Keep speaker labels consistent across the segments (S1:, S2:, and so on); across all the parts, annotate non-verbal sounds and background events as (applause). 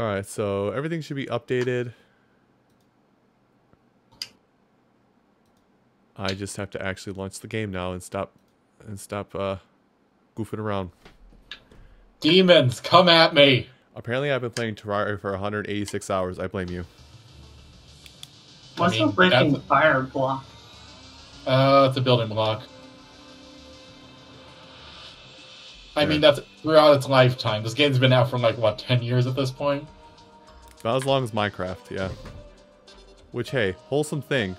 S1: Alright, so everything should be updated. I just have to actually launch the game now and stop and stop uh goofing around.
S2: Demons, come at me!
S1: Apparently I've been playing Terraria for 186 hours. I blame you.
S3: What's
S2: mean,
S3: a breaking fire block?
S2: Uh, it's a building block. I
S1: Yeah.
S2: mean, that's throughout its lifetime. This game's been out for like, what, 10 years at this point?
S1: About as long as Minecraft, yeah. Which, hey, wholesome thing.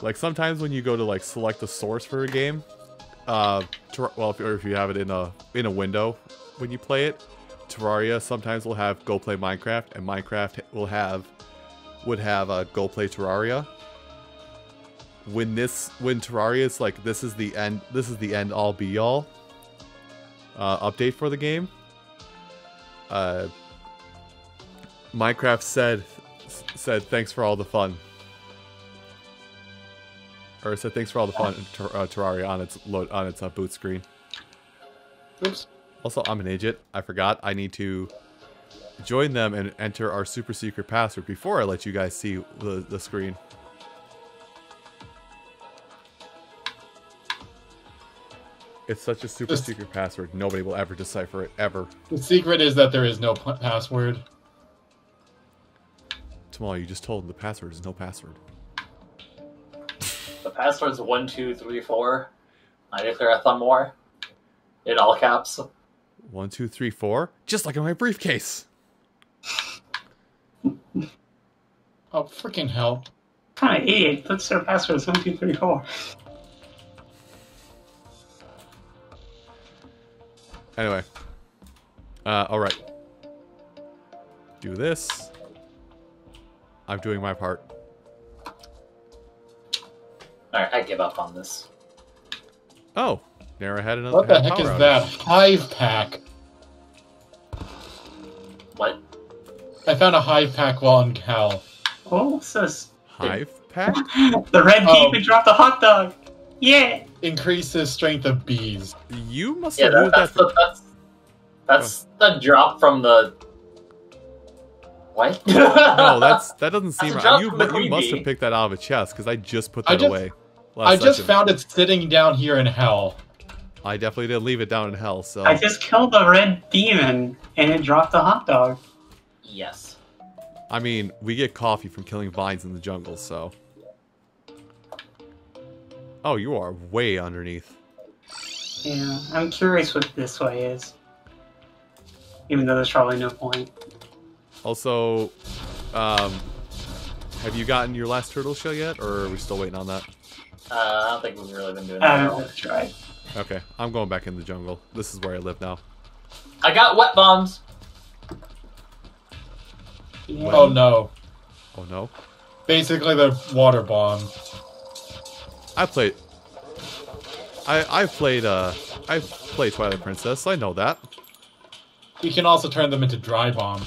S1: Like sometimes when you go to like select a source for a game, uh, well, if, or if you have it in a in a window when you play it, Terraria sometimes will have Go Play Minecraft, and Minecraft will have would have a Go Play Terraria. When this when Terraria is like this is the end this is the end all be all uh, update for the game. Uh, Minecraft said said thanks for all the fun. Or said thanks for all the fun Ter- uh, Terraria on its load on its uh, boot screen.
S2: Oops.
S1: Also, I'm an idiot. I forgot. I need to join them and enter our super secret password before I let you guys see the, the screen. It's such a super
S2: Just-
S1: secret password. Nobody will ever decipher it ever.
S2: The secret is that there is no password.
S1: Tomorrow, you just told them the password is no password.
S4: The password's one two three four. I declare a thumb war. In all caps.
S1: One, two, three, four. Just like in my briefcase.
S2: Oh, freaking hell.
S3: kind of idiot That's their password as 1234?
S1: Anyway. Uh, alright. Do this. I'm doing my part.
S4: Alright, I give up on this.
S1: Oh, Nara had another.
S2: What the heck is
S1: power outage.
S2: that? Hive pack.
S4: What?
S2: I found a hive pack while in Cal.
S3: Oh, what's this?
S1: Hive pack? (laughs)
S3: The red
S2: Oh.
S3: demon dropped a hot dog! Yeah!
S2: Increases strength of bees.
S1: You must
S4: Yeah,
S1: have
S4: that,
S1: moved
S4: that's
S1: that.
S4: the that's that's oh. the drop from the what? (laughs)
S1: no, that's that doesn't seem
S4: a
S1: right. You,
S4: from the
S1: mu- you must have picked that out of a chest because I just put
S2: I
S1: that
S2: just-
S1: away.
S2: I just
S1: session.
S2: found it sitting down here in hell.
S1: I definitely did leave it down in hell. So
S3: I just killed the red demon and it dropped a hot dog.
S4: yes.
S1: I mean, we get coffee from killing vines in the jungle. So. Oh, you are way underneath.
S3: Yeah, I'm curious what this way is. Even though there's probably no point.
S1: Also, um, have you gotten your last turtle shell yet, or are we still waiting on that?
S4: Uh, I don't think we've really been doing that. at
S3: don't
S4: all.
S3: know, try.
S1: Okay, I'm going back in the jungle. This is where I live now.
S4: I got wet bombs.
S3: Yeah.
S2: Oh no.
S1: Oh no,
S2: Basically, the water bomb.
S1: I played. I I played uh I played Twilight Princess. I know that.
S2: You can also turn them into dry bomb,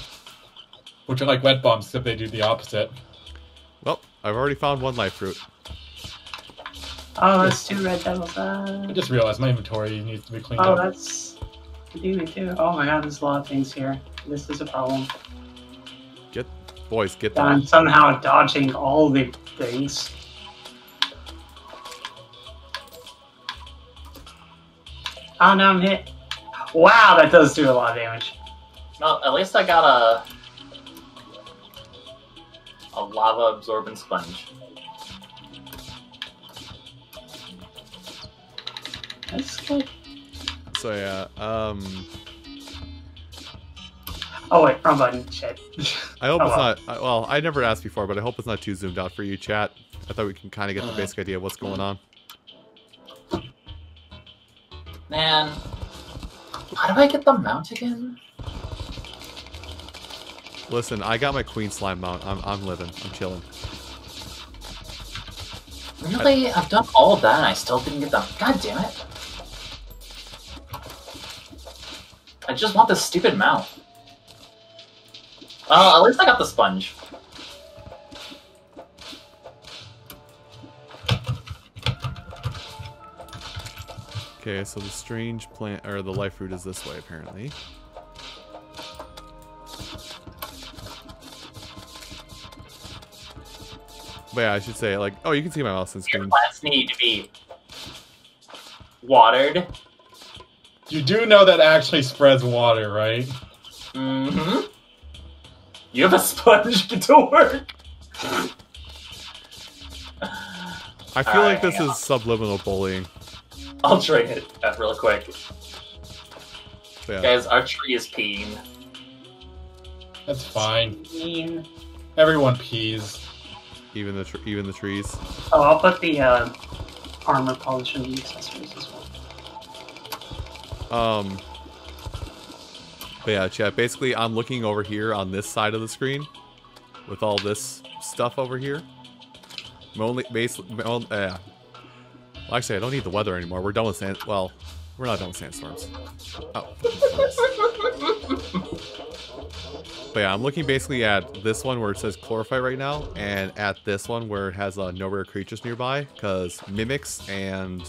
S2: which are like wet bombs, except they do the opposite.
S1: Well, I've already found one life fruit.
S3: Oh, that's two red devils.
S2: I
S3: Uh,
S2: just realized my inventory needs to be cleaned
S3: oh,
S2: up.
S3: that's a demon too. Oh my god, there's a lot of things here. This is a problem.
S1: Get boys, get
S3: And I'm somehow dodging all the things. Oh no, I'm hit. Wow, that does do a lot of damage.
S4: Well, at least I got a a lava absorbent sponge.
S3: That's good.
S1: So yeah, um,
S3: Oh wait, wrong button. Shit. (laughs)
S1: I hope
S3: Oh,
S1: it's
S3: well.
S1: not. Well, I never asked before, but I hope it's not too zoomed out for you, chat. I thought we can kind of get the
S4: Uh.
S1: basic idea of what's going on.
S4: Man, how do I get the mount again?
S1: Listen, I got my queen slime mount. I'm I'm living. I'm chilling.
S4: Really? I've done all that and I still didn't get the... God damn it. I just want this stupid mount. Well, at least I got the sponge.
S1: Okay, so the strange plant, or the life root is this way, apparently. But yeah, I should say, like, oh, you can see my mouse
S4: and
S1: screen.
S4: Your plants need to be watered.
S2: You do know that actually spreads water, right?
S4: Mm-hmm. You have a sponge (laughs) to work.
S1: I feel All like
S4: right,
S1: this is on. subliminal bullying.
S4: I'll drain it uh, real quick.
S1: But yeah.
S4: Guys, our tree is peeing.
S2: That's fine.
S3: Mean.
S2: Everyone pees.
S1: Even the tr- even the trees.
S3: Oh, I'll put the uh, armor polish in the accessories as well.
S1: Um. But yeah, chat. Basically, I'm looking over here on this side of the screen, with all this stuff over here. My only basically, my own, uh, well, actually, I don't need the weather anymore. We're done with sand. Well, we're not done with sandstorms. Oh. But yeah, I'm looking basically at this one where it says chlorophyte right now, and at this one where it has uh, no rare creatures nearby, because mimics and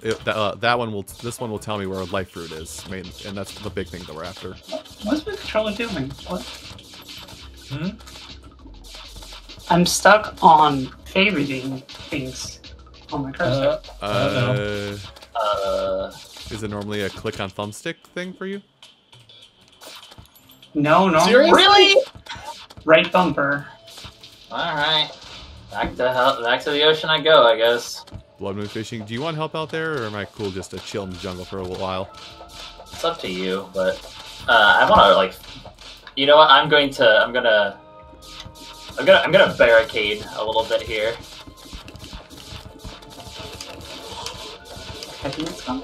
S1: it, that, uh, that one will. This one will tell me where life fruit is, main, and that's the big thing that we're after.
S3: What's my controller doing? What?
S2: Hmm?
S3: I'm stuck on favoriting things on my cursor.
S2: Uh,
S1: Uh.
S4: Uh,
S1: is it normally a click on thumbstick thing for you?
S3: no, no.
S2: Seriously?
S4: really?
S3: Right bumper.
S4: All right. Back to hell, back to the ocean I go, I guess.
S1: Blood moon fishing. Do you want help out there, or am I cool just to chill in the jungle for a little while?
S4: It's up to you, but uh, I want to like, you know what? I'm going to, I'm gonna, I'm gonna, I'm gonna barricade a little bit here.
S3: Heavy it's gone?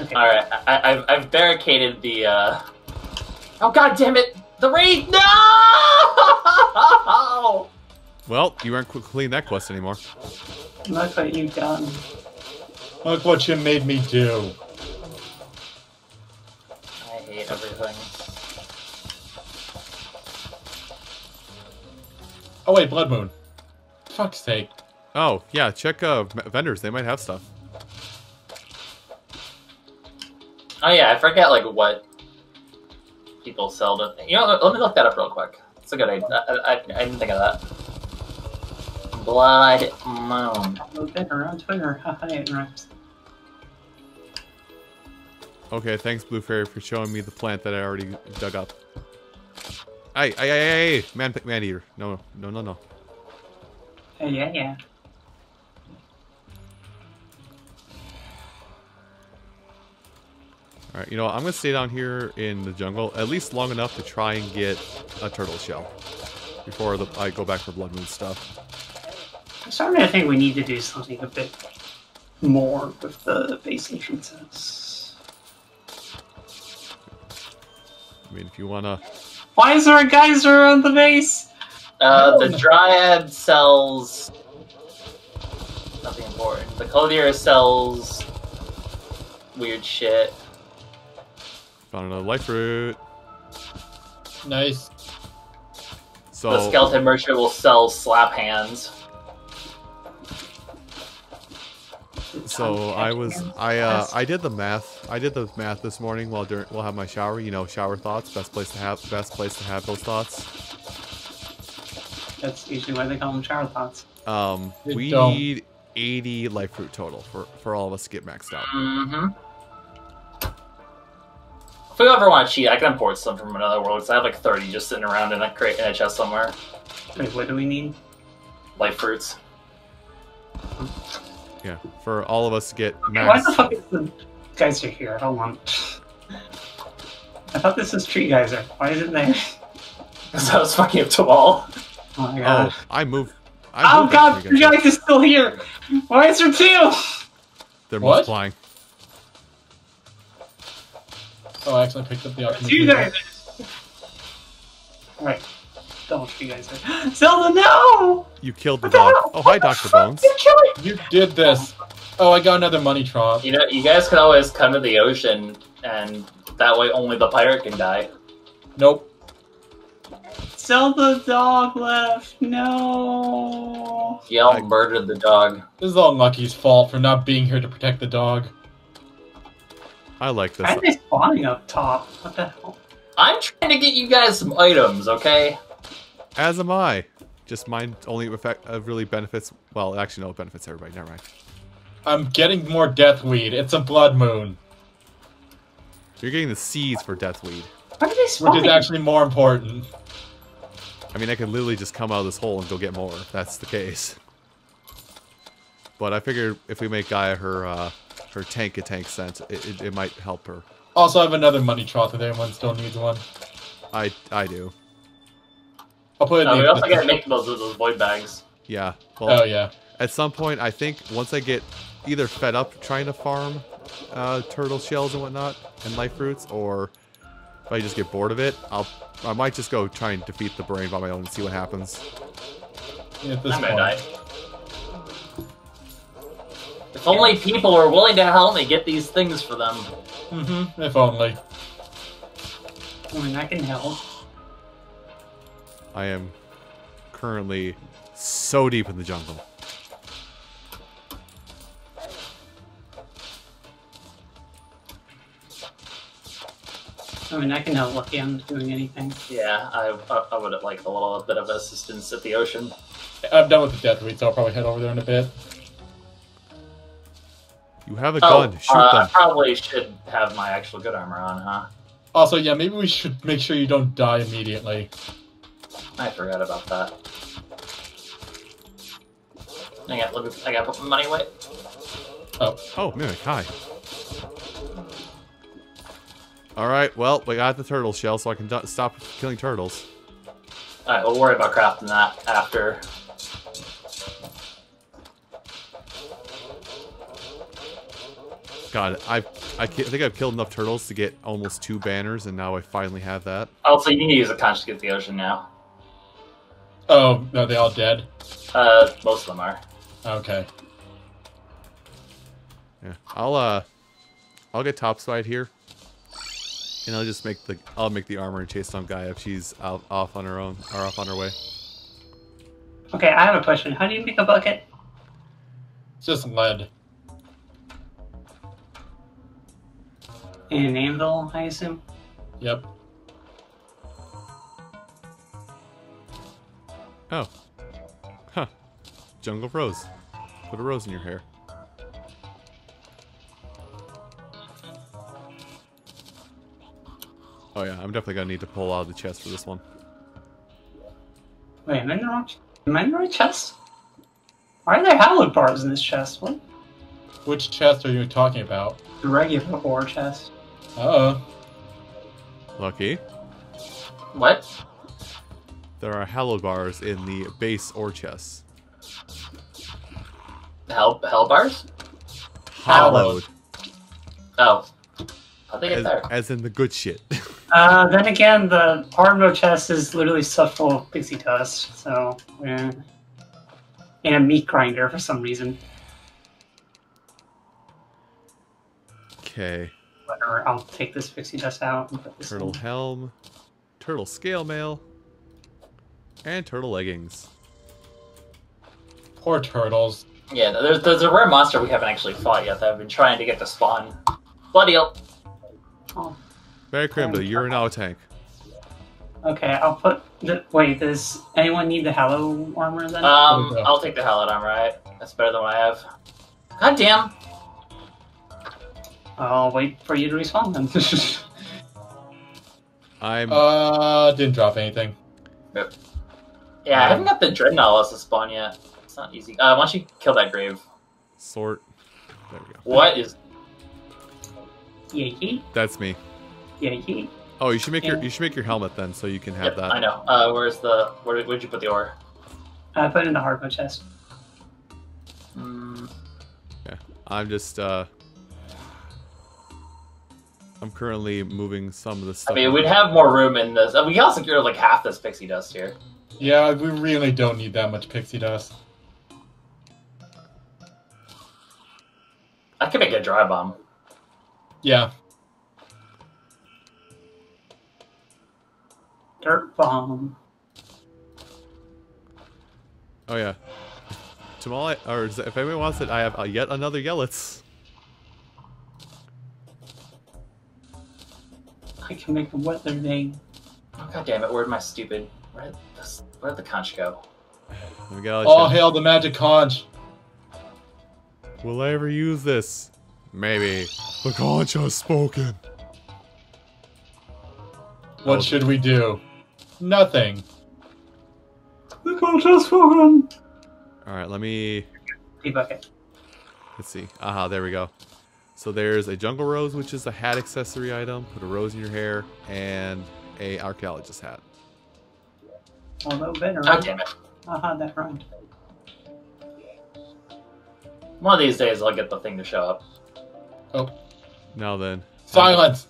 S3: Okay.
S4: All right, I, I, I've, I've barricaded the. uh... Oh god damn it! The raid! No! (laughs)
S1: Well, you aren't qu- clean that quest anymore.
S3: Look what you've done.
S2: Look what you made me do.
S4: I hate everything.
S2: Oh wait, Blood Moon. Fuck's sake.
S1: Oh yeah, check uh, vendors. They might have stuff.
S4: Oh yeah, I forget like what people sell to. You know, let me look that up real quick. It's a good idea. I, I, I didn't think of that. Blood Moon.
S3: Upload on Twitter. Haha, it rhymes.
S1: Okay, thanks Blue Fairy for showing me the plant that I already dug up. Hey, hey, hey, hey, hey, man, man eater. No, no, no, no.
S3: Hey, yeah, yeah.
S1: All right, you know, what, I'm gonna stay down here in the jungle at least long enough to try and get a turtle shell before the, I go back for blood moon stuff.
S3: I'm starting to think we need to do something a bit more with the base entrances.
S1: I mean, if you wanna,
S3: Why is there a geyser on the base?
S4: Uh, the Dryad sells nothing important. The Clothier sells weird shit.
S1: Found another life fruit.
S2: Nice.
S1: So
S4: The Skeleton Merchant will sell slap hands.
S1: So I was I uh I did the math. I did the math this morning while during while have my shower. You know, shower thoughts. Best place to have best place to have those thoughts.
S3: That's usually why they call them shower thoughts.
S1: Um, we need 80 life fruit total for for all of us to get maxed out.
S4: Mm-hmm. If we ever want to cheat, I can import some from another world because I have like 30 just sitting around in a crate in a chest somewhere.
S3: Wait, what do we need?
S4: Life fruits.
S1: Yeah, for all of us to get
S3: Why the fuck is the geyser here? Hold on. I thought this was tree geyser. Why is it there? (laughs)
S4: Because I was fucking up to wall.
S3: Oh my god.
S1: Oh, I moved. I
S3: Oh
S1: moved
S3: god,
S1: that
S3: tree
S1: tree, guys.
S3: geyser's still here! Why is there two?
S1: They're
S2: What?
S1: multiplying.
S2: Oh, I actually picked up the option.
S3: Two geysers! Alright. Double tree geyser. Zelda, no!
S1: You killed the
S3: What
S1: dog. Oh, hi, Doctor? Bones.
S3: You're killing
S2: You did this. Oh, I got another money trough.
S4: You know, you guys can always come to the ocean, and that way only the pirate can die.
S2: Nope.
S3: Zelda dog left. No.
S4: Y'all
S1: I-
S4: murdered the dog.
S2: This is all Lucky's fault for not being here to protect the dog.
S1: I like this.
S3: Why are they spawning up top? What the hell?
S4: I'm trying to get you guys some items, okay?
S1: As am I. Just mine only effect uh, really benefits. Well, actually, no, it benefits everybody. Never mind.
S2: I'm getting more deathweed. It's a blood moon,
S1: You're getting the seeds for Deathweed.
S3: Where did they spawn?
S2: which is actually more important.
S1: I mean, I could literally just come out of this hole and go get more. If that's the case. But I figured if we make Gaia her uh, her tank a tank sense, it, it, it might help her.
S2: Also, I have another money trough if anyone still needs one.
S1: I I do.
S2: I'll put it
S4: Uh,
S2: in
S4: we also gotta make those those void bags.
S1: Yeah. Well,
S2: Oh yeah.
S1: at some point, I think once I get either fed up trying to farm uh, turtle shells and whatnot and life fruits, or if I just get bored of it, I'll I might just go try and defeat the brain by my own and see what happens.
S2: yeah at this
S4: I'm
S2: point.
S4: Gonna die. If only people were willing to help me get these things for them.
S2: Mm-hmm. If only.
S3: I mean, I can help.
S1: I am currently so deep in the jungle.
S3: I mean, I can help Lucky. I'm not doing anything.
S4: Yeah, I, I, I would like a little bit of assistance at the ocean.
S2: I'm done with the death deathweed, so I'll probably head over there in a bit.
S1: You have a
S4: Oh,
S1: gun. Shoot
S4: uh, I probably should have my actual good armor on, huh?
S2: Also, yeah, maybe we should make sure you don't die immediately.
S4: I forgot about that. I got, let me, I gotta put my money away.
S1: Oh, Oh, Mimic, hi. Alright, well, we got the turtle shell, so I can stop killing turtles.
S4: Alright, we'll worry about crafting that after.
S1: God, I I, I think I've killed enough turtles to get almost two banners, and now I finally have that.
S4: Also, you need to use a conch to get the ocean now.
S2: Oh, are they all dead?
S4: Uh, most of them are.
S2: Okay.
S1: Yeah, I'll uh, I'll get topside here, and I'll just make the I'll make the armor and chase some guy if she's out off on her own or off on her way.
S3: Okay, I have a question. How do you make a bucket?
S2: It's just lead.
S3: In an anvil, I assume.
S2: Yep.
S1: Oh, huh? Jungle rose. Put a rose in your hair. Oh yeah, I'm definitely gonna need to pull out the chest for this one.
S3: Wait, am I in the wrong? ch- Am I in the right chest? Why are there hallowed bars in this chest? What?
S2: Which chest are you talking about?
S3: The regular ore chest.
S2: Uh
S1: Lucky.
S4: What?
S1: There are hallowed bars in the base or chests.
S4: Hell, hell bars?
S1: Hallowed,
S4: Oh. How'd they get
S1: as,
S4: there?
S1: as in the good shit. (laughs)
S3: Uh, then again, the Armo chest is literally stuffed full of pixie dust, so yeah. And a meat grinder for some reason.
S1: Okay.
S3: Whatever, I'll take this pixie dust out and put this
S1: Turtle
S3: in.
S1: helm, turtle scale mail, and turtle leggings.
S2: Poor turtles.
S4: Yeah, there's, there's a rare monster we haven't actually fought yet that I've been trying to get to spawn. Bloody hell.
S3: Oh,
S1: Very criminal. You're now a tank.
S3: okay, I'll put the. Wait, does anyone need the Hallow armor then?
S4: Um. I'll take the hell out, right? That's better than what I have. God damn.
S3: I'll wait for you to respond then. (laughs)
S1: I'm.
S2: Uh, didn't drop anything. Yep.
S4: Yeah, I haven't got the Dreadnought to spawn yet. It's not easy. Uh, why don't you kill that grave?
S1: sort. There we go.
S4: What is...
S3: yeah.
S1: That's me.
S3: Yeah.
S1: Oh, you should make your you should make your helmet then, so you can have
S4: Yep,
S1: that.
S4: I know. Uh, where's the... Where did where'd you put the ore?
S3: I put it in the hard mode chest.
S4: Yeah,
S1: I'm just uh. I'm currently moving some of the stuff.
S4: I mean, we'd have more room in this. We can also get rid of like half this pixie dust here.
S2: Yeah, we really don't need that much pixie dust.
S4: I could make a dry bomb.
S2: Yeah.
S3: Dirt bomb.
S1: Oh yeah. (laughs) Tomorrow, or if anyone wants it, I have uh, yet another Yelets.
S3: I can make a weather name.
S4: Oh, God damn it! Where'd my stupid? Where did this? Where'd the conch go?
S1: Let me get out
S2: All hail the magic conch.
S1: Will I ever use this? Maybe. The conch has spoken.
S2: What
S1: Oh.
S2: should we do? Nothing.
S3: The conch has spoken.
S1: Alright, let me
S3: T-bucket.
S1: let's see. Aha, there we go. So there's a jungle rose, which is a hat accessory item. Put a rose in your hair, and a archaeologist hat.
S3: Although better.
S4: Oh damn it!
S3: I had that right.
S4: One of these days I'll get the thing to show up. Oh.
S1: Now then,
S2: Silence.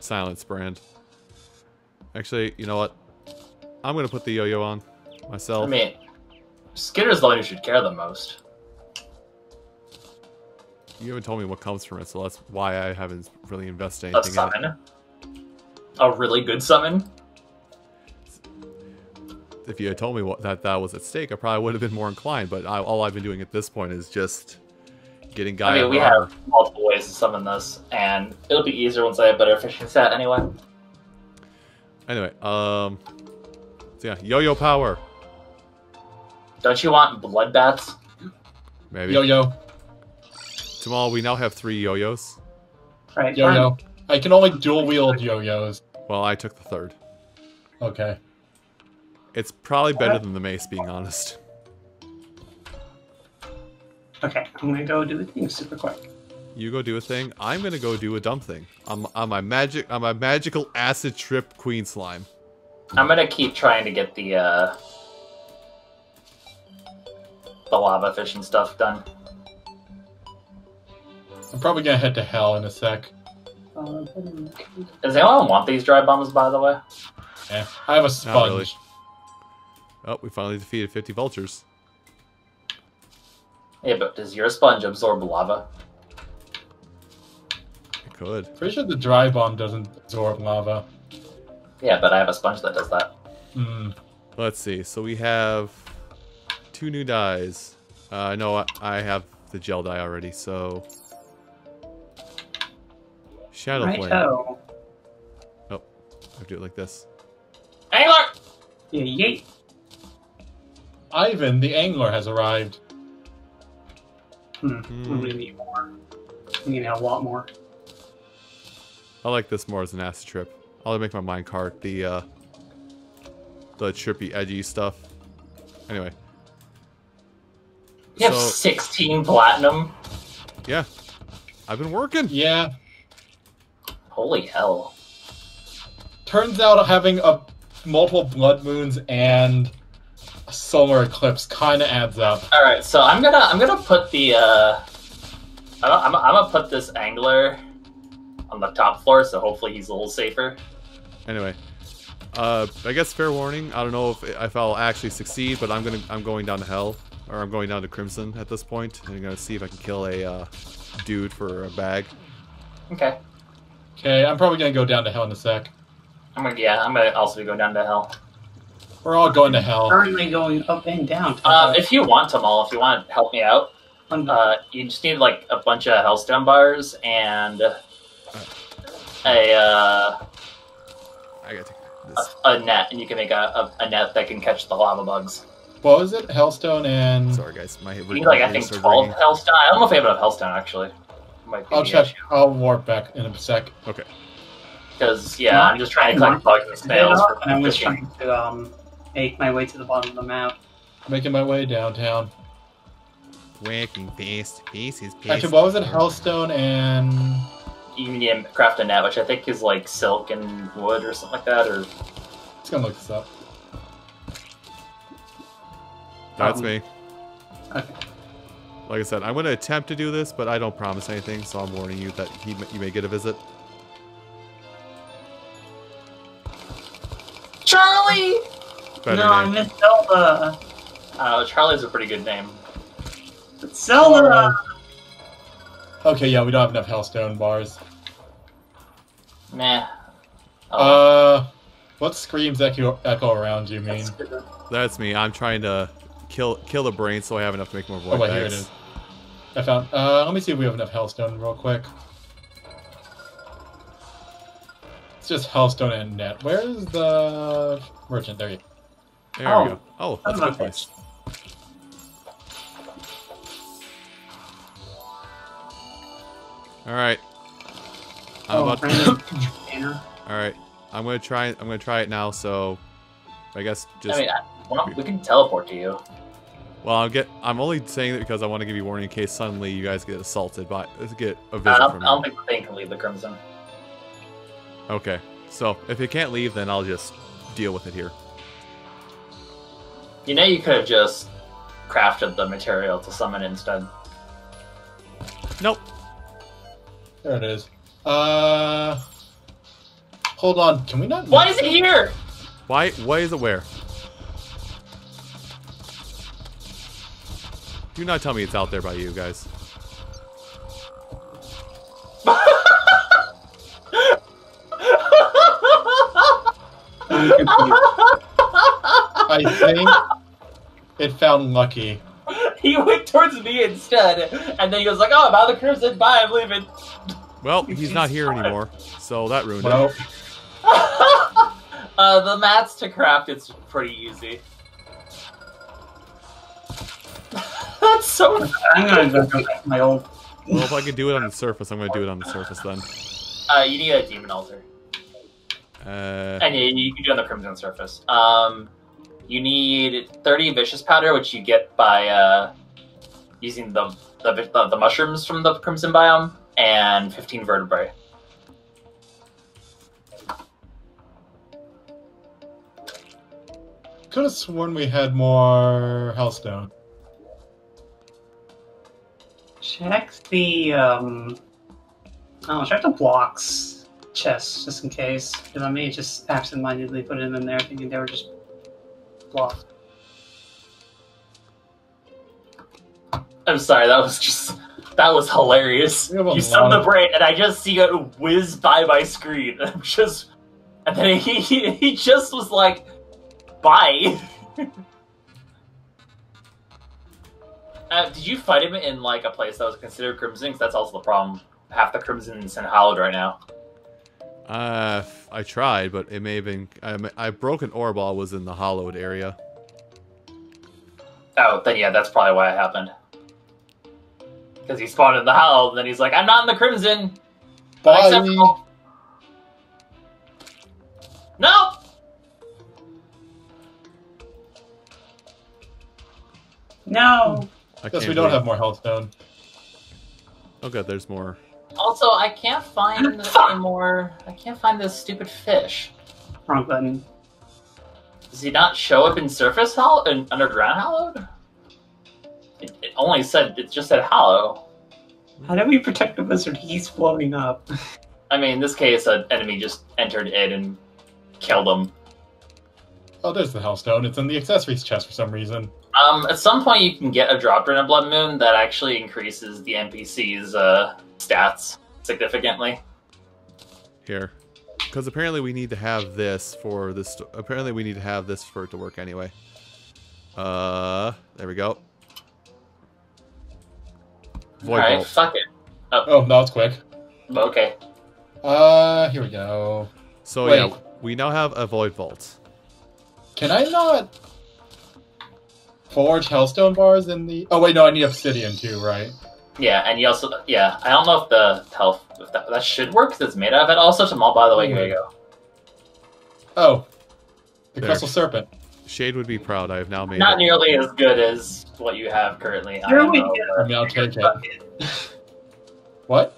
S1: silence brand. Actually, you know what? I'm gonna put the yo-yo on myself.
S4: I mean, Skitter's the one who should care the most.
S1: You haven't told me what comes from it, so that's why I haven't really invested
S4: A
S1: anything in it.
S4: summon. A really good summon.
S1: If you had told me what, that that was at stake, I probably would have been more inclined. But I, all I've been doing at this point is just getting
S4: I mean, we
S1: armor.
S4: have multiple ways to summon this, and it'll be easier once I have better fishing set anyway.
S1: Anyway, um, so yeah, yo-yo power,
S4: Don't you want blood bats?
S1: maybe.
S2: Yo yo yo.
S1: Tomorrow we now have three yo-yos.
S3: Right.
S2: Yo yo. I can only dual wield yo yos.
S1: Well, I took the third.
S2: Okay.
S1: It's probably better than the mace, being honest.
S3: Okay, I'm gonna go do the thing super quick.
S1: You go do a thing. I'm gonna go do a dumb thing. I'm on my magic. On my magical acid trip queen slime.
S4: I'm gonna keep trying to get the uh, the lava fishing stuff done.
S2: I'm probably gonna head to hell in a sec.
S4: Does anyone want these dry bombs, by the way?
S2: Eh, I have a sponge.
S1: really. Oh, we finally defeated 50 vultures.
S4: Yeah, but does your sponge absorb lava?
S1: It could.
S2: Pretty sure the dry bomb doesn't absorb lava.
S4: Yeah, but I have a sponge that does that.
S2: Hmm.
S1: Let's see. So we have two new dyes. Uh, no, I, I have the gel dye already. So shadow
S3: right.
S1: flame.
S3: Oh.
S1: I have to do it like this.
S4: Angler!
S3: Yeah, yeet.
S2: Ivan, the angler, has arrived.
S3: Hmm.
S1: Hmm.
S3: I'm need more. I'm a lot more.
S1: I like this more as an acid trip. I'll make my minecart the uh, the trippy, edgy stuff. Anyway.
S4: You have 16 platinum?
S1: yeah, I've been working.
S2: Yeah.
S4: Holy hell.
S2: Turns out having a multiple blood moons and a solar eclipse kind of adds up.
S4: All right, so I'm gonna I'm gonna put the uh, I'm, I'm, I'm gonna put this angler on the top floor, so hopefully he's a little safer.
S1: Anyway, uh, I guess fair warning. I don't know if if I'll actually succeed, but I'm gonna I'm going down to hell, or I'm going down to crimson at this. And I'm gonna see if I can kill a uh, dude for a bag.
S4: Okay,
S2: Okay, I'm probably gonna go down to hell in a sec.
S4: I'm gonna yeah I'm gonna also go down to hell.
S2: We're all going to hell.
S3: Currently going up and down.
S4: Um, if you want them all, if you want to help me out, uh, you just need like a bunch of hellstone bars and a uh,
S1: I gotta take
S4: a,
S1: this.
S4: a net, and you can make a, a, a net that can catch the lava bugs.
S2: What was it? Hellstone and
S1: Sorry guys, my
S4: You need like I think twelve hellstone. I don't know if we have enough hellstone actually. Might be
S2: I'll check.
S4: issue.
S2: I'll warp back in a sec.
S1: Okay.
S4: Because yeah, I'm just trying to collect bugs and snails
S3: and I'm just trying to um make my way to the bottom of the map.
S2: Making my way downtown.
S1: Working fast, fast is
S2: Actually, what was it? Hellstone and
S4: You need to craft a net, which I think is like silk and wood or something like that, or
S2: let's go look this up.
S1: That's
S3: Um,
S1: me.
S3: Okay.
S1: Like I said, I'm gonna attempt to do this, but I don't promise anything. So I'm warning you that he you may get a visit.
S4: Charlie.
S1: Better
S3: no, I
S1: name.
S3: missed Zelda.
S4: Uh, Charlie's a pretty good name.
S3: It's Zelda.
S2: Okay, yeah, we don't have enough Hellstone bars.
S4: Nah. Oh,
S2: Uh, what screams echo echo around you mean?
S4: that's.
S1: That's me. I'm trying to kill kill the brain so I have enough to make more void
S2: Oh wait, here it
S1: bags.
S2: I found. Uh, let me see if we have enough Hellstone real quick. It's just Hellstone and net. Where is the merchant? There you.
S1: There
S3: Oh,
S1: we go. Oh, that's a good place. All right. I'm
S3: Oh,
S1: about
S3: random banner. (coughs)
S1: All right. I'm gonna try. I'm gonna try it now. So, I guess just.
S4: I mean, I, well, we can teleport to you.
S1: well, I'll get. I'm only saying that because I want to give you warning in case suddenly you guys get assaulted by get a visit
S4: don't,
S1: from
S4: I don't think the thing can leave the Crimson.
S1: Okay. So if you can't leave, then I'll just deal with it here.
S4: You know, you could have just crafted the material to summon instead.
S1: Nope.
S2: There it is. Uh, hold on. Can we not?
S4: Why is it here?
S1: Why? Why is it where? Do not tell me it's out there by you guys.
S3: I'm confused.
S2: I think it found Lucky.
S4: he went towards me instead, and then he was like, "Oh, I'm out of the Crimson. Bye, I'm leaving."
S1: Well, (laughs) he's not here anymore, so that ruined it. (laughs)
S4: Uh, the mats to craft it's pretty easy. That's so.
S3: I'm gonna go back to my old.
S1: Well, if I can do it on the surface, I'm gonna do it on the surface then.
S4: Uh, you need a demon altar,
S1: Uh,
S4: and you, you can do it on the crimson surface. Um, you need 30 vicious powder, which you get by uh, using the, the the the mushrooms from the crimson biome, and 15 vertebrae.
S2: could have sworn we had more Hellstone.
S3: Check the um. Oh, check the blocks chest just in case. Because I may just absentmindedly put them in there, thinking they were just blocks.
S4: I'm sorry, that was just that was hilarious.
S2: We have a
S4: You summon the
S2: of-
S4: brain, and I just see it whiz by my screen. And (laughs) I'm just, and then he he, he just was like, "Bye." (laughs) uh, did you fight him in like a place that was considered crimson? Because that's also the problem. Half the crimson's in hallowed right now.
S1: uh, I tried, but it may have been. I, I broke an ore ball was in the hallowed area.
S4: Oh, then yeah, that's probably why it happened. Because he spawned in the hallowed, and then he's like, "I'm not in the crimson."
S2: Bye.
S4: Unacceptable. No.
S3: No.
S1: I
S2: Guess we don't
S1: believe-
S2: have more Hellstone.
S1: Oh god, there's more.
S4: Also, I can't find (laughs) any more. I can't find this stupid fish.
S3: Wrong button.
S4: Does he not show up in surface hollow and underground hallowed? It, it only said it just said hollow.
S3: How do we protect the wizard? He's blowing up.
S4: I mean, in this case, an enemy just entered it and killed him.
S2: Oh, there's the Hellstone. It's in the accessories chest for some reason.
S4: Um, at some point, you can get a drop during a blood moon that actually increases the NPC's uh, stats significantly.
S1: Here. Because apparently we need to have this for this. Apparently we need to have this for it to work anyway. Uh, there we go. Void
S4: All right,
S1: Bolt.
S4: fuck it.
S2: Oh, that was quick.
S4: Okay.
S2: Uh, here we go.
S1: So
S2: Wait.
S1: yeah, we now have a Void Vault.
S2: Can I not forge Hellstone bars in the? Oh wait, no, I need obsidian too, right?
S4: Yeah, and you also yeah. I don't know if the health if that, that should work because it's made out of it. Also, Tamal, by the way, here you go.
S2: Oh, the
S1: There.
S2: crystal serpent.
S1: Shade would be proud. I have now made
S4: Not
S1: it.
S4: nearly as good as what you have currently. I
S3: Here
S4: don't
S3: we
S4: know,
S3: go.
S4: but-
S2: I mean, I'll take it. (laughs) What?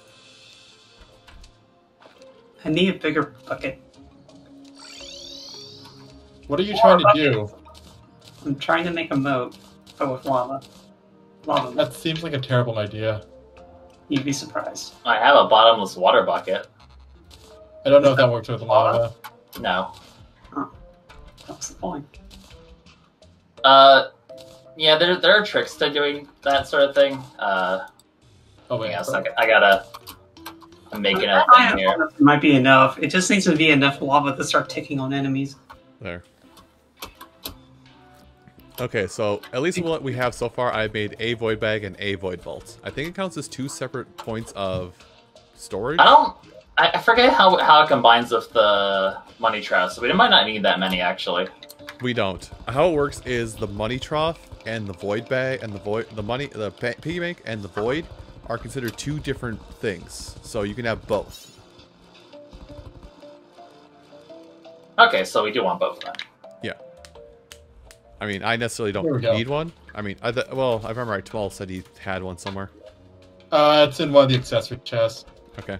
S3: I need a bigger bucket.
S2: What are you trying to do?
S3: I'm trying to make a moat, but with lava. Lava.
S2: That seems like a terrible idea.
S3: You'd be surprised.
S4: I have a bottomless water bucket.
S2: I don't know if that works with lava.
S4: No.
S3: That's the point.
S4: Uh, yeah, there there are tricks to doing that sort of thing. Uh,
S2: Oh
S4: hang
S2: wait,
S4: on a second. I gotta. I'm making a thing here.
S3: don't know if It might be enough. It just needs to be enough lava to start ticking on enemies.
S1: There. Okay, so at least what we have so far, I've made a Void Bag and a Void Vault. I think it counts as two separate points of storage.
S4: I don't. I, I forget how how it combines with the money trough, so we might not need that many actually.
S1: We don't. How it works is the money trough and the void bag and the void the money the piggy bank and the void are considered two different things. So you can have both.
S4: Okay, so we do want both of them.
S1: I mean, I necessarily don't
S2: go.
S1: need one. I mean, I th- well, I remember Twelve said he had one somewhere.
S2: Uh, it's in one of the accessory chests.
S1: Okay.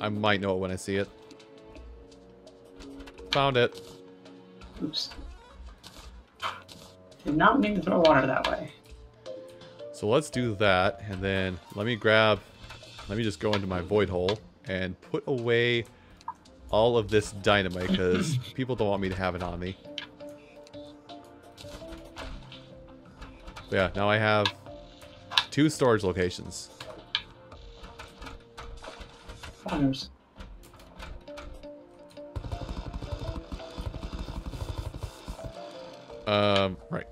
S1: I might know it when I see it. Found it.
S3: Oops. Did not mean to throw water that way.
S1: So let's do that, and then let me grab, let me just go into my void hole and put away all of this dynamite because (laughs) people don't want me to have it on me. Yeah, now I have two storage locations.
S3: Farmers.
S1: Um, right.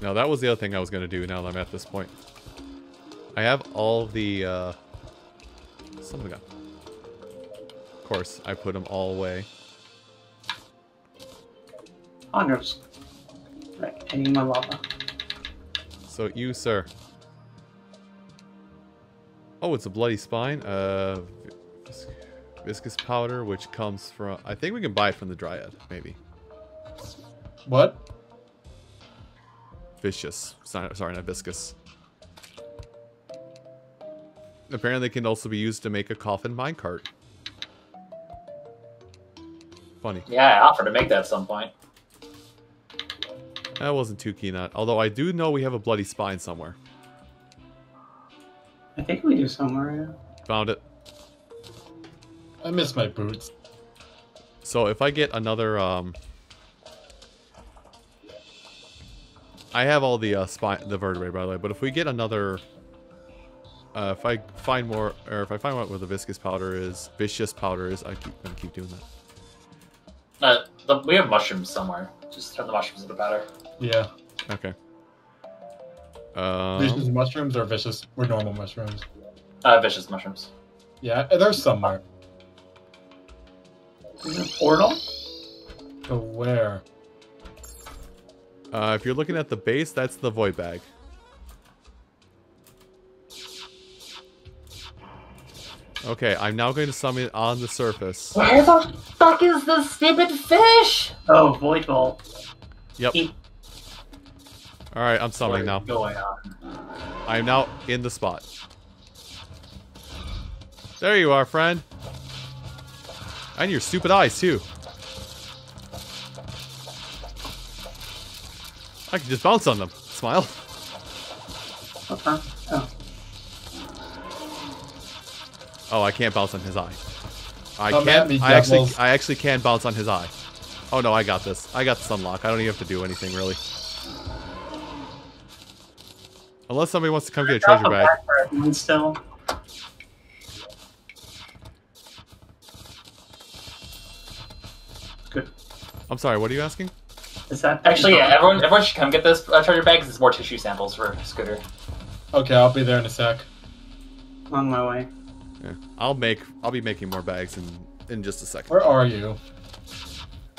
S1: Now that was the other thing I was going to do now that I'm at this point. I have all the, uh... Some gun. Of course, I put them all away.
S3: Farmers. Right, I need my lava.
S1: So you, sir. Oh, it's a bloody spine. Uh, vis- viscous powder, which comes from... I think we can buy it from the Dryad, maybe.
S2: What?
S1: Vicious. Sorry, sorry, not viscous. Apparently, it can also be used to make a coffin minecart. Funny.
S4: Yeah, I offered to make that at some point.
S1: I wasn't too keen on it. Although I do know we have a bloody spine somewhere.
S3: I think we do somewhere.
S1: Found it.
S2: I miss my boots.
S1: So if I get another, um... I have all the uh, spine, the vertebrae, by the way. But if we get another... Uh, if I find more, or if I find out where the viscous powder is, vicious powder is, I keep gonna keep doing that.
S4: Uh, the, we have mushrooms somewhere. Just turn the mushrooms into powder.
S2: Yeah.
S1: Okay.
S2: vicious
S1: Um,
S2: mushrooms or vicious or normal mushrooms?
S4: Uh, vicious mushrooms.
S2: Yeah, there's somewhere.
S3: Is it a portal?
S2: To where?
S1: uh, if you're looking at the base, that's the void bag. Okay, I'm now going to summon it on the surface.
S4: Where the fuck is this stupid fish?
S3: Oh, void ball.
S1: Yep.
S3: He-
S1: Alright, I'm summoning now.
S4: What's going on?
S1: I am now in the spot. There you are, friend. And your stupid eyes, too. I can just bounce on them. Smile.
S3: Okay. Oh,
S1: Oh, I can't bounce on his eye. I
S2: Come
S1: can't.
S2: at me,
S1: I actually. I actually can bounce on his eye. Oh no, I got this. I got this unlock. I don't even have to do anything really. Unless somebody wants to come get a treasure bag.
S3: back for everyone still. Good.
S1: I'm sorry. What are you asking?
S3: Is that
S4: Actually, yeah, everyone, everyone should come get this uh, treasure bag 'cause it's more tissue samples for Scooter.
S2: Okay, I'll be there in a sec.
S3: on my way?
S1: Yeah. I'll make. I'll be making more bags in in just a second.
S2: Where are you?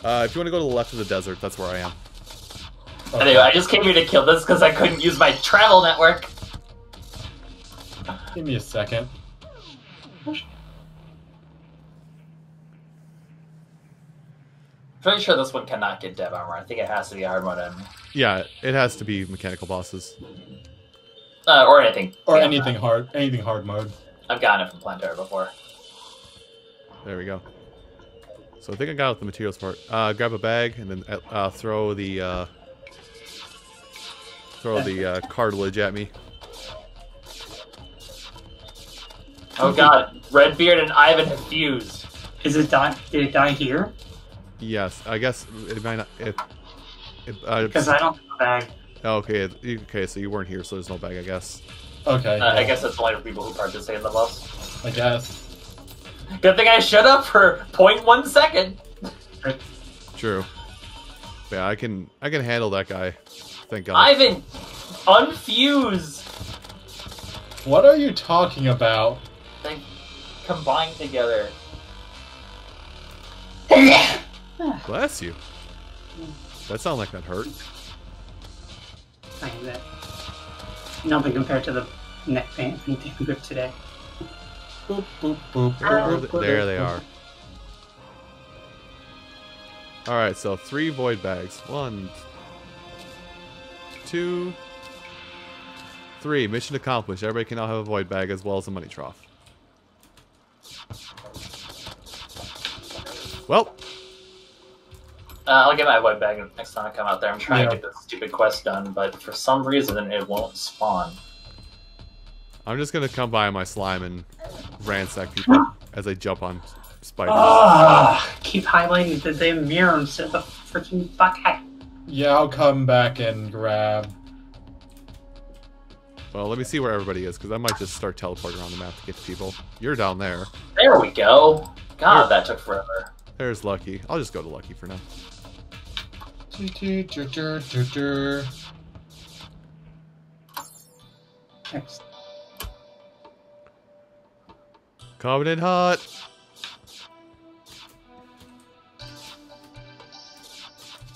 S1: Uh, if you want to go to the left of the desert, that's where I am.
S2: Okay.
S4: Anyway, I just came here to kill this because I couldn't use my travel network.
S2: Give me a second.
S4: Pretty sure this one cannot get dev armor. I think it has to be a hard mode enemy.
S1: Yeah, it has to be mechanical bosses.
S4: Uh, or anything.
S2: Or
S4: Yeah,
S2: anything hard. Anything hard mode.
S4: I've gotten it from Plantera before.
S1: There we go. So I think I got out the materials for it. Uh, grab a bag and then uh, throw the uh, throw the uh, cartilage at me.
S4: Oh god, Redbeard and Ivan have fused.
S3: Is it die? Did it die here?
S1: Yes, I guess it might not. It, it, uh,
S3: Because I don't have a bag.
S1: okay, okay. So you weren't here, so there's no bag, I guess.
S2: Okay.
S4: Uh, I
S2: yeah,
S4: guess that's only for people who participate in the boss.
S2: I guess.
S4: Good thing I shut up for 0.1 second.
S1: True. Yeah, I can I can handle that guy. Thank God.
S4: Ivan, unfuse.
S2: What are you talking about?
S4: They combine together.
S1: Bless you. That sounded like that hurt.
S3: I mean, that nothing compared to the neck pain from David Grip today.
S2: Boop, boop, boop,
S1: There,
S2: boop, boop,
S1: there they
S2: boop.
S1: are. Alright, so three void bags. One, two, three. Mission accomplished. Everybody can now have a void bag as well as a money trough. Well,
S4: Uh, I'll get my void bag next time I come out there. I'm trying
S2: Yeah.
S4: to get this stupid quest done, but for some reason it won't spawn.
S1: I'm just gonna come by my slime and ransack people as I jump on spiders.
S3: Ah, keep highlighting the damn mirror instead of the freaking bucket.
S2: Yeah, I'll come back and grab.
S1: Well, let me see where everybody is, because I might just start teleporting around the map to get to people. You're down there.
S4: There we go. God, that took forever.
S1: There's Lucky. I'll just go to Lucky for now.
S3: Next.
S1: Covenant Hut!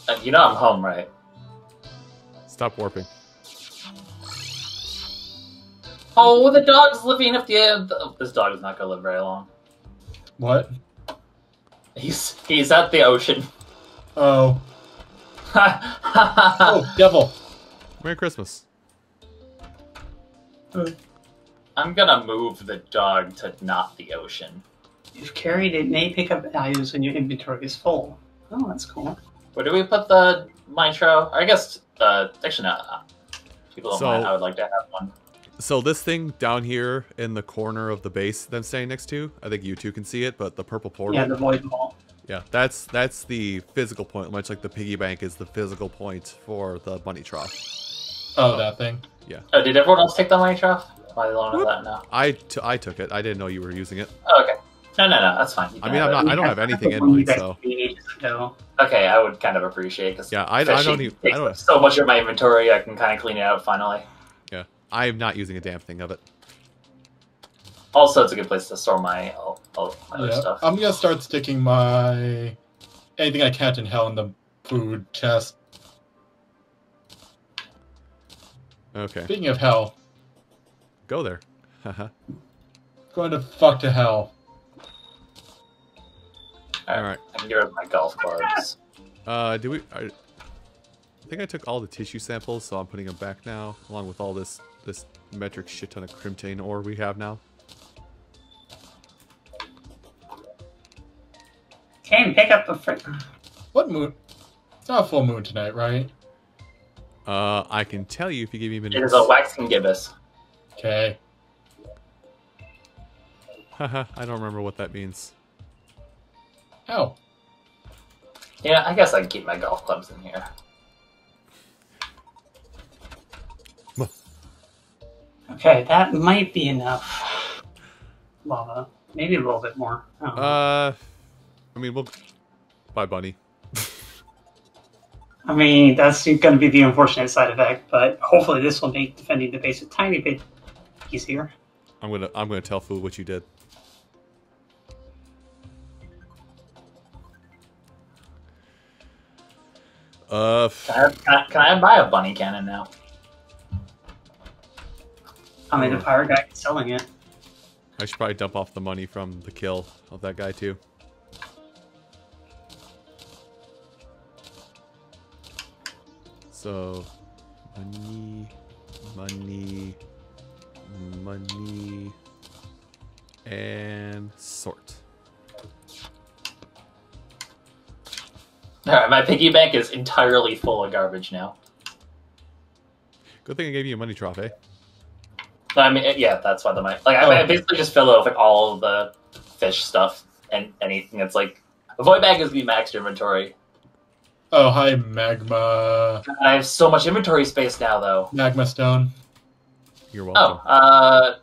S4: Uh, you know I'm home, right?
S1: Stop warping.
S4: Oh, the dog's living up the end. This dog is not gonna live very long.
S2: What?
S4: He's he's at the ocean.
S2: Oh.
S4: Oh,
S2: devil.
S1: Merry Christmas.
S4: I'm gonna move the dog to not the ocean.
S3: If carried, it may pick up items when your inventory is full. Oh, that's cool.
S4: Where do we put the nitro? I guess uh, actually not. People don't
S1: So-
S4: mind. I would like to have one.
S1: So this thing down here in the corner of the base that I'm standing next to, I think you two can see it, but the purple portal.
S3: Yeah, the void ball.
S1: Yeah, that's that's the physical point, much like the piggy bank is the physical point for the money trough.
S2: Oh, that thing. Yeah.
S4: Oh, did everyone else take the nitro? Why they don't know that now?
S1: I, t- I took it. I didn't know you were using it.
S4: Oh, okay. No, no, no. That's fine.
S1: I mean, I'm not- I don't have anything in
S3: One
S1: mine, so-
S3: we ages. (laughs)
S4: Okay, I would kind of appreciate because
S1: Yeah, I, I don't even. I don't.
S4: so much of my inventory. I can kind of clean it out finally.
S1: Yeah, I am not using a damn thing of it.
S4: Also, it's a good place to store my all, all my other
S2: Yeah.
S4: stuff.
S2: I'm gonna start sticking my anything I catch in hell in the food chest.
S1: Okay,
S2: Speaking of hell,
S1: go there. (laughs) Haha.
S2: going to fuck to hell.
S1: All right.
S4: I can get rid of my golf clubs.
S1: Uh, do we? I, I think I took all the tissue samples, so I'm putting them back now, along with all this this metric shit ton of crimtane ore we have now.
S3: Kane, pick up the frick.
S2: What moon? It's not a full moon tonight, right?
S1: Uh, I can tell you if you give me
S4: It
S1: minutes.
S4: is a waxing gibbous.
S2: Okay.
S1: Haha, (laughs) I don't remember what that means.
S2: Oh.
S4: Yeah, I guess I can keep my golf clubs in here.
S3: Okay, that might be enough. Lava. Maybe a little bit more. I don't know.
S1: I mean, we'll. Bye, bunny. (laughs)
S3: I mean, that's going to be the unfortunate side effect, but hopefully this will make defending the base a tiny bit easier.
S1: I'm gonna I'm gonna tell Fu what you did. Uh,
S4: Can I, can I, can I buy a bunny cannon now?
S3: I mean, the pirate guy is selling it.
S1: I should probably dump off the money from the kill of that guy too. So, money, money, money, and sort.
S4: Alright, my piggy bank is entirely full of garbage now.
S1: Good thing I gave you a money trough, eh?
S4: I mean, yeah, that's why the money. Like,
S2: Oh.
S4: I, I basically just fill it with like all of the fish stuff and anything that's like. The void bag is gonna be max inventory.
S2: Oh, hi, magma.
S4: I have so much inventory space now, though.
S2: Magma stone.
S1: You're
S4: Oh,
S1: welcome.
S4: uh,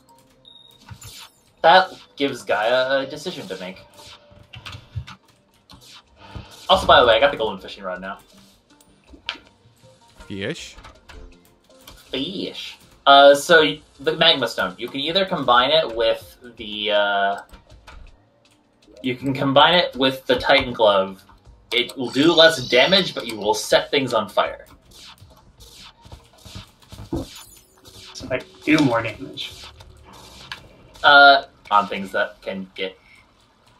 S4: that gives Gaia a decision to make. Also, by the way, I got the golden fishing rod now.
S1: Fish.
S4: Fish. Uh, so the magma stone, you can either combine it with the uh, You can combine it with the Titan Glove. It will do less damage, but you will set things on fire.
S3: So I do more damage.
S4: Uh, on things that can get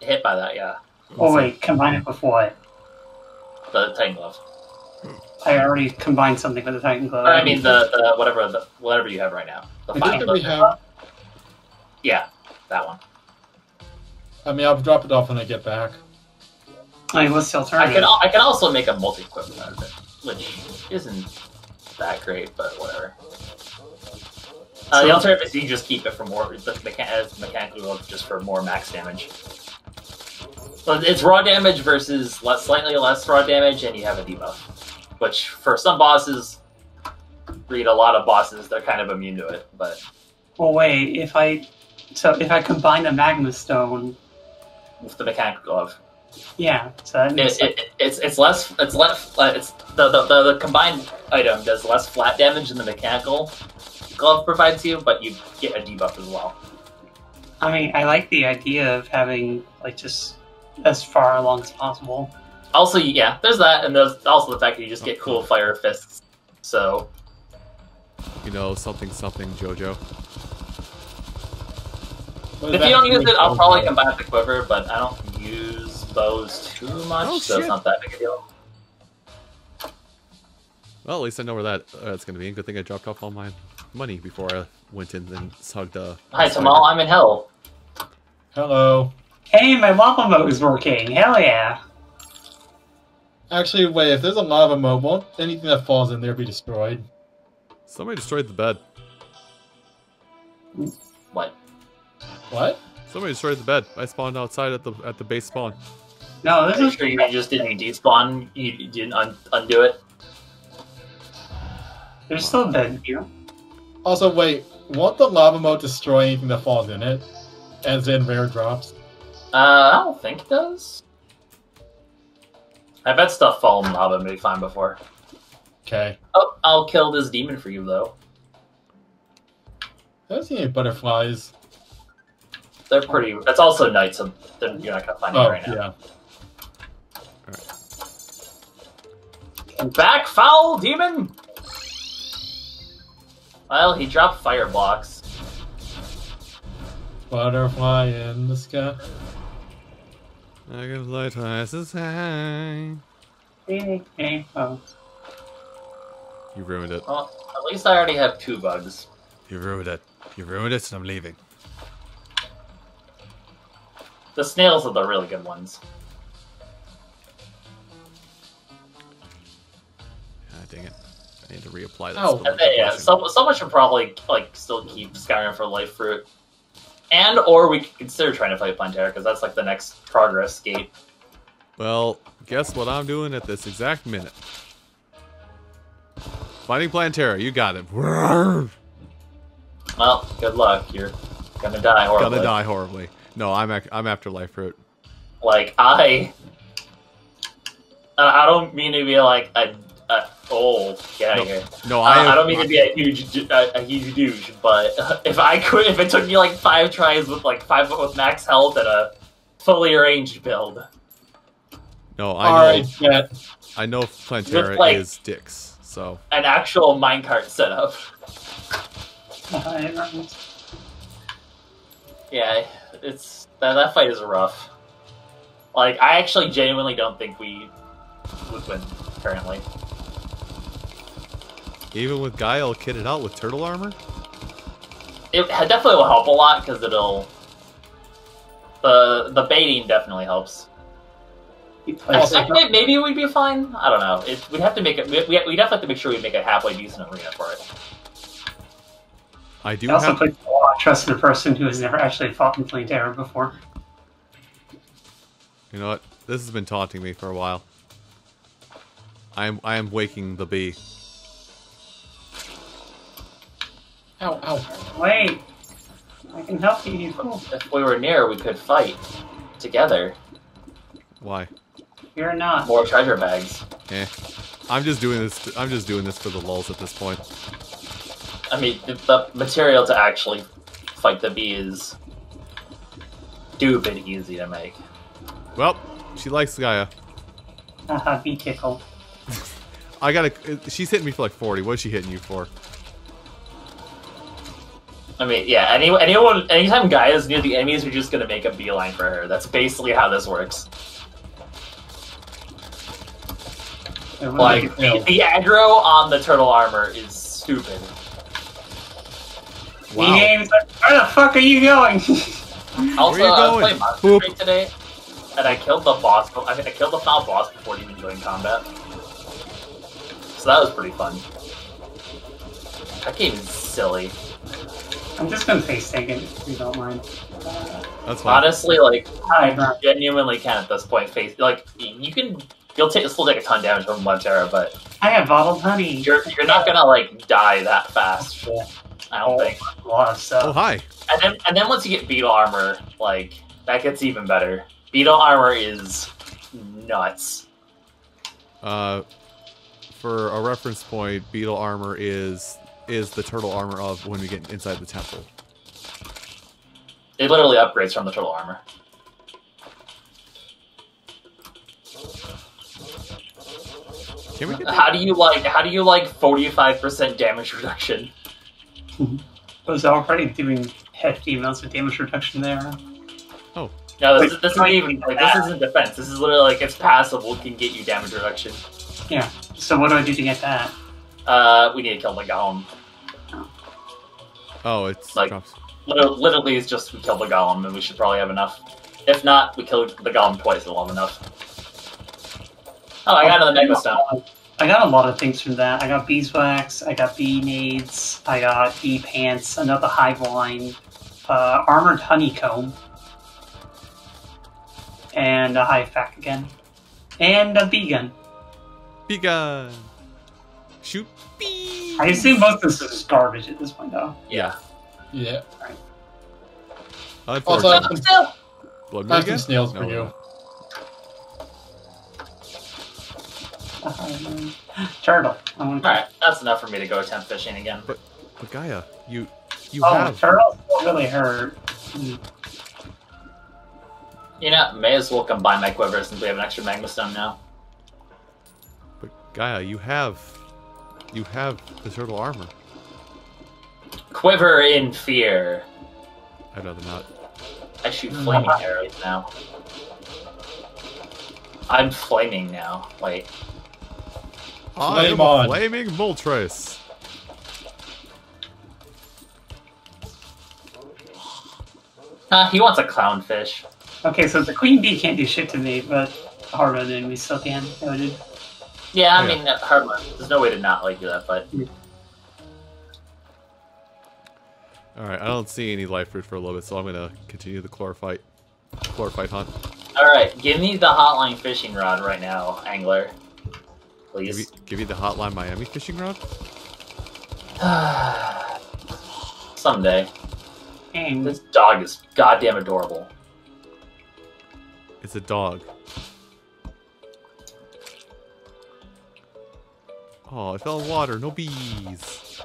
S4: hit by that, yeah.
S3: Oh wait, combine it with what?
S4: The Titan Glove.
S3: I already combined something with the Titan Glove.
S4: I mean, the, the whatever the whatever you have right now. The
S2: I
S4: fire
S2: think that
S4: glove.
S2: we have.
S4: Yeah, that one.
S2: I mean, I'll drop it off when I get back.
S3: I mean, what's the
S4: I
S3: alternative?
S4: can al- I can also make a multi equipment out of it, which isn't that great, but whatever. Uh, the
S3: So-
S4: alternative is you just keep it for more the mecha- as mechanical glove just for more max damage. But it's raw damage versus less, slightly less raw damage, and you have a debuff, which for some bosses, read a lot of bosses, they're kind of immune to it. But
S3: Well, wait. If I so if I combine the magma stone,
S4: with the mechanical glove,
S3: yeah. So that makes
S4: it, it, it's it's less it's less it's the, the the the combined item does less flat damage than the mechanical glove provides you, but you get a debuff as well.
S3: I mean, I like the idea of having like just as far along as possible.
S4: Also, yeah, there's that, and there's also the fact that you just get cool fire fists. So
S1: You know, something, something, JoJo.
S4: If you don't use it, I'll probably combine the quiver, but I don't use bows too much,
S1: Oh,
S4: so
S1: shit.
S4: it's not that big a deal.
S1: Well, at least I know where that uh, that's gonna be. Good thing I dropped off all my money before I went in and hugged uh
S4: Hi,
S1: spider.
S4: Tamal, I'm in hell.
S2: Hello.
S3: Hey, my lava moat is working. Hell yeah!
S2: Actually, wait. If there's a lava moat, won't anything that falls in there be destroyed?
S1: Somebody destroyed the bed.
S4: What?
S2: What?
S1: Somebody destroyed the bed. I spawned outside at the at the base spawn.
S3: No, this
S4: Are
S3: is
S4: sure you just didn't despawn? You you didn't un- undo it?
S3: there's still dead bed here.
S2: Also, wait. Won't the lava moat destroy anything that falls in it? As in rare drops?
S4: Uh, I don't think it does. I bet stuff fall in lava may be fine before.
S2: Okay.
S4: Oh, I'll kill this demon for you though.
S2: I don't see any butterflies.
S4: They're pretty. That's also night, so then you're not gonna find
S2: Oh,
S4: it right now.
S2: Yeah.
S4: Back, foul demon! Well, he dropped fire blocks.
S2: Butterfly in the sky.
S1: I can fly twice as high.
S3: Hey, hey, oh.
S1: You ruined it.
S4: Well, at least I already have two bugs.
S1: You ruined it. You ruined it, and I'm leaving.
S4: The snails are the really good ones.
S1: Dang it. I need to reapply that
S2: Oh,
S1: spell
S4: And they, yeah, some, someone should probably like still keep Skyrim for life fruit, and or we could consider trying to fight Plantera because that's like the next progress gate.
S1: Well, guess what I'm doing at this exact minute? Fighting Plantera, you got it.
S4: Well, good luck. You're gonna die horribly.
S1: Gonna die horribly. No, I'm I'm after life fruit.
S4: Like I, I I don't mean to be like a, a oh get out
S1: No,
S4: of here.
S1: No,
S4: uh,
S1: I,
S4: I,
S1: I
S4: don't mean to be a huge a, a huge douche, but (laughs) if I could, if it took me like five tries with like five with max health and a fully arranged build,
S1: No, I know.
S2: Alright, bet.
S1: I know Plantera
S4: like-
S1: is dicks. So
S4: an actual minecart setup. (laughs) Yeah, it's that that fight is rough. Like I actually genuinely don't think we would win currently.
S1: Even with Guile kitted out with turtle armor,
S4: It definitely will help a lot because it'll the the baiting definitely helps.
S3: He
S4: I think maybe we'd be fine. I don't know. It, we'd have to make it. We, we we definitely have to make sure we make a halfway decent arena for it.
S1: I do
S3: He also
S1: have.
S3: puts a lot of trust in a person who has never actually fought in Plantera before.
S1: You know what? This has been taunting me for a while. I am I am waking the bee.
S2: Ow, ow.
S3: Wait, I can help you. Cool.
S4: If we were near, we could fight together.
S1: Why?
S3: You're not.
S4: More treasure bags.
S1: Eh. I'm just doing this. I'm just doing this for the lulls at this point.
S4: I mean, the, the material to actually fight the bee is stupid easy to make.
S1: Well, she likes Gaia.
S3: Haha, be tickle. (laughs)
S1: I gotta. She's hitting me for like 40. What's she hitting you for?
S4: I mean, yeah. Any, anyone, anytime Gaia's near the enemies, we're just gonna make a beeline for her. That's basically how this works. Like
S2: you
S4: the aggro on the turtle armor is stupid.
S3: Wow. Games, where the fuck are you going? (laughs)
S4: Also,
S1: Where you
S4: I was
S1: going?
S4: playing Monster
S1: Boop.
S4: Street today, and I killed the boss. I mean, I killed the final boss before even joining combat. So that was pretty fun. That game is silly.
S3: I'm just gonna face tank it if you don't mind.
S1: That's fine.
S4: Honestly, like
S3: Hi, Brian.
S4: genuinely can at this point face like you can. You'll take still take a ton of damage from one terror, but
S3: I have bottled honey.
S4: you're you're not gonna like die that fast.
S3: Yeah,
S4: I don't think.
S3: a lot of
S1: Oh,
S3: stuff.
S1: hi.
S4: And then and then once you get beetle armor, like that gets even better. Beetle armor is nuts.
S1: Uh, for a reference point, beetle armor is is the turtle armor of when we get inside the temple.
S4: It literally upgrades from the turtle armor.
S1: Can we get
S4: How do you like? How do you like forty five percent damage reduction? (laughs)
S3: I was already doing hefty amounts of damage reduction there. Oh.
S4: No, this, is- this isn't even like this uh, isn't defense. This is literally like it's passive. What can get you damage reduction? Yeah.
S3: So what do I do to get that?
S4: Uh, we need to kill the golem.
S1: Oh, it's
S4: Like-
S1: drops.
S4: Literally, literally, it's just we kill the golem, and we should probably have enough. If not, we kill the golem twice. We'll have enough. Oh, I got another magma stone.
S3: I got a lot of things from that. I got beeswax, I got bee nades, I got bee pants, another hive line, uh, armored honeycomb, and a hive pack again, and a bee gun.
S1: Be gun. Shoot. Bee.
S3: I assume most of this is garbage at this point, though.
S4: Yeah.
S2: Yeah.
S1: Unfortunately.
S2: Also, I have some,
S1: Blood
S2: I
S1: moon
S2: have some
S1: again?
S2: snails
S1: No,
S2: for you.
S3: A hive line. Turtle. I want
S4: All right, that's enough for me to go attempt fishing again.
S1: But Gaia, you you
S3: Oh,
S1: have
S3: turtles don't really hurt.
S4: You know, may as well combine my quiver since we have an extra magma stone now.
S1: but Gaia, you have you have the turtle armor.
S4: Quiver in fear.
S1: I'd rather not.
S4: I shoot flaming arrows now. I'm flaming now. Wait.
S1: I am
S2: Flame on.
S1: flaming Moltres.
S4: Ah, he wants a clownfish.
S3: Okay, so the queen bee can't do shit to me, but hard on we still can. Noted.
S4: Yeah, I
S1: Yeah.
S4: mean, hard one. There's no way to not like do that, but
S1: All right, I don't see any life fruit for a little bit, so I'm gonna continue the chlorophyte chlorophyte hunt.
S4: all right. Give me the hotline fishing rod right now, angler.
S1: Give you,
S4: Please.
S1: give you the Hotline Miami fishing rod. (sighs)
S4: Someday.
S3: And
S4: This dog is goddamn adorable.
S1: It's a dog. Oh, it fell in water. No bees.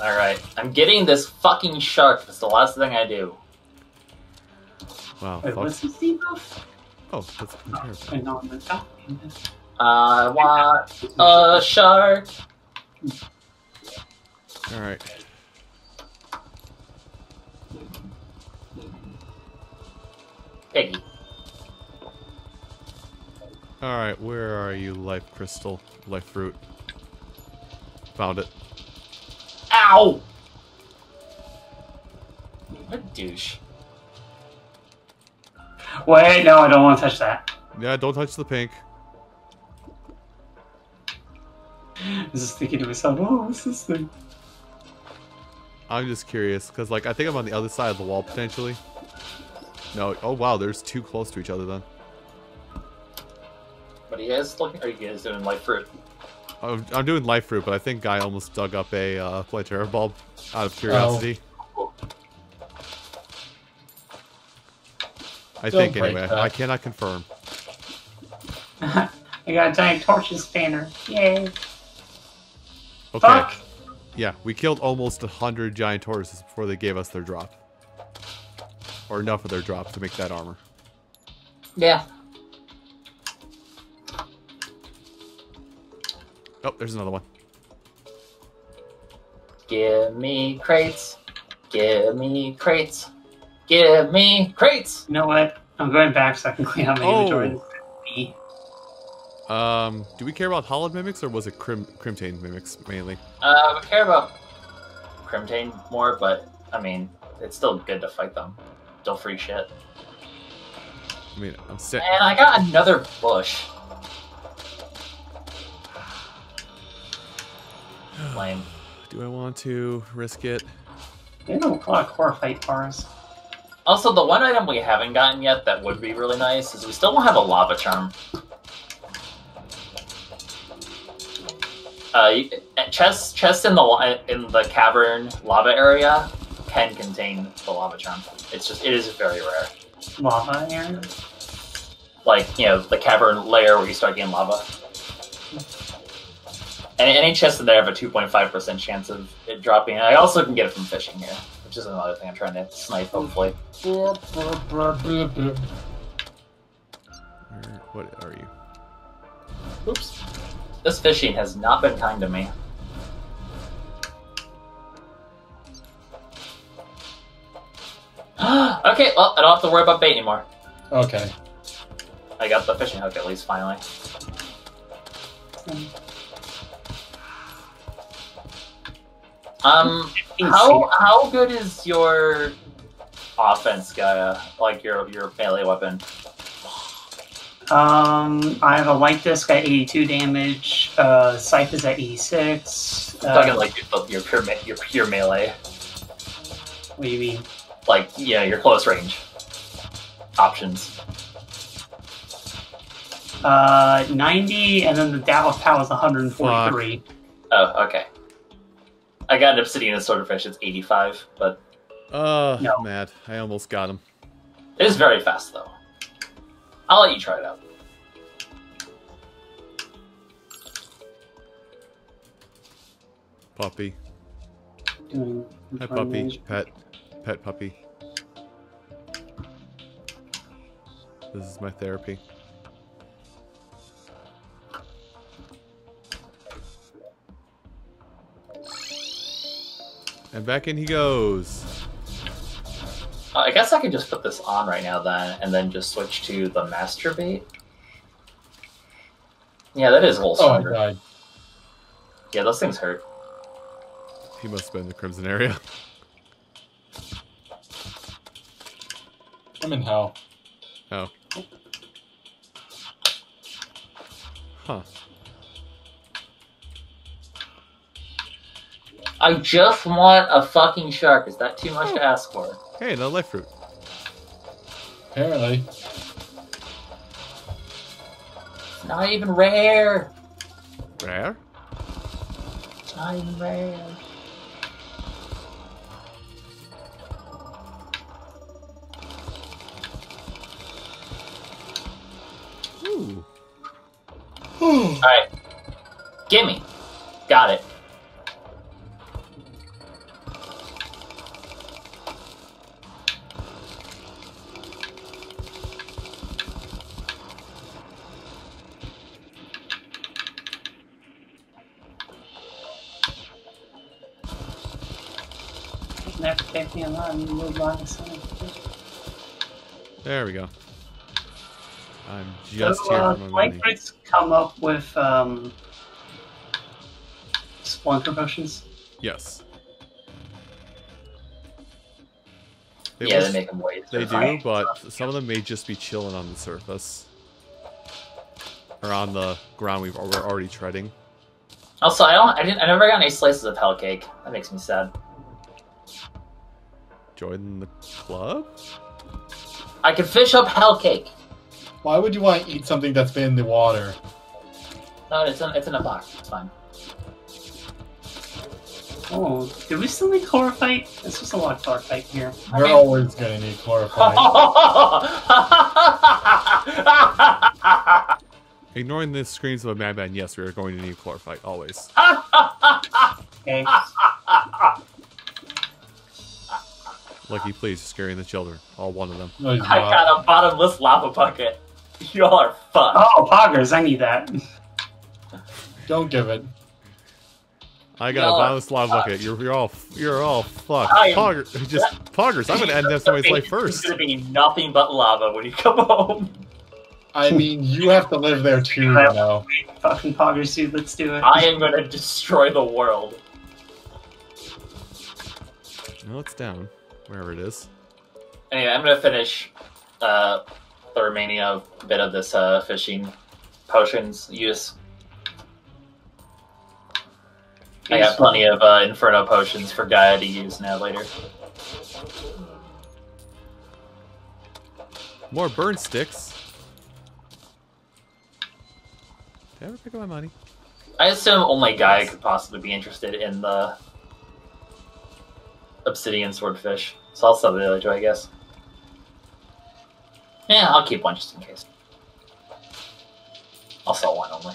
S4: All right, I'm getting this fucking shark. That's the last thing I do.
S1: Wow.
S3: wait,
S1: fuck.
S3: what's his debuff?
S1: Oh, that's comparison.
S3: Wait, no, the top.
S4: I want a shark.
S1: All right.
S4: Piggy.
S1: All right. Where are you, life crystal, life fruit? Found it.
S4: Ow! What a douche.
S3: Wait, no, I don't want to touch that.
S1: Yeah, don't touch the pink.
S3: I was (laughs) just thinking to myself, oh, what's this thing?
S1: I'm just curious because, like, I think I'm on the other side of the wall potentially. No. Oh wow, there's too close to each other then.
S4: What are you guys looking? Are you guys doing life fruit?
S1: I'm, I'm doing life fruit, but I think Guy almost dug up a uh, Plantera bulb out of curiosity. I
S2: Don't
S1: think anyway.
S2: that.
S1: I cannot confirm. (laughs)
S3: I got a giant torches spanner. Yay.
S1: Okay.
S3: Fuck!
S1: Yeah, we killed almost a hundred giant tortoises before they gave us their drop. or enough of their drop to make that armor.
S4: Yeah.
S1: Oh, there's another one.
S4: Give me crates. Give me crates. Give me crates.
S3: You know what? I'm going back so I can clean out my
S1: Oh.
S3: inventory. Me.
S1: Um, do we care about Hallowed mimics or was it Crim Crimtane mimics mainly?
S4: Uh, we care about Crimtane more, but I mean, it's still good to fight them. Still free shit.
S1: I mean, I'm sick.
S4: And I got another bush. (sighs) Lame.
S1: Do I want to risk it?
S3: They don't a lot of chlorophyte bars.
S4: Also, the one item we haven't gotten yet that would be really nice is we still don't have a lava charm. Uh, you- uh, chests chests in the in the cavern lava area can contain the lava charm. It's just it is very rare.
S3: Lava area.
S4: Like you know the cavern layer where you start getting lava. And any chest in there have a two point five percent chance of it dropping. I also can get it from fishing here, which is another thing I'm trying to snipe. Hopefully.
S1: What are you?
S2: Oops.
S4: This fishing has not been kind to me. (gasps) okay, well, I don't have to worry about bait anymore.
S2: Okay.
S4: I got the fishing hook at least finally. Hmm. Um, how how good is your offense, Gaia? Like your your melee weapon?
S3: Um, I have a light disc at 82 damage. Uh, scythe is at 86.
S4: I'm talking
S3: Uh,
S4: like your your pure your pure melee,
S3: what do you mean?
S4: like yeah, your close range options.
S3: Uh, 90, and then the Dao of Pow is 143.
S4: Oh, okay. I got an obsidian and swordfish. It's 85, but
S1: Uh,
S3: No.
S1: mad. I almost got him.
S4: it is very fast though. I'll let you try it out.
S1: Puppy.
S3: Doing
S1: Hi, puppy. Pet. Pet puppy. This is my therapy. And back in he goes.
S4: Uh, I guess I could just put this on right now then, and then just switch to the masturbate. Yeah, that is a little
S2: Oh, I
S4: stronger.
S2: died.
S4: yeah, those things hurt.
S1: He must have been in the Crimson area.
S2: I'm in hell.
S1: Oh. Huh.
S4: I just want a fucking shark. Is that too much to ask for?
S1: Hey, another life fruit.
S2: Apparently.
S4: It's not even rare.
S1: Rare?
S4: It's not even rare.
S1: Ooh.
S4: Alright. Gimme. Got it.
S3: Never take me alive. You will buy the sun.
S1: There we go. I'm just
S3: So,
S1: here
S3: uh,
S1: for my
S3: light
S1: money.
S3: bricks come up with um, Spelunker potions.
S1: Yes. They
S4: yeah,
S1: was-
S4: they make them wait.
S1: They do,
S3: Right.
S1: but some of them may just be chilling on the surface. Or on the ground we've, we're already treading.
S4: Also, I don't. I didn't. I never got any slices of hell cake. That makes me sad.
S1: Join the club?
S4: I can fish up hell cake.
S2: Why would you want to eat something that's been in the water?
S4: No, it's in. It's in a box. It's fine.
S3: Oh, did we still need chlorophyte? This was a lot of chlorophyte here.
S4: I
S2: You're
S4: mean-
S2: always gonna need chlorophyte. (laughs)
S1: Ignoring the screams of a madman, yes, we are going to need chlorophyte, always.
S3: Okay.
S1: Lucky, please, you're scaring the children. All one of them. (laughs)
S2: No,
S4: I got a bottomless lava bucket. (laughs) Y'all are fucked.
S3: Oh, poggers! I need that. (laughs)
S2: Don't give it.
S1: I got a bottomless lava bucket. You're, you're all you're all fucked.
S4: I am-
S1: Pogger, just poggers. I'm gonna end up somebody's life
S4: It's
S1: first.
S4: gonna be nothing but lava when you come home.
S2: I mean, you have to live there too, you know.
S3: Fucking poggers, dude. Let's do it.
S4: I am gonna destroy the world.
S1: No, it's down. Wherever it is.
S4: Anyway, I'm gonna finish uh, the remaining of bit of this uh, fishing potions use. I got plenty of uh, Inferno potions for Gaia to use now later.
S1: More burn sticks. Did I ever pick up my money?
S4: I assume only Gaia could possibly be interested in the obsidian swordfish, so I'll sell the other two, I guess. Yeah, I'll keep one just in case. I'll sell one only.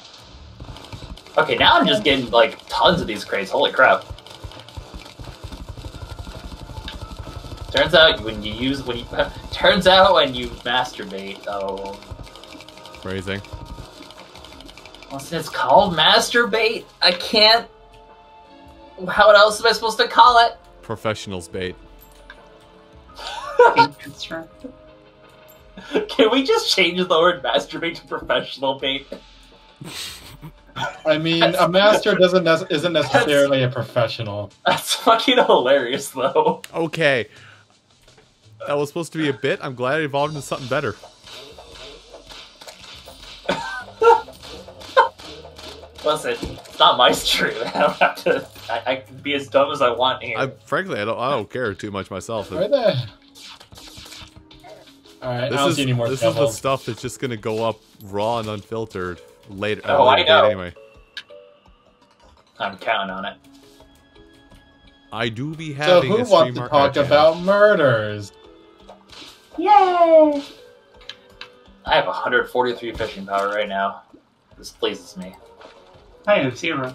S4: Okay, now I'm just getting like tons of these crates. Holy crap! Turns out when you use when you (laughs) turns out when you masturbate, oh,
S1: Phrasing.
S4: well, since it's called masturbate, I can't. How else am I supposed to call it?
S1: Professionals bait.
S3: That's (laughs) right.
S4: Can we just change the word masturbate to professional bait?
S2: I mean, a master (laughs) doesn't nec- isn't necessarily a professional.
S4: That's fucking hilarious, though.
S1: Okay. That was supposed to be a bit. I'm glad it evolved into something better. (laughs)
S4: Listen, it's not my stream. I don't have to. I, I can be as dumb as I want here.
S1: I frankly, I don't, I don't care too much myself.
S2: Right there. Alright, I
S1: This
S2: don't
S1: is
S2: see any more
S1: this is the stuff that's just gonna go up raw and unfiltered later.
S4: Oh,
S1: uh,
S4: I
S1: later date
S4: know.
S1: Anyway,
S4: I'm counting on it.
S1: I do be having.
S2: So who
S1: a
S2: wants to talk
S1: channel.
S2: about murders?
S3: Yay!
S4: I have 143 fishing power right now. This pleases me.
S3: I have zero.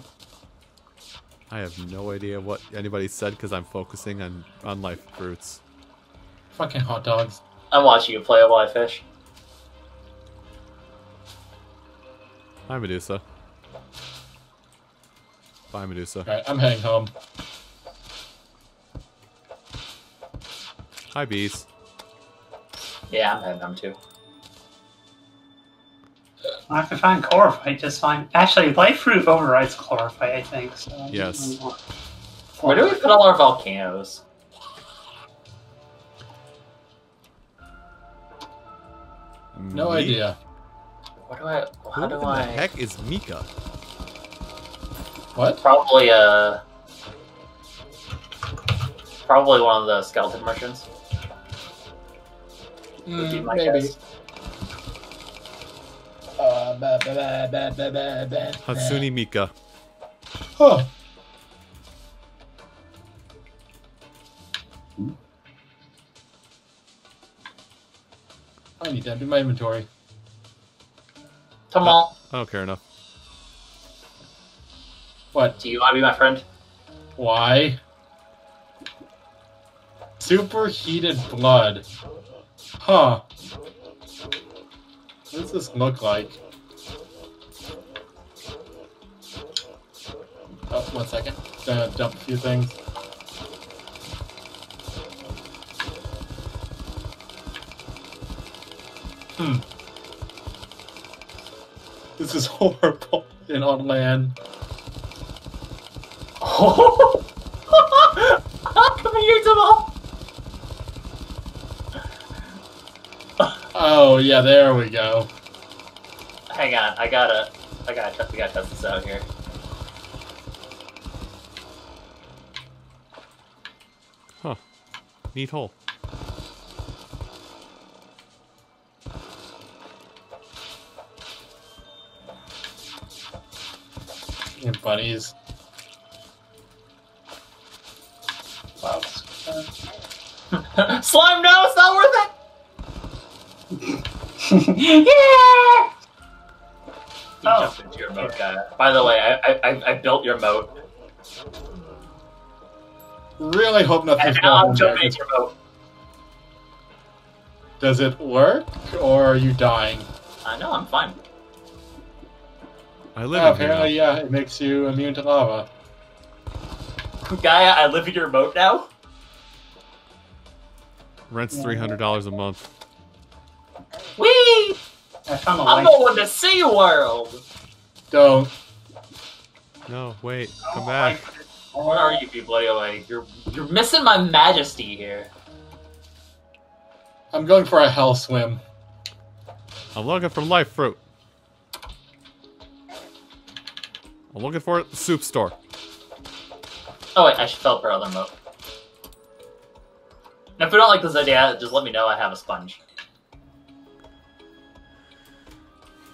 S1: I have no idea what anybody said because I'm focusing on on life fruits.
S2: Fucking hot dogs.
S4: I'm watching you play while I fish.
S1: Hi, Medusa. Bye, Medusa.
S2: Alright, I'm heading home.
S1: Hi, bees.
S4: Yeah, I'm heading home too.
S3: I have to find chlorophyte just fine. Actually, life fruit overrides chlorophyte, I think. So I
S1: Yes.
S3: don't really want-
S4: Where do we put all our volcanoes?
S2: No
S1: Me-
S2: idea.
S4: What do I?
S1: Who
S4: How do
S1: in
S4: I?
S1: the heck is Mika?
S2: What?
S4: Probably uh. Probably one of the skeleton merchants.
S2: Mm, maybe.
S4: guess.
S2: Uh, ba- ba- ba- ba- ba- ba- ba-
S1: Hatsune Mika.
S2: Huh. I need to empty my inventory.
S4: Come uh, on.
S1: I don't care enough.
S2: What?
S4: Do you want to be my friend?
S2: Why? Superheated blood. Huh. What does this look like? Oh, one second. Gonna dump a few things. Hmm. This is (laughs) horrible in on land. Oh!
S4: Come here, Jamal.
S2: Oh yeah, there we go.
S4: Hang on, I gotta, I gotta, we gotta test this out here.
S1: Huh. Neat hole.
S2: Yeah, bunnies.
S3: Wow. (laughs)
S4: Slime, no, it's not worth it. (laughs)
S3: yeah!
S4: You
S3: Oh.
S4: jumped into your moat, guy. By the way, I, I, I- I built your moat,
S2: Really hope
S4: and
S2: nothing's
S4: now I'm jumping into your moat.
S2: Does it work, or are you dying?
S4: Uh, I know, I'm fine.
S1: I live
S2: Yeah,
S1: in here now.
S2: apparently, yeah, it makes you immune to lava.
S4: Gaia, I live in your moat now.
S1: Rent's three hundred dollars a month.
S4: Whee!
S3: I found a
S4: I'm going to Sea World.
S2: Don't.
S1: No, wait,
S3: Oh,
S1: come back.
S4: Where are you people anyway? You're you're missing my majesty here.
S2: I'm going for a hell swim.
S1: I'm looking for life fruit. I'm looking for it the soup store.
S4: Oh wait, I should fill up our other moat. And if we don't like this idea, just let me know. I have a sponge.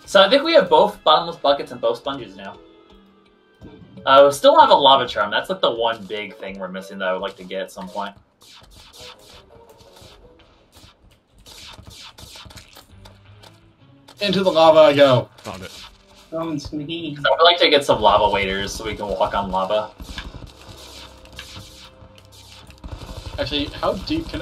S4: So I think we have both bottomless buckets and both sponges now. Uh, we still have a lava charm. That's like the one big thing we're missing that I would like to get at some point.
S2: Into the lava I go.
S1: Found it.
S3: Bones McGee.
S4: I would like to get some lava waders so we can walk on lava.
S2: Actually, how deep can?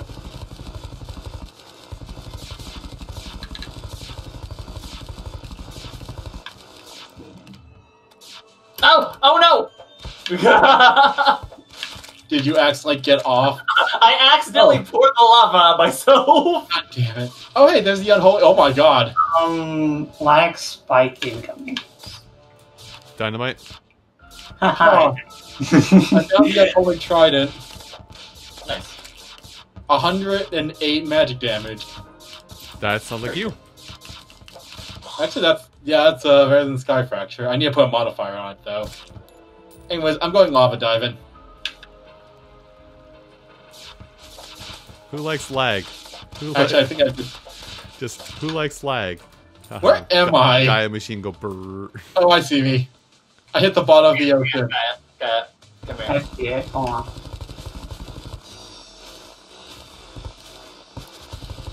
S4: Oh! Oh no! (laughs)
S2: Did you accidentally get off?
S4: I accidentally
S2: Oh.
S4: poured the lava on myself. (laughs)
S2: God damn it! Oh hey, there's the unholy. Oh my god!
S3: Um, lag spike incoming.
S1: Dynamite.
S3: Haha.
S2: Oh, I found the unholy trident.
S4: Nice.
S2: 108 magic damage.
S1: That sounds like you.
S2: Actually, that's yeah, that's uh, better than Sky Fracture. I need to put a modifier on it though. Anyways, I'm going lava diving.
S1: Who likes lag? Who li-
S2: Actually, I think I did.
S1: just who likes lag?
S2: Where am I?
S1: Gaia machine go brrr.
S2: Oh, I see me. I hit the bottom of the ocean.
S4: Gaia, Gaia, come here.
S3: I see it. Hold on.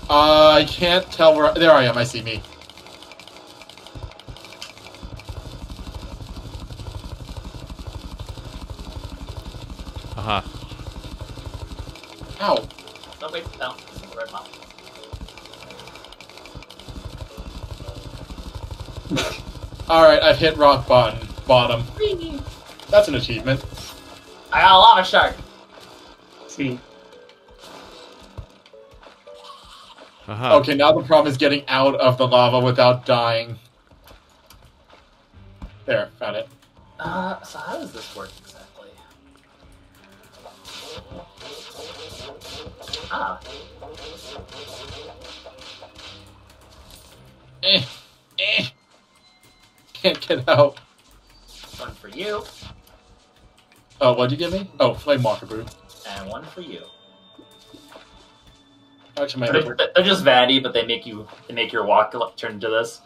S2: Uh, I can't tell where. There I am. I see me.
S1: Aha.
S2: Ow.
S4: No, wait, no. This is red map.
S2: All right, I've hit rock bottom. Bottom. That's an achievement.
S4: I got a lava shark.
S3: See.
S1: Aha.
S2: Okay, now the problem is getting out of the lava without dying. There, found it.
S4: Uh, so how does this work exactly? Ah,
S2: Eh, eh. Can't get out.
S4: one for you
S2: Oh, what'd you give me? Oh, flame walker brew.
S4: and one for you.
S2: Actually,
S4: They're, they're just vanity, but they make you they make your walk turn into this.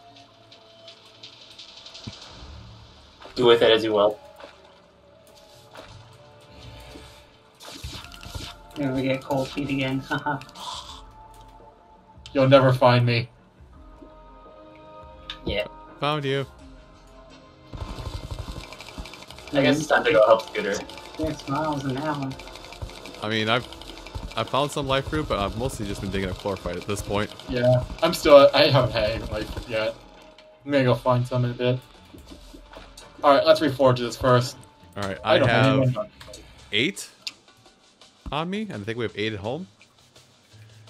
S4: Do with it as you will.
S3: Here we get cold feet again. (laughs)
S2: You'll never find me.
S4: Yeah,
S1: Found you.
S4: I guess it's time to go help Scooter.
S3: Six miles an hour.
S1: I mean, I've I found some life fruit, but I've mostly just been digging a chlorophyte at this point.
S2: Yeah, I'm still. I haven't had any life yet. I'm gonna go find some in a bit. All right, let's reforge this first.
S1: All right, I,
S2: don't
S1: have
S2: anyone.
S1: eight on me, and I think we have eight at home.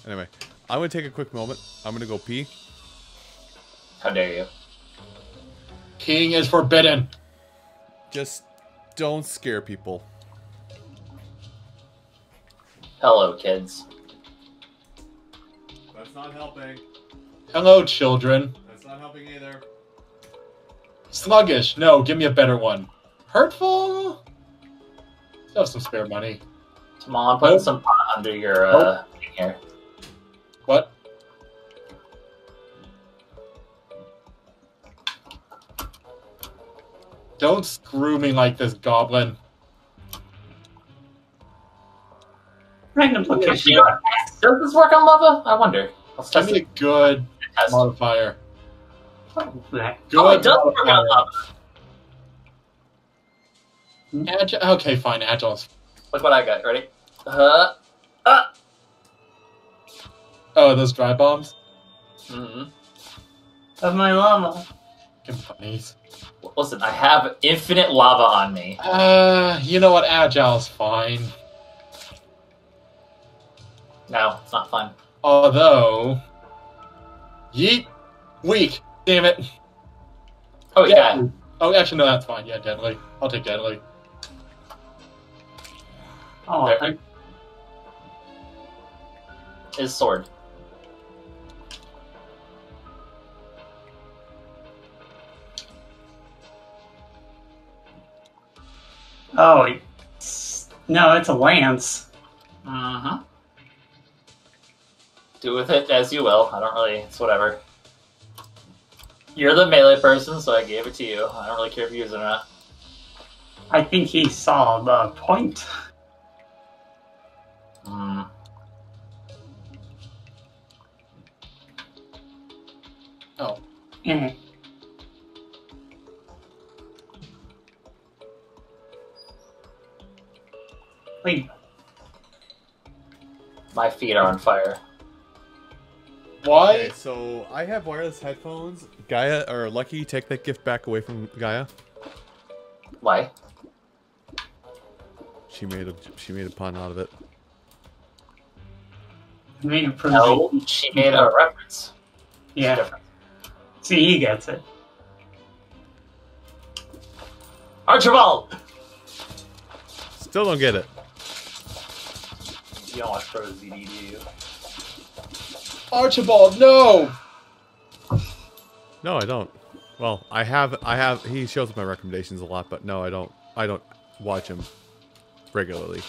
S1: Anyway, I'm gonna take a quick moment. I'm gonna go pee.
S4: How dare you?
S2: King is forbidden.
S1: Just don't scare people.
S4: Hello, kids.
S1: That's not helping.
S2: Hello, children.
S1: That's not helping either.
S2: Sluggish. No, give me a better one. Hurtful. Still have some spare money.
S4: Come on, put
S2: Nope.
S4: some pot under your uh thing here.
S2: What? Don't screw me like this, goblin.
S3: Random location.
S4: Does this work on lava? I wonder. Let's
S2: Give
S4: test
S2: me a
S4: it.
S2: good
S4: Test.
S2: modifier.
S3: That-
S2: Good
S4: Oh, it does work on
S2: modifier.
S4: lava.
S2: Agi- okay, fine. Agile's.
S4: Look what I got. Ready? Uh, uh.
S2: Oh, those dry bombs?
S4: Mm-hmm.
S3: Of my lava.
S2: Fucking bunnies.
S4: Listen, I have infinite lava on me.
S2: Uh, you know what? Agile's fine.
S4: No, it's not fun.
S2: Although. Yeet! Weak! Damn it!
S4: Oh yeah,
S2: Oh, actually, no, that's fine. Yeah, deadly. I'll take deadly.
S3: Oh,
S4: There.
S3: I,
S4: his sword.
S3: oh, it's, no, it's a lance.
S4: Uh huh. Do with it as you will. I don't really. It's whatever. You're the melee person, so I gave it to you. I don't really care if you use it or not.
S3: I think he saw the point.
S4: Hmm.
S2: Oh.
S3: Eh. Wait,
S4: My feet are on fire.
S2: Why?
S1: Okay, so I have wireless headphones. Gaia or Lucky, take that gift back away from Gaia.
S4: Why?
S1: She made a she made a pun out of it.
S3: I mean, it proves
S4: No, she made a reference. It's
S3: Yeah,
S4: different.
S3: see, he gets it.
S4: Archibald!
S1: Still don't get it.
S4: You don't watch ProZD, do you?
S2: Archibald, no!
S1: No, I don't. Well, I have I have he shows up my recommendations a lot, but no, I don't I don't watch him regularly.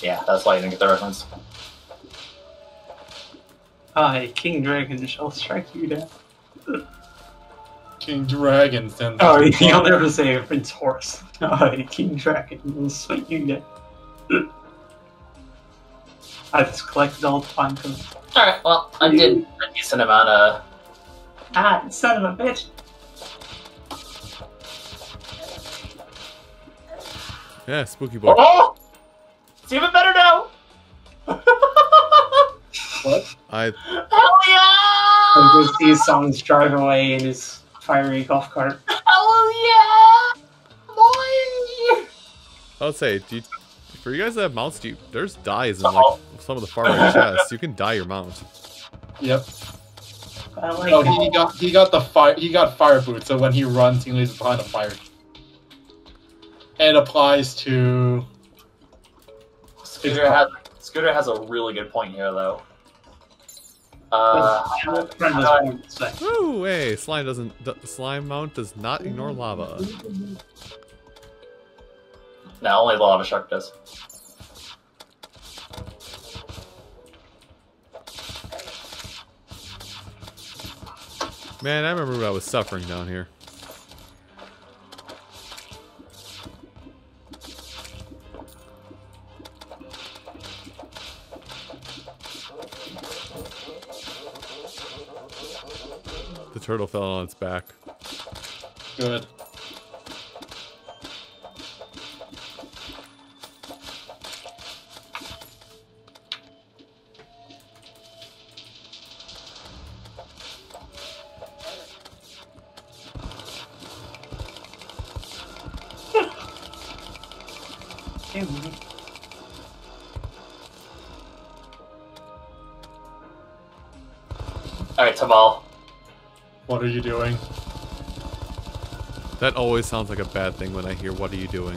S4: Yeah, that's why you didn't get the reference.
S3: I, King Dragon, shall strike you down.
S2: King Dragon sends.
S3: Oh, (laughs) you'll never say Prince Horse. (laughs) I, King Dragon, will smite you down. (clears throat) I just collected all the fine codes.
S4: Alright, well, I did a decent amount of.
S3: Ah, son of a bitch.
S1: Yeah, spooky boy.
S4: Oh! It's even better now! (laughs)
S2: What?
S1: I
S4: Hell yeah!
S3: And just these songs drive away in his fiery golf cart.
S4: Hell yeah! Boy!
S1: I'll say, do you, for you guys that have mounts, do you, there's dies in like
S4: Uh-oh.
S1: some of the far right chests. You can dye your mount.
S2: Yep.
S3: I like
S2: Oh, he got he got the fire he got fire boots, so when he runs, he leaves behind a fire. And it applies to
S4: Scooter has, Scooter has a really good point here, though. Uh,
S3: Friend
S4: how I-
S3: born this way.
S1: Woo! Hey, slime doesn't. d- Slime mount does not ignore lava.
S4: no, only the lava shark does.
S1: Man, I remember when I was suffering down here. Turtle fell on its back.
S2: good. What are you doing?
S1: That always sounds like a bad thing when I hear, what are you doing?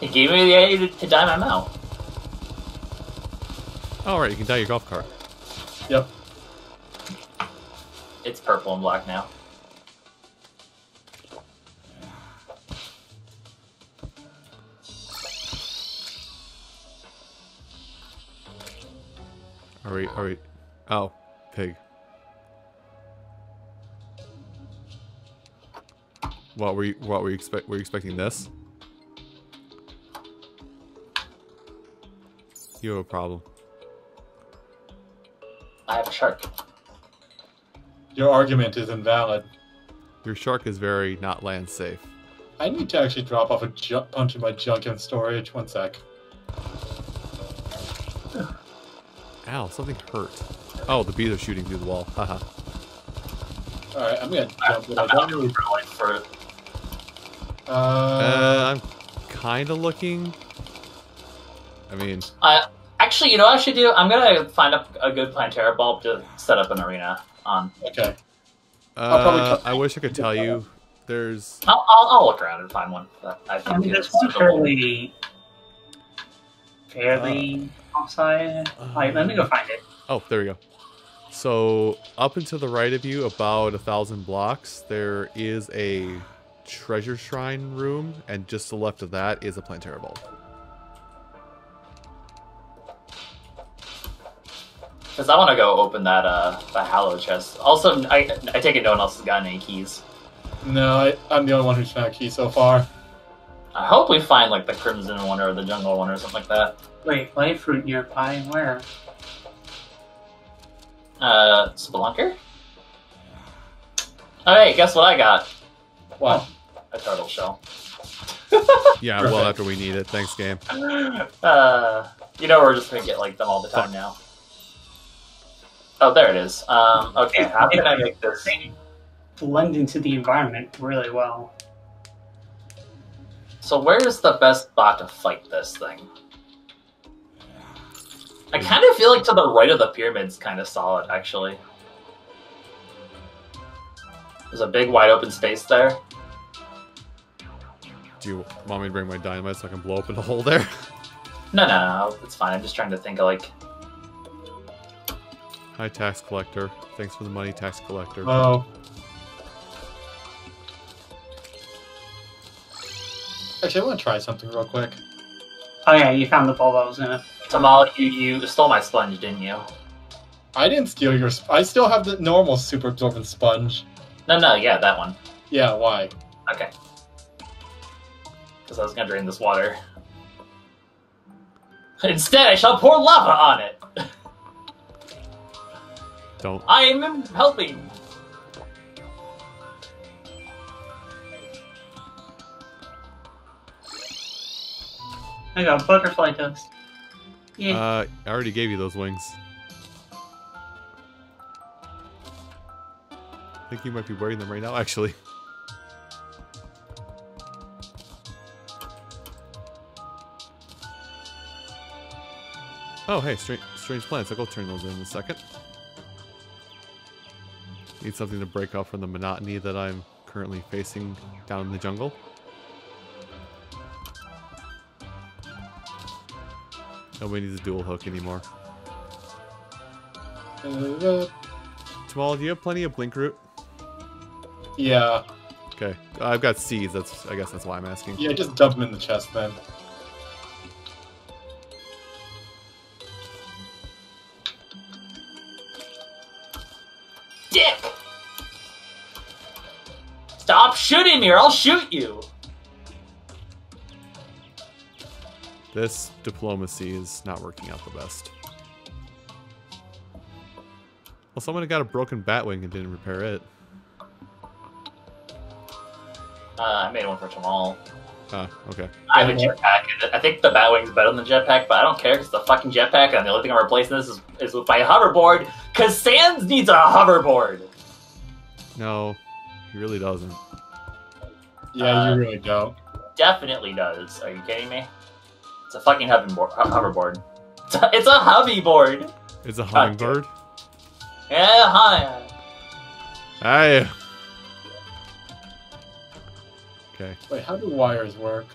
S4: He gave me the idea to, to dye my mouth.
S1: Oh, you can dye your golf cart.
S2: Yep.
S4: It's purple and black now.
S1: Are we, are we, oh, pig. What were you, what were you expect, were you expecting this? You have a problem.
S4: I have a shark.
S2: Your argument is invalid.
S1: Your shark is very not land safe.
S2: I need to actually drop off a ju- bunch of my junk in storage. One sec.
S1: Ow, something hurt. Oh, the bees are shooting through the wall. (laughs) Haha.
S2: Alright, I'm gonna jump it. I
S4: I'm
S2: don't
S4: not
S2: really. (laughs)
S4: going for it.
S2: Uh,
S1: Uh, I'm kind of looking. I mean,
S4: Uh, actually, you know what I should do? I'm gonna find up a good Plantera bulb to set up an arena on.
S2: okay. I'll
S1: uh, I wish I could tell you. There's
S4: I'll, I'll, I'll look around and find one that I
S3: I
S4: think
S3: mean,
S4: is
S3: there's one
S4: suitable.
S3: fairly, fairly outside. Like, let me go find it.
S1: Oh, there we go. So up and to the right of you, about a thousand blocks, there is a treasure shrine room, and just to the left of that is a Plantera bulb.
S4: Because I want to go open that uh the Hallow chest. Also, I I take it no one else has gotten any keys.
S2: No, I, I'm the only one who's found a key so far.
S4: I hope we find like the Crimson one or the Jungle one or something like that.
S3: Wait, life fruit nearby? Where?
S4: Uh, Spelunker. Oh, hey, guess what I got?
S2: What?
S4: A turtle shell. (laughs)
S1: Yeah, well after we need it. Thanks, game. (laughs)
S4: uh, you know we're just gonna get like them all the time
S1: Fuck.
S4: now. Oh, there it is. Um, okay, how can I make this?
S3: Blend into the environment really well.
S4: So where's the best spot to fight this thing? I kind of feel like to the right of the pyramid's kind of solid, actually. There's a big wide open space there.
S1: Do you want me to bring my dynamite so I can blow open a hole there? (laughs)
S4: No, no, no, it's fine. I'm just trying to think of like.
S1: Hi, tax collector. Thanks for the money, tax collector.
S2: Oh. Actually, I want to try something real quick.
S3: Oh yeah, you found the bulb I was gonna.
S4: Tamal, you, you stole my sponge, didn't you?
S2: I didn't steal your. Sp- I still have the normal super absorbent sponge.
S4: No, no, yeah, that one.
S2: Yeah, why?
S4: Okay. Because I was gonna drain this water. Instead, I shall pour lava on it.
S1: Don't.
S4: I am helping.
S3: I got butterfly dust. Yeah.
S1: Uh, I already gave you those wings. Think you might be wearing them right now, actually. Oh, hey, strange, strange plants. I'll go turn those in in a second. Need something to break off from the monotony that I'm currently facing down in the jungle. Nobody needs a dual hook anymore. Tamal, do you have plenty of blink root?
S2: Yeah.
S1: Okay, I've got seeds. That's I guess that's why I'm asking.
S2: Yeah, just dump them in the chest then.
S4: Dick! Stop shooting me or I'll shoot you!
S1: This diplomacy is not working out the best. Well, someone got a broken batwing and didn't repair it.
S4: Uh, I made one for Tamal.
S1: Ah, okay.
S4: I have a jetpack. I think the Batwing's better than the jetpack, but I don't care because the fucking jetpack, and the only thing I'm replacing this is, is with my hoverboard, because Sans needs a hoverboard!
S1: No, he really doesn't.
S2: Yeah,
S4: Uh,
S2: you really don't.
S4: Definitely does. Are you kidding me? It's a fucking hoverboard. hoverboard. It's a, it's a hoverboard!
S1: It's a
S4: God
S1: hummingbird.
S4: Yeah, hi.
S1: Hey. Okay.
S2: Wait, how do wires work?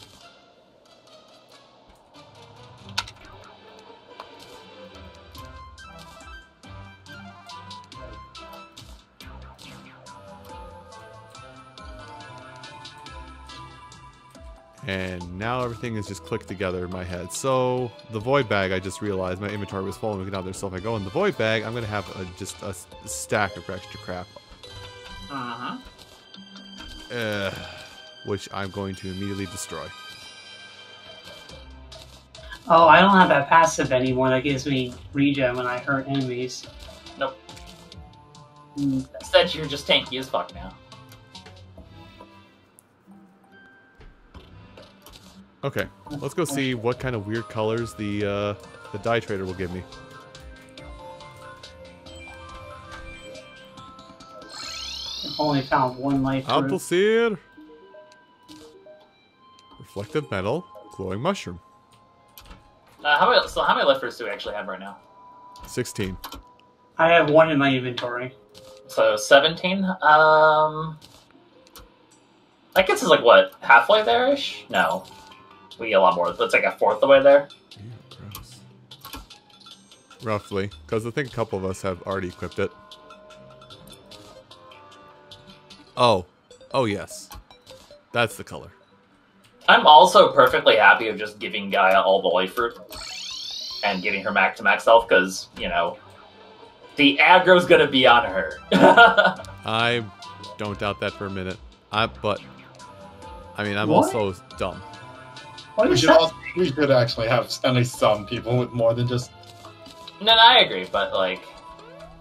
S1: And now everything is just clicked together in my head. So the void bag, I just realized my inventory was full and we can now there. So if I go in the void bag, I'm gonna have a, just a stack of extra crap,
S4: Uh-huh.
S1: uh, which I'm going to immediately destroy.
S3: Oh, I don't have that passive anymore that gives me regen when I hurt enemies.
S4: Nope. Instead, you're just tanky as fuck now.
S1: Okay, let's go see what kind of weird colors the uh, the dye trader will give me.
S3: I've only found one life.
S1: Apple. Reflective metal, glowing mushroom.
S4: Uh, how many? So how many life fruits do we actually have right now?
S1: 16.
S3: I have one in my inventory.
S4: So seventeen. Um, I guess it's like what halfway there ish. No, we get a lot more. That's like a fourth of the way there.
S1: Ew. Roughly, because I think a couple of us have already equipped it. Oh. Oh, yes. That's the color.
S4: I'm also perfectly happy of just giving Gaia all the life fruit and giving her max to max health because you know the aggro's gonna be on her. (laughs)
S1: I don't doubt that for a minute. I, but, I mean, I'm
S3: What?
S1: also dumb.
S3: What
S2: We should
S3: that?
S2: also, we should actually have at least some people with more than just.
S4: no, no, I agree, but like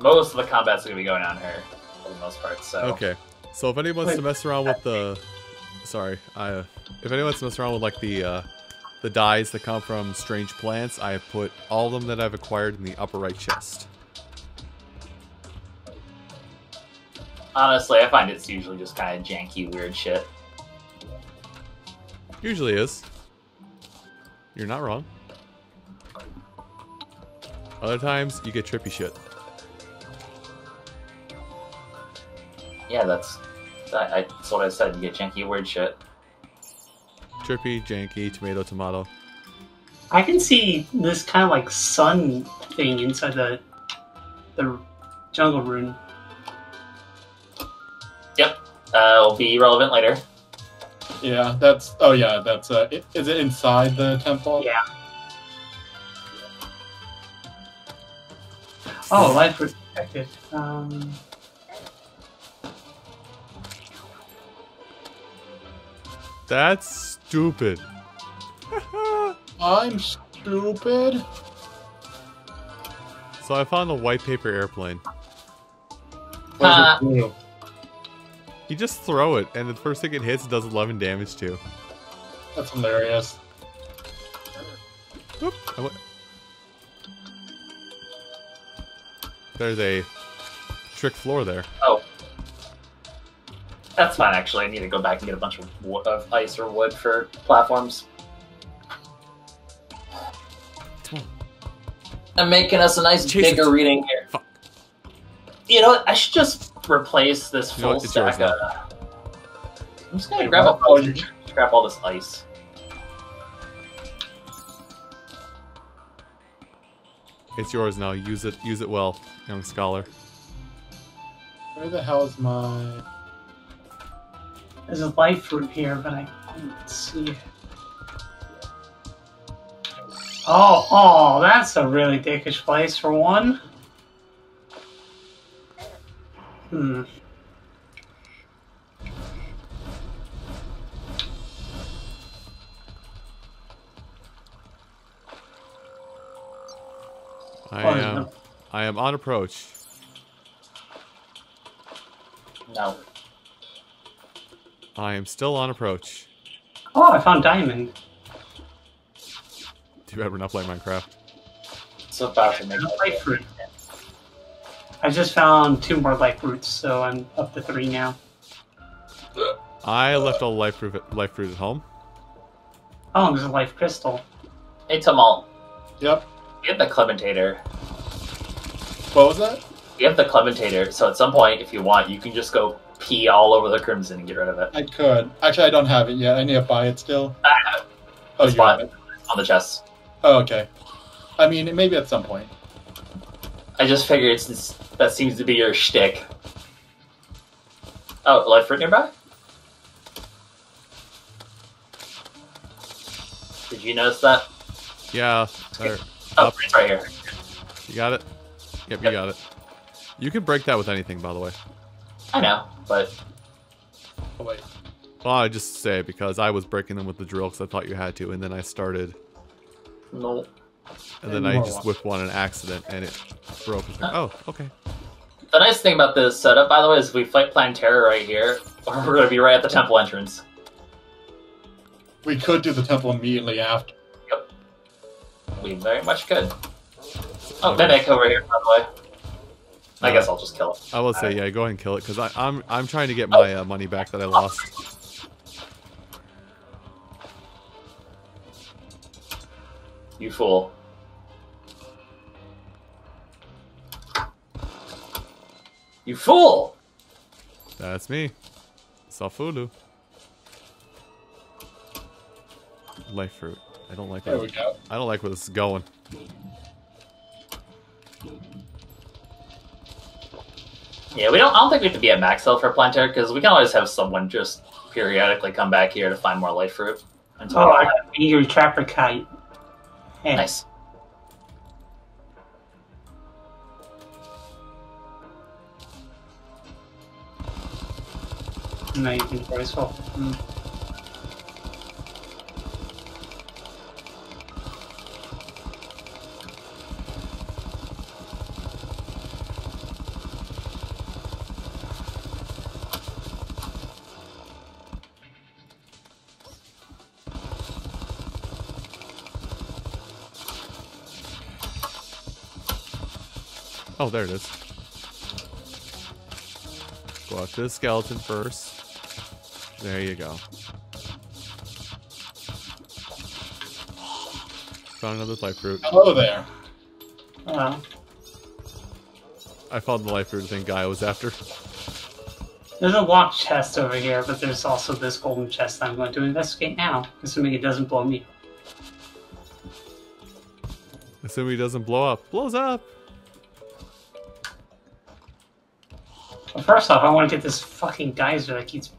S4: most of the combat's gonna be going on her for the most part. So
S1: Okay. So if anyone wants to mess around with the, sorry, I, uh, if anyone's wants to mess around with like the, uh, the dyes that come from strange plants, I have put all of them that I've acquired in the upper right chest.
S4: honestly, I find it's usually just kind of janky, weird shit.
S1: Usually is. You're not wrong. Other times you get trippy shit.
S4: Yeah, that's that, I, that's what I said. You get janky, weird shit.
S1: Trippy, janky, tomato, tomato.
S3: I can see this kind of like sun thing inside the the jungle rune.
S4: Yep, uh, will be relevant later.
S2: Yeah, that's. Oh yeah, that's. Uh, i- is it inside the temple?
S3: Yeah. Oh, life fruit protected. Um,
S1: That's stupid.
S2: I'm stupid.
S1: so I found a white paper airplane.
S2: What
S4: Uh.
S1: You just throw it, and the first thing it hits it does 11 damage to.
S2: That's hilarious.
S1: Whoop, I There's a trick floor there.
S4: Oh, that's fine. Actually, I need to go back and get a bunch of, wo- of ice or wood for platforms. I'm making us a nice
S1: Chase
S4: bigger reading here.
S1: Fuck.
S4: You know what? I should just replace this
S1: You know
S4: full
S1: yours
S4: stack
S1: now.
S4: of. I'm just gonna grab a
S2: Oh,
S4: grab all this ice.
S1: It's yours now. Use it. Use it well, young scholar.
S2: Where the hell is my?
S3: There's a life fruit here, but I can't see it. Oh, oh, that's a really dickish place for one. Hmm.
S1: I am. I am on approach.
S4: No.
S1: I am still on approach.
S3: Oh, I found diamond.
S1: Do you ever not play Minecraft?
S4: It's about to make
S3: Life fruit. I just found two more life fruits, so I'm up to three now.
S1: I left all life fruit, life fruit at home.
S3: Oh, there's a life crystal.
S4: Hey, Tamal,
S2: Yep.
S4: we have the Clentaminator.
S2: What was that?
S4: We have the Clentaminator, so at some point, if you want, you can just go pee all over the Crimson and get rid of it.
S2: I could. Actually, I don't have it yet. I need to buy it still.
S4: I have it
S2: Oh,
S4: It's
S2: you have it.
S4: on the chest.
S2: Oh, okay. I mean, maybe at some point.
S4: I just figured it's, it's, that seems to be your shtick. Oh, life fruit nearby? Did you notice that?
S1: Yeah. There.
S4: Oh,
S1: Up.
S4: it's right here.
S1: You got it. Yep, you got it. You can break that with anything, by the way.
S4: I know, but
S2: Oh, wait.
S1: Well, I just say because I was breaking them with the drill because I thought you had to, and then I started,
S4: no.
S1: and then I just whipped one in accident, and it broke. It's oh, okay.
S4: The nice thing about this setup, by the way, is if we fight Plan Plantera right here, (laughs) we're gonna be right at the temple entrance.
S2: We could do the temple immediately after. Yep.
S4: We very much could. Oh,
S1: Okay.
S4: Mimic over here, by the way. I
S1: Uh,
S4: guess I'll just kill it.
S1: I will say, yeah, go ahead and kill it because I'm I'm trying to get my uh, money back that I lost.
S4: You fool. You fool!
S1: That's me, Safulu. Life fruit. I don't like
S2: There
S1: that.
S2: we go.
S1: I don't like where this is going.
S4: Yeah, we don't. I don't think we have to be at max health for Planter because we can always have someone just periodically come back here to find more life fruit. Until
S3: Oh, I got an angry trapper kite. Hey,
S4: nice.
S3: No, you can graceful. Mm.
S1: Oh, there it is. Go after the skeleton first. There you go. Found another life fruit.
S2: Hello there.
S3: Uh,
S1: I found the life fruit thing guy was after.
S3: there's a locked chest over here, but there's also this golden chest that I'm going to investigate now, assuming it doesn't blow me.
S1: Assuming it doesn't blow up. Blows up!
S3: First off, I want to get this fucking geyser that keeps.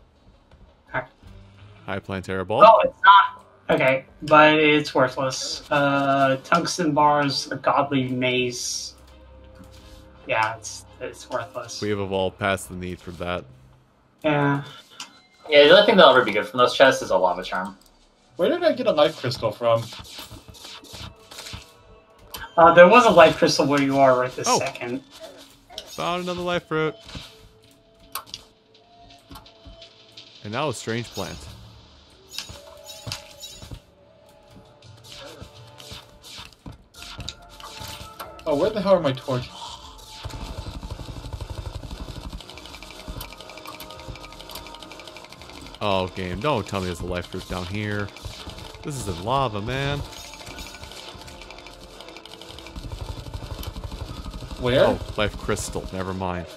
S1: High Plantera Ball.
S3: Oh, it's not. Okay, but it's worthless. Uh, tungsten bars, a godly mace. Yeah, it's it's worthless.
S1: We have evolved past the need for that.
S3: Yeah.
S4: Yeah, the only thing that'll ever be good from those chests is a lava charm.
S2: Where did I get a life crystal from?
S3: Uh, there was a life crystal where you are right this
S1: Oh.
S3: second.
S1: Found another life fruit. And now a strange plant.
S2: Oh, where the hell are my torches?
S1: Oh, game. Don't tell me there's a life group down here. This is in lava, man.
S2: Where?
S1: Oh, life crystal. Never mind.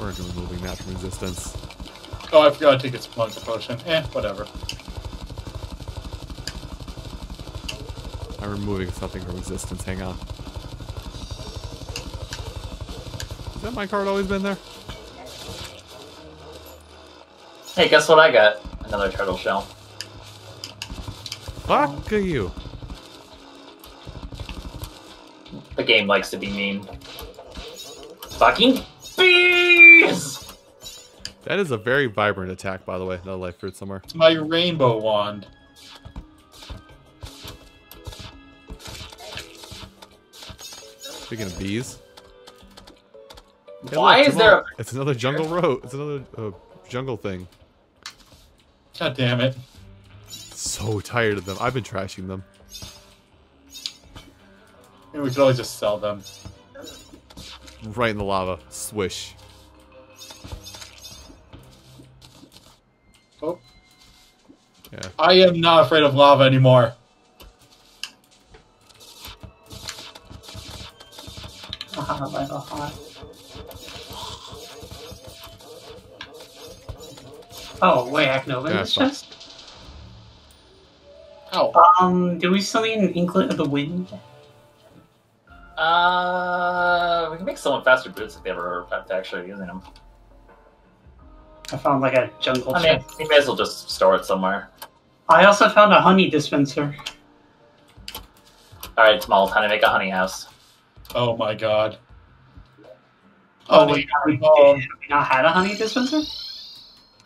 S1: We're removing that from existence.
S2: Oh, I forgot to take its monk potion. Eh, whatever.
S1: I'm removing something from existence. Hang on. Is that my card always been there?
S4: Hey, guess what I got? Another turtle shell.
S1: Fuck you.
S4: The game likes to be mean. Fucking bees!
S1: That is a very vibrant attack, by the way. Another life fruit somewhere.
S2: It's my rainbow wand.
S1: Speaking of bees. Hey,
S4: Why
S1: look,
S4: is there
S1: It's another jungle rose. It's another uh, jungle thing.
S2: God damn it.
S1: So tired of them. I've been trashing them.
S2: Maybe we could always just sell them.
S1: Right in the lava. Swish.
S2: Oh,
S1: Yeah.
S2: I am not afraid of lava anymore.
S3: Like, Oh, wait, I can open
S1: Yeah,
S3: this chest?
S2: Oh.
S3: Um, do we still need an anklet of the wind?
S4: Uh, we can make someone faster boots if they ever have to actually using them.
S3: I found like a jungle
S4: I mean,
S3: chest.
S4: we may as well just store it somewhere.
S3: I also found a honey dispenser.
S4: All right, Small, time to make a honey house.
S2: Oh my god.
S3: Oh,
S2: Honey,
S3: wait, have we,
S2: oh,
S3: have we not had a honey dispenser?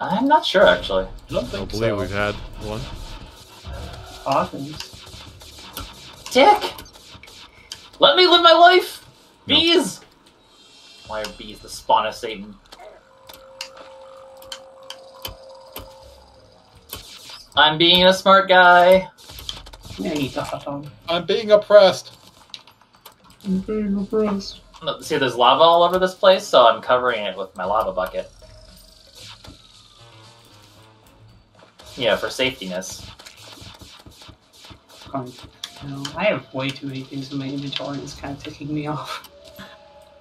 S4: I'm not sure actually.
S2: I don't
S1: I
S2: think
S1: don't believe
S2: so.
S1: we've had one.
S3: Awesome.
S4: Dick, let me live my life.
S1: No.
S4: Bees. Why are bees the spawn of Satan? I'm being a smart guy.
S3: Yeah, eat the hot dog.
S2: I'm being oppressed.
S3: I'm very impressed.
S4: No, See, there's lava all over this place, so I'm covering it with my lava bucket. Yeah, for safetyness.
S3: Going, you know, I have way too many things in my inventory. and It's kind of ticking me off. (laughs)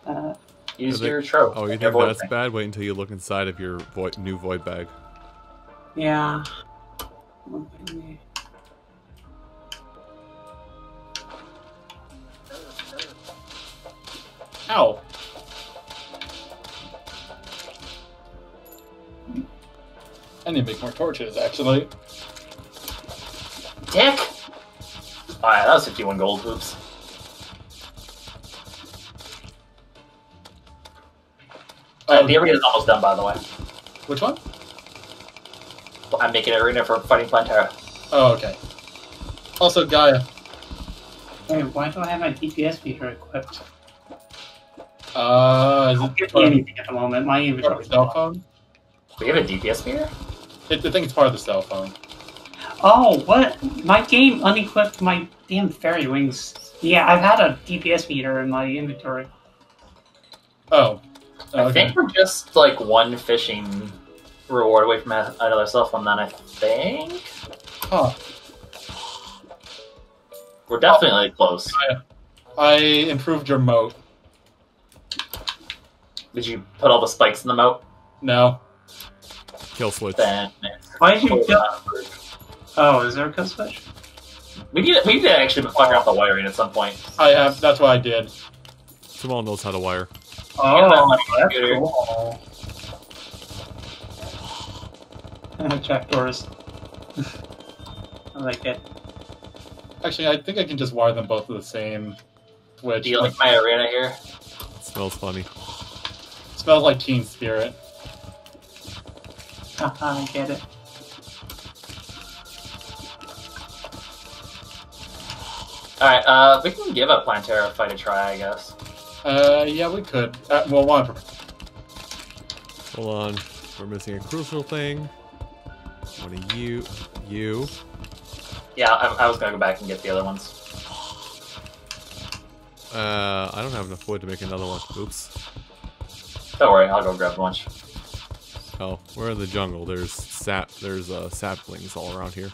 S3: Uh,
S4: Use
S1: they-
S4: your trope.
S1: Oh, you think that's
S4: thing.
S1: bad? Wait until you look inside of your void, new void bag.
S3: yeah.
S2: Ow. I need to make more torches, actually.
S4: Dick! Alright, that was 51 gold hoops. Uh, the arena's almost done, by the way.
S2: Which one?
S4: I'm making an arena for fighting Plantera.
S2: Oh, okay. Also, Gaia.
S3: Wait, why do I have my DPS meter equipped?
S2: Uh, is
S3: Don't
S2: it
S3: give me anything at the moment. My
S2: part of
S3: inventory.
S2: cell phone?
S4: We have a DPS meter?
S2: It, I think it's part of the cell phone.
S3: Oh, what? My game unequipped my damn fairy wings. Yeah, I've had a DPS meter in my inventory.
S2: Oh.
S4: I think we're just like one fishing reward away from a- another cell phone, then I think.
S2: Huh.
S4: We're definitely close.
S2: I improved your moat.
S4: Did you put all the spikes in the moat?
S2: No.
S1: Kill switch.
S4: Then
S3: Why did you? do- Oh, is there a code switch?
S4: we need we need to actually fuck out the wiring at some point.
S2: I have. That's what I did.
S1: Jamal knows how to wire.
S3: Oh,
S4: that's
S3: that's
S4: computer.
S3: cool. Jack doors. I like it.
S2: Actually, I think I can just wire them both to the same switch.
S4: Do you like my arena here?
S1: It smells funny.
S2: smells like Teen Spirit.
S3: Haha, (laughs) I get it.
S4: Alright, uh, we can give a Plantera fight a try, I guess.
S2: Uh, yeah, we could. Uh, well, one.
S1: Hold on. We're missing a crucial thing. One are you. You.
S4: Yeah, I, I was gonna go back and get the other ones.
S1: Uh, I don't have enough wood to make another one. Oops.
S4: Don't worry, I'll go grab a bunch.
S1: Oh, we're in the jungle. There's sap. There's uh, saplings all around here.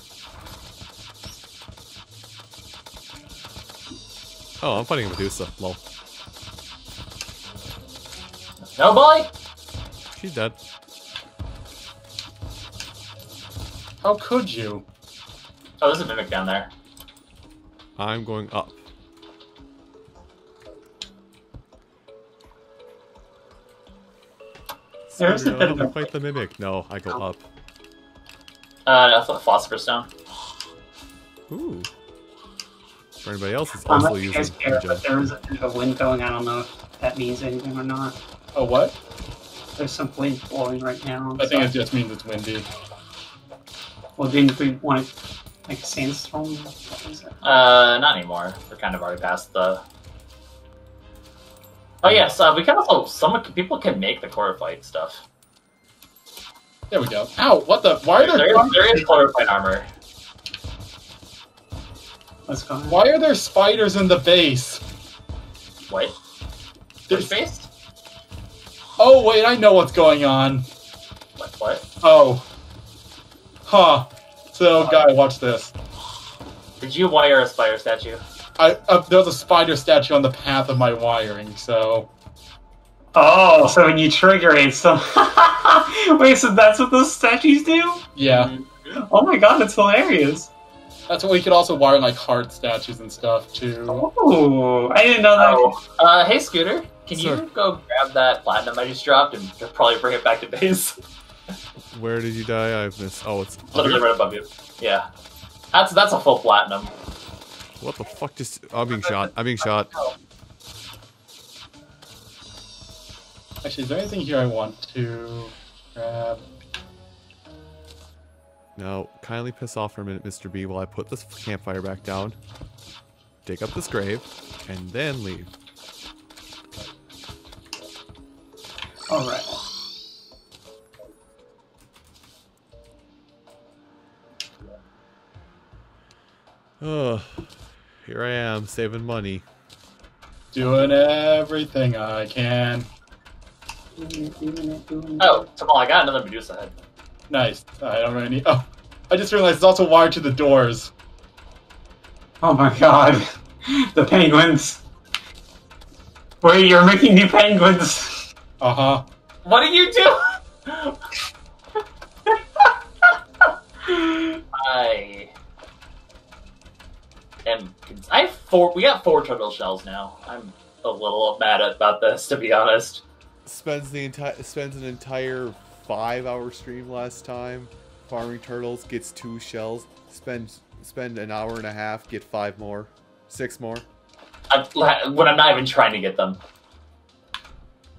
S1: Oh, I'm fighting Medusa. Lol.
S4: No, boy!
S1: She's dead.
S2: How could you?
S4: Oh, there's a mimic down there.
S1: I'm going up.
S3: There's a
S1: Sandra,
S3: bit of
S1: let me
S3: a-
S1: fight the mimic. No, I go up.
S4: Uh, that's the Philosopher's Stone.
S1: Ooh. For anybody else, it's
S3: I'm
S1: also
S3: not
S1: using
S3: care,
S1: regen.
S3: but there is a bit of a wind going. I don't know if that means anything or not.
S2: Oh, what?
S3: There's some wind blowing right now.
S2: I think
S3: so-
S2: it just means it's windy.
S3: Well, didn't we want it like a sandstorm? What is it?
S4: Uh, not anymore. We're kind of already past the. Oh yes, uh, we can also. Some people can make the core fight stuff.
S2: There we go. Ow! What the? Why are
S4: There
S2: there?
S4: is, there is core fight armor.
S3: What's going on?
S2: Why are there spiders in the base?
S4: What?
S2: There's-
S4: Fish based?
S2: Oh wait, I know what's going on.
S4: What? What?
S2: Oh. Huh. So, guy, watch this.
S4: Did you wire a spider statue?
S2: I uh, there's a spider statue on the path of my wiring, so
S3: Oh, so when you trigger it, so (laughs) wait, so that's what those statues do?
S2: yeah.
S3: Oh my god, it's hilarious!
S2: That's what we could also wire like heart statues and stuff too.
S3: Oh, I didn't know that.
S4: Oh, uh, hey Scooter, can
S1: Sir.
S4: you go grab that platinum I just dropped and probably bring it back to base? (laughs)
S1: Where did you die? I've missed. Oh, it's.
S4: Literally
S1: here?
S4: right above you. Yeah, that's that's a full platinum.
S1: What the fuck? Just. I'm being shot. I'm being shot.
S2: Actually, is there anything here I want to grab?
S1: Now, kindly piss off for a minute, Mr. B, while I put this campfire back down, dig up this grave, and then leave.
S3: Alright.
S1: Oh, here I am, saving money.
S2: Doing everything I can.
S3: Doing it, doing it, doing it.
S4: Oh, Tamal, I got another Medusa head.
S2: Nice. I don't really need. Oh, I just realized it's also wired to the doors.
S3: Oh my god. The penguins. Wait, you're making new penguins.
S2: Uh huh.
S4: What do you do? (laughs) I am. I have four. We got four turtle shells now. I'm a little mad about this, to be honest.
S1: Spends the entire spends an entire five hour stream last time farming turtles. Gets two shells. Spends spend an hour and a half. Get five more, six more.
S4: I'm, when I'm not even trying to get them.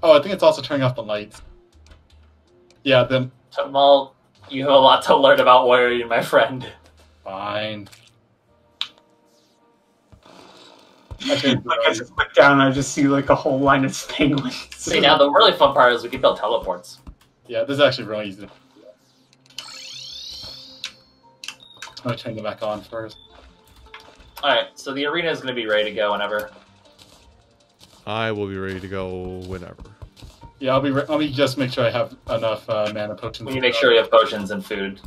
S2: Oh, I think it's also turning off the lights. Yeah, then
S4: Tamal, you have a lot to learn about wiring, my friend.
S2: fine. I changed
S3: Like (laughs) I just look down and I just see like a whole line of penguins.
S4: See, now the really fun part is we can build teleports.
S2: Yeah, this is actually really easy. I'm gonna turn them back on first.
S4: Alright, so the arena is going to be ready to go whenever.
S1: I will be ready to go whenever.
S2: Yeah, I'll be. Re- let me just make sure I have enough uh, mana potions.
S4: We need to make sure we have potions and food.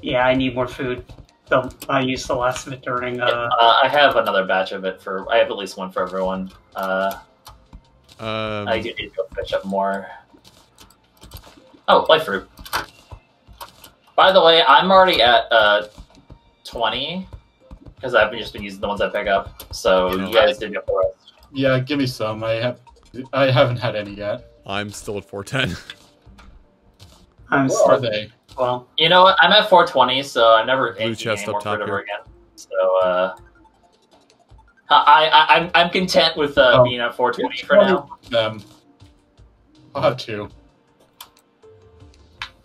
S3: Yeah, I need more food. So I used the last of it during uh
S4: Uh, I have another batch of it for. I have at least one for everyone. Uh,
S1: Um,
S4: I do need to go fetch up more. Oh, life fruit. By the way, I'm already at uh, 20 because I've been just been using the ones I pick up. So
S1: Yeah.
S4: you guys did get the rest.
S2: Yeah, give me some. I have. I haven't had any yet.
S1: I'm still at 410.
S3: I'm
S2: Where are they?
S3: Well.
S4: You know what? I'm at 420, so I'm never
S1: Blue
S4: anything
S1: chest up top
S4: ever
S1: here.
S4: again. So uh, I, I I'm I'm content with uh,
S2: Oh.
S4: being at 420 for now.
S2: Them. I'll have two.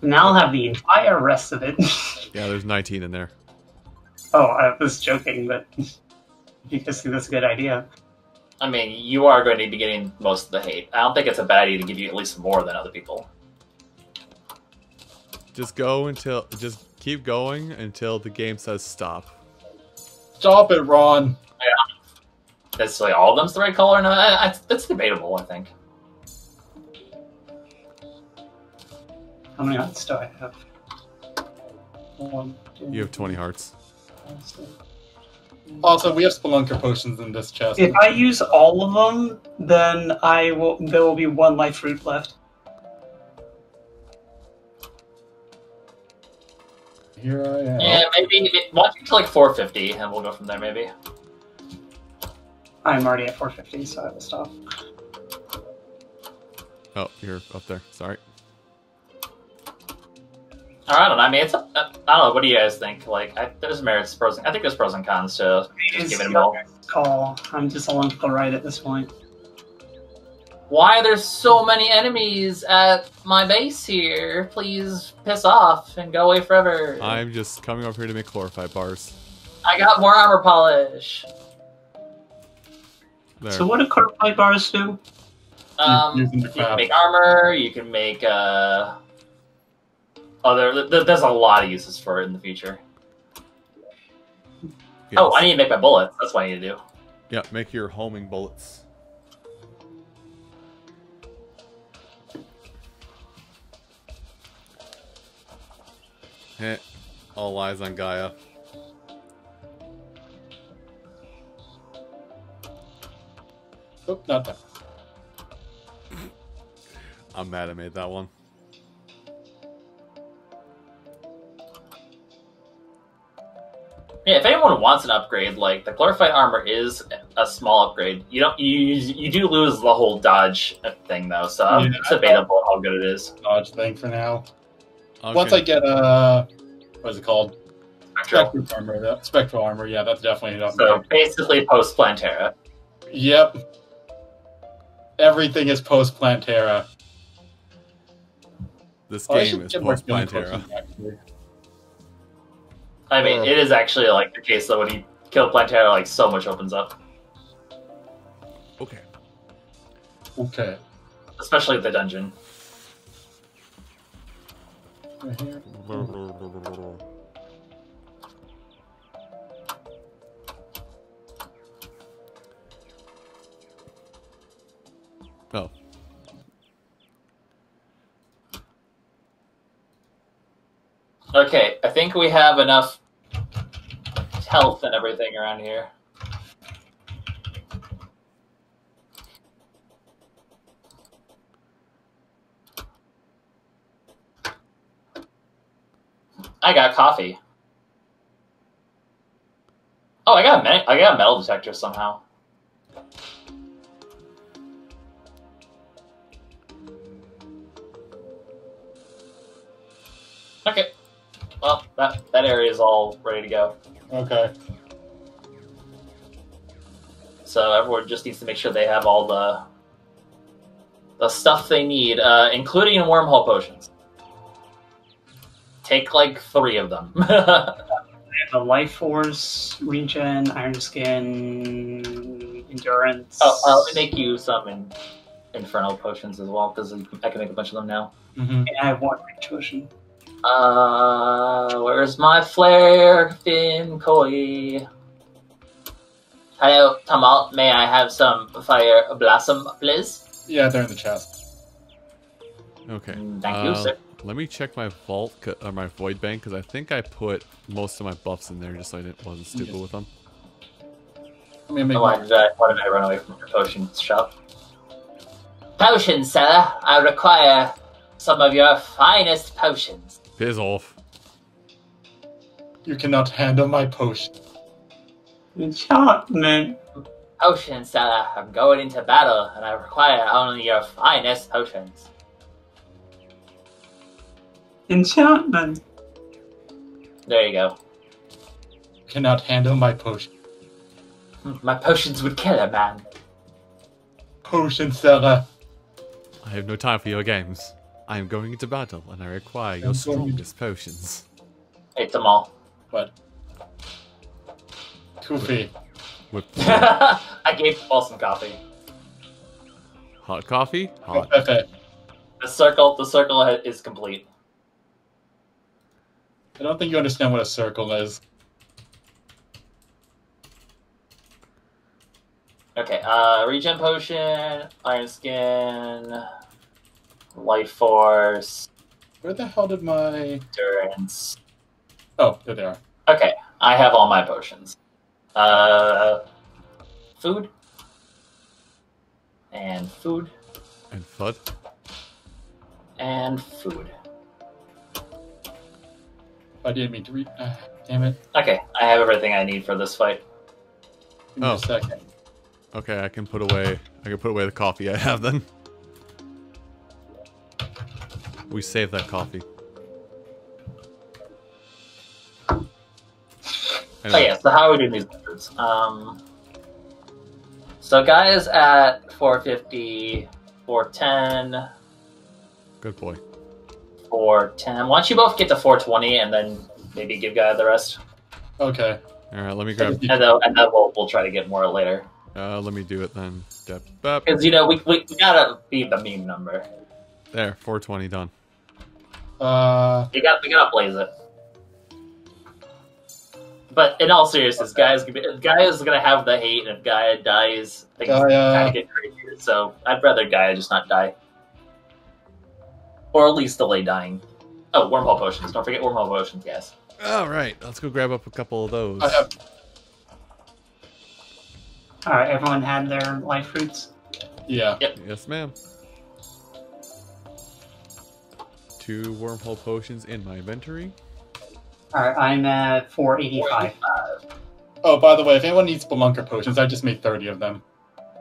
S3: Now I'll have the entire rest of it. (laughs)
S1: yeah, there's 19 in there.
S3: oh, I was joking, but (laughs) you guys think that's a good idea.
S4: I mean, you are going to be getting most of the hate. I don't think it's a bad idea to give you at least more than other people.
S1: Just go until, just keep going until the game says stop.
S2: Stop it, Ron.
S4: Necessarily all of them's the right color, no, I, I, that's debatable. I think.
S3: How many hearts do I have? One, two,
S1: You have 20 hearts.
S2: Also, we have spelunker potions in this chest.
S3: If I use all of them, then I will. There will be one life fruit left.
S2: Here I am.
S4: Yeah, maybe watch it to like 450, and we'll go from there. Maybe.
S3: I'm already at 450, so I will stop.
S1: Oh, you're up there. Sorry.
S4: All right, I don't know. I mean, it's. A, I don't know. What do you guys think? Like, I, there's merits, pros. And, I think there's pros and cons to just giving them
S3: your
S4: all.
S3: call. I'm just along for the ride at this point.
S4: Why are there so many enemies at my base here? Please piss off and go away forever.
S1: I'm just coming over here to make chlorophyte bars.
S4: I got more armor polish.
S1: There.
S3: So what do chlorophyte bars do?
S4: Um, you can make armor. You can make uh, other. th- There's a lot of uses for it in the future. Oh, I need to make my bullets. That's what I need to do.
S1: Yeah, make your homing bullets. Heh. All lies on Gaia.
S2: Oh, not that.
S1: I'm mad I made that one.
S4: Yeah, if anyone wants an upgrade, like the chlorophyte armor is a small upgrade. You don't you you do lose the whole dodge thing though, so
S2: Yeah,
S4: it's debatable how good it is.
S2: Dodge thing for now.
S1: Okay.
S2: Once I get a what is it called?
S4: Spectral.
S2: Spectral armor. That, spectral armor. Yeah, that's definitely an
S4: So
S2: upgrade.
S4: basically, post Plantera.
S2: Yep. Everything is post Plantera.
S1: this
S2: Oh,
S1: game is post
S2: healing
S1: Plantera.
S4: I mean, it is actually like the case that when you kill Plantera, like so much opens up,
S1: Okay.
S2: Okay.
S4: especially the dungeon
S2: oh.
S4: Okay, I think we have enough health and everything around here. I got coffee. Oh, I got a me- I got a metal detector somehow. Okay. Well, that that area is all ready to go.
S2: Okay.
S4: So everyone just needs to make sure they have all the the stuff they need, uh, including wormhole potions. Take like three of them. (laughs)
S3: The life force, regen, iron skin, endurance.
S4: oh, let me make you some in, infernal potions as well, because I can make a bunch of them now.
S2: hmm
S3: And I have one rage potion.
S4: Uh, where's my flare fin koi? Hello, Tamal. May I have some fire blossom, please?
S2: Yeah, they're in the chest.
S1: Okay.
S4: Mm, Thank you,
S1: Uh,
S4: sir.
S1: Let me check my vault or uh, my void bank because I think I put most of my buffs in there just so I didn't, wasn't stupid
S2: Yes.
S1: with them.
S2: I'm gonna make
S4: Why did I? Why did I run away from your potion shop? Potion seller, I require some of your finest potions.
S1: Piss off.
S2: You cannot handle my potion.
S3: Enchantment.
S4: Potion seller, I'm going into battle, and I require only your finest potions.
S3: Enchantment.
S4: There you go.
S2: Cannot handle my potion.
S4: Hmm, my potions would kill a man.
S2: Potion seller.
S1: I have no time for your games. I am going into battle and I require your strongest potions.
S4: It's them all.
S2: What? Koofy.
S1: With (laughs)
S4: I gave them all some coffee.
S1: hot coffee? Hot.
S2: Pepe.
S4: The circle, the circle is complete.
S2: I don't think you understand what a circle is.
S4: Okay, uh, regen potion, iron skin, life force,
S2: Where the hell did my...
S4: endurance.
S2: Oh, there they are.
S4: Okay, I have all my potions. Uh, food. And food.
S1: And food
S4: And food.
S2: I didn't mean to read. Ah, damn it.
S4: Okay, I have everything I need for this fight.
S2: Give me
S1: Oh.
S2: a second.
S1: Okay, I can put away I can put away the coffee I have then. We save that coffee.
S4: Oh yeah, so how are we doing these numbers? Um, so guy is at 450, 410,
S1: Good boy.
S4: 410. Why don't you both get to 420 and then maybe give guy the rest?
S2: Okay.
S1: Alright, let me grab
S4: And then, and then we'll, we'll try to get more later.
S1: uh let me do it then. Step.
S4: Because, you know, we, we, we gotta beat the meme number.
S1: There, 420 done.
S2: Uh,
S4: We gotta we gotta blaze it. But in all seriousness, guys, guy is gonna have the hate, and if Gaia dies, things
S2: Gaia.
S4: kind of get crazier. So I'd rather Gaia just not die, or at least delay dying. Oh, wormhole potions! Don't forget wormhole potions, guys.
S1: Alright, let's go grab up a couple of those.
S2: I have.
S3: Alright, everyone had their life fruits.
S2: Yeah.
S1: Yes, ma'am. Two wormhole potions in my inventory.
S3: Alright, I'm at 485.
S2: Oh, by the way, if anyone needs Spelunker potions, I just made 30 of them.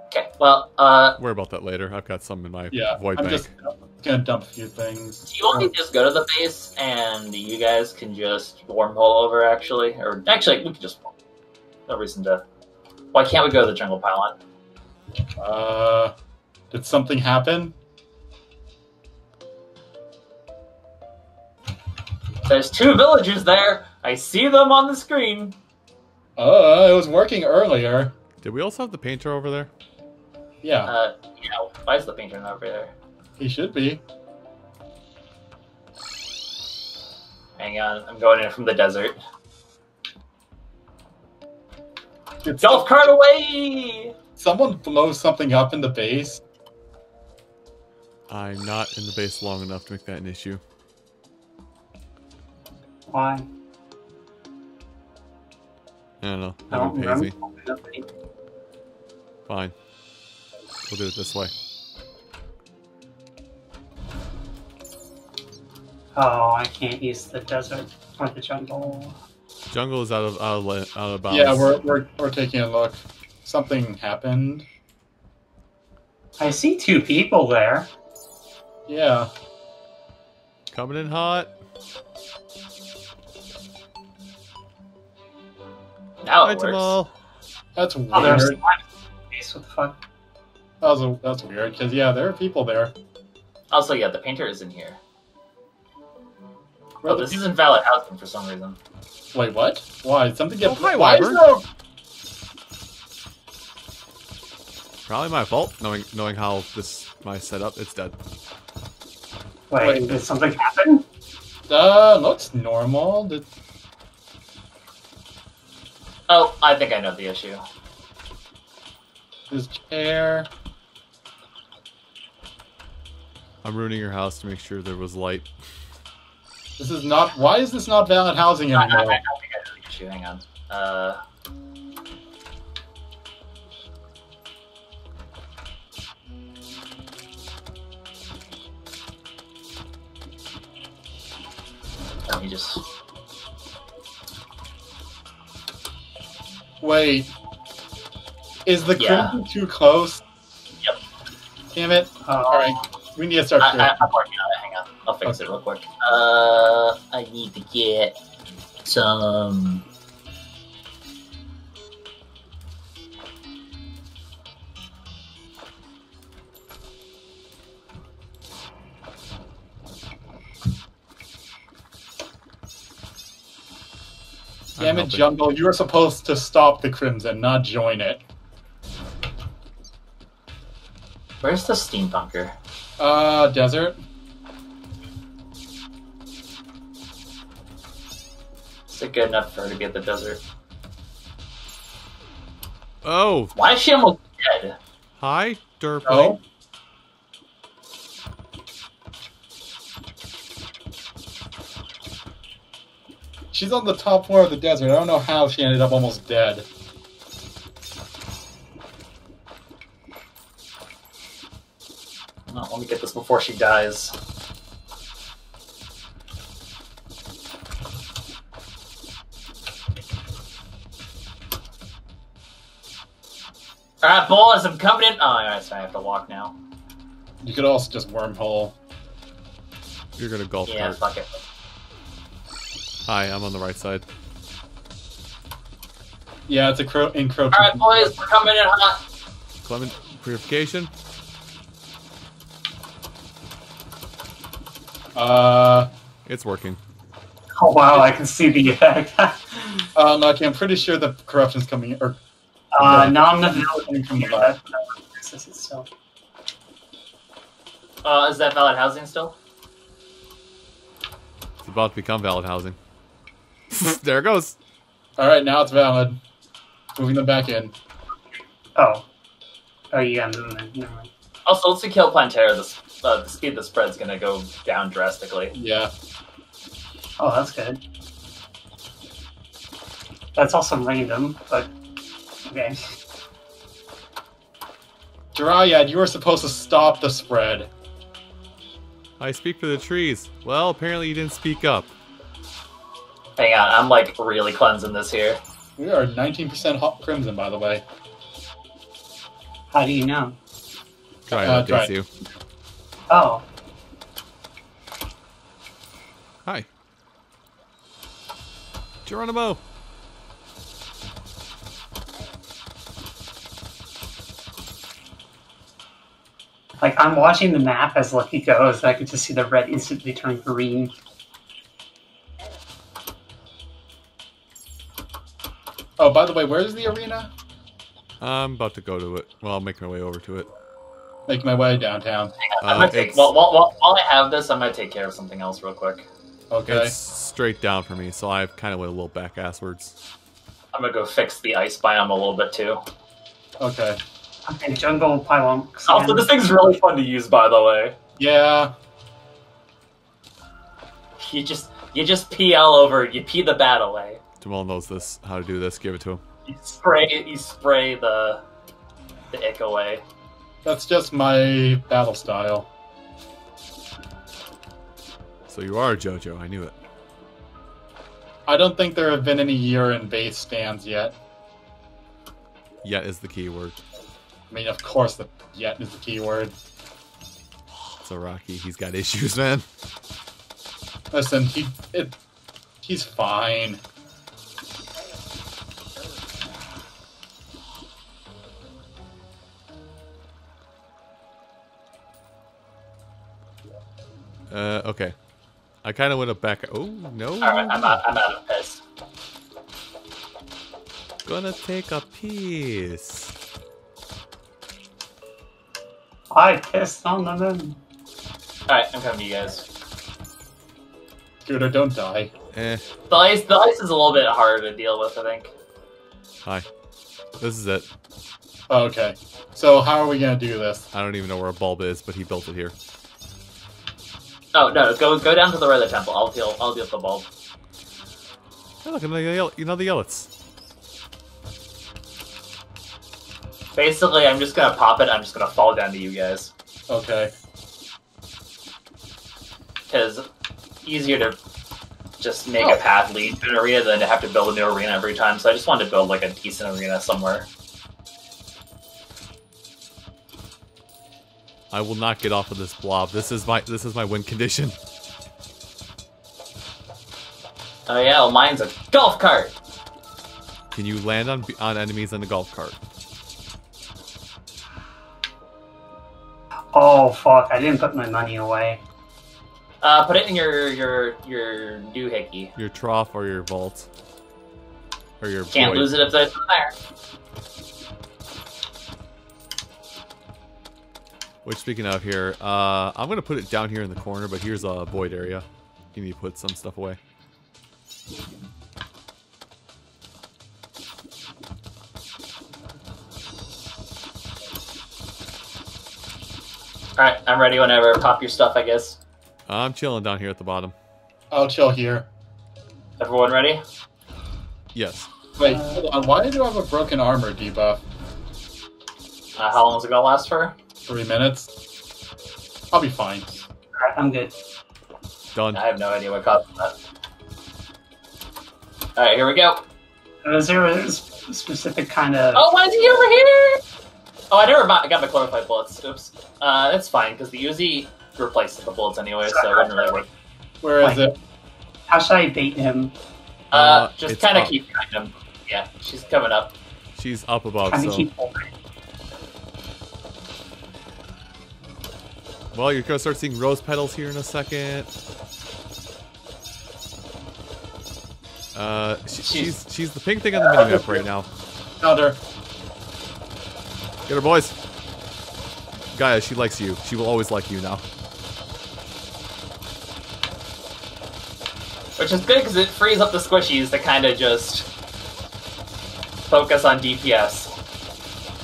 S4: Okay, well, uh,
S1: Worry about that later. I've got some in my
S2: Yeah.
S1: void
S2: I'm
S1: bank.
S2: just gonna dump a few things.
S4: do you want me to just go to the base, and you guys can just wormhole over, actually, or actually, we can just. No reason to. Why can't we go to the jungle pylon?
S2: Uh, did something happen?
S4: There's two villagers there. I see them on the screen.
S2: Uh, it was working earlier.
S1: Did we also have the painter over there?
S2: Yeah,
S4: Uh, you know, why is the painter not over there?
S2: He should be.
S4: Hang on, I'm going in from the desert.
S2: Did
S4: Golf cart away!
S2: someone blows something up in the base?
S1: I'm not in the base long enough to make that an issue.
S3: Why?
S1: I don't know.
S3: I don't
S1: Nobody
S3: remember.
S1: me. Fine. We'll do it this way.
S3: Oh, I can't use the desert or the jungle.
S1: Jungle is out of out of, la- out of bounds.
S2: Yeah, we're, we're we're taking a look. Something happened.
S3: I see two people there.
S2: Yeah.
S1: coming in hot.
S4: Now
S1: Hi,
S4: it works.
S1: Tamal.
S2: That's
S3: Oh, there's
S2: weird.
S3: What the fuck?
S2: That was a, that's weird because yeah, there are people there.
S4: Also, yeah, the painter is in here.
S2: Where
S4: Oh, this
S2: pe-
S4: is invalid housing for some reason.
S2: Wait, what? Why? Something get?
S1: Oh, hi,
S2: Why is
S1: Wyvern.
S2: there?
S1: Probably my fault, knowing knowing how this my setup. It's dead.
S3: Wait,
S2: Wait.
S3: did something happen?
S2: Uh, looks normal. Did,
S4: Oh, I think I know the issue.
S2: his chair.
S1: I'm ruining your house to make sure there was light.
S2: This is not. Why is this not valid housing
S4: I, I, I
S2: anymore?
S4: think I know the issue. Hang on. Uh, let me just.
S2: Wait. Is the
S4: Yeah.
S2: crimson too close?
S4: Yep.
S2: Damn it.
S3: Oh,
S2: Alright. We need to start
S4: I. I, I'm working on it. Hang on. I'll fix it real quick. Uh, I need to get some.
S2: Damn it. Jungle. You are supposed to stop the crimson, not join it.
S4: Where's the steampunker?
S2: Uh, desert.
S4: It good enough for her to be at the desert?
S1: Oh,
S4: Why is she almost dead?
S1: hi, Derpling.
S2: No. She's on the top floor of the desert. I don't know how she ended up almost dead.
S4: No, let me get this before she dies. Alright, boys, I'm coming in. Oh, alright, so I have to walk now.
S2: You could also just wormhole.
S1: You're gonna golf
S4: Yeah,
S1: cart.
S4: fuck it.
S1: Hi, I'm on the right side.
S2: Yeah, it's a cro- encroachment.
S4: Alright, boys, we're coming in hot.
S1: Clement purification.
S2: Uh,
S1: It's working.
S3: oh wow, I can see the effect. (laughs)
S2: uh, no, okay, I'm pretty sure the corruption's coming. Or
S3: uh, non the
S2: coming from the
S3: here.
S2: back.
S3: That, that it still.
S4: Uh, is that valid housing still?
S1: It's about to become valid housing. (laughs) there it goes.
S2: All right, now it's valid. Moving them back in.
S3: Oh. Oh, yeah, never mind. Never mind.
S4: Also, once we kill Plantera, the, uh, the speed of the spread's gonna go down drastically.
S2: Yeah.
S3: Oh, that's good. That's also random, but okay.
S2: Jiraiya, you were supposed to stop the spread.
S1: I speak for the trees. Well, apparently you didn't speak up.
S4: Hang on, I'm like really cleansing this here.
S2: We are 19% hot crimson, by the way.
S3: How do you know?
S1: Try
S2: Uh,
S1: updates
S2: try.
S1: you.
S3: Oh,
S1: Hi. Geronimo.
S3: Like I'm watching the map as Lucky goes, I can just see the red instantly turn green.
S2: Oh, by the way, where's the arena?
S1: I'm about to go to it. Well, I'll make my way over to it.
S2: Make my way downtown.
S4: I'm
S1: Uh,
S4: gonna take,
S1: it's,
S4: while, while, while, while I have this, I'm gonna take care of something else real quick.
S2: Okay.
S1: it's straight down for me, so I kind of went a little back asswards.
S4: I'm gonna go fix the ice biome a little bit too.
S2: Okay.
S3: Okay, jungle pylons.
S4: Also, oh, this thing's really fun to use, by the way.
S2: Yeah.
S4: You just You just pee all over. You pee the bat away. Eh?
S1: Jamal knows this, how to do this. Give it to him.
S4: You spray. You spray the the ick away.
S2: That's just my battle style.
S1: So you are JoJo. I knew it.
S2: I don't think there have been any urine base stands yet.
S1: Yet is the key word.
S2: I mean, of course, the yet is the key word.
S1: So Rocky, he's got issues, man.
S2: Listen, he it, he's fine.
S1: Uh, okay. I kind of went up back. Oh no!
S4: All right, I'm out. I'm out of piss.
S1: Gonna take a piece.
S3: I pissed on the moon.
S4: All right, I'm coming to you guys.
S2: Scooter, don't die.
S1: Eh.
S4: The ice. The ice is a little bit harder to deal with. I think.
S1: Hi. This is it.
S2: Oh, okay. So how are we gonna do this?
S1: I don't even know where a bulb is, but he built it here.
S4: Oh no! Go go down to the Rather Temple. I'll deal. I'll deal with the bulb.
S1: Hey, look, another yell- you know the Yelets.
S4: Basically, I'm just gonna pop it. I'm just gonna fall down to you guys
S2: Okay.
S4: because easier to just make a oh. path lead to an arena than to have to build a new arena every time. So I just wanted to build like a decent arena somewhere.
S1: I will not get off of this blob. This is my this is my win condition.
S4: Oh yeah, well, mine's a golf cart.
S1: Can you land on on enemies in the golf cart?
S3: Oh fuck! I didn't put my money away.
S4: Uh, put it in your your your doohickey.
S1: Your trough or your vault? Or your
S4: Can't
S1: void.
S4: lose it if it's in there.
S1: Which speaking of here, uh, I'm gonna put it down here in the corner, but here's a void area. You need to put some stuff away.
S4: All right, I'm ready whenever. Pop your stuff, I guess.
S1: I'm chilling down here at the bottom.
S2: I'll chill here.
S4: Everyone ready?
S1: Yes.
S2: Wait, hold on. Why do you have a broken armor debuff?
S4: Uh, how long is it gonna last for?
S2: Three minutes. I'll be fine.
S3: Alright, I'm good.
S1: Done.
S4: I have no idea what caused that. All right, here we go.
S3: Was there a s- specific kind of?
S4: Oh, why is he over here? Oh, I never bought, got my chlorophyte bullets. Oops. Uh, that's fine because the Uzi replaced the bullets anyway, so it wouldn't really work.
S2: Where is it?
S3: How should I bait him?
S4: Uh,
S1: Uh,
S4: just kind of keep kind him. Yeah, she's coming up.
S1: She's up above,
S3: Trying
S1: so.
S3: keep.
S1: Well, you're gonna start seeing rose petals here in a second. Uh, she, she's she's the pink thing on the minimap right now.
S2: Found her.
S1: Get her, boys. Gaia, she likes you. She will always like you now.
S4: Which is good because it frees up the squishies to kind of just focus on DPS.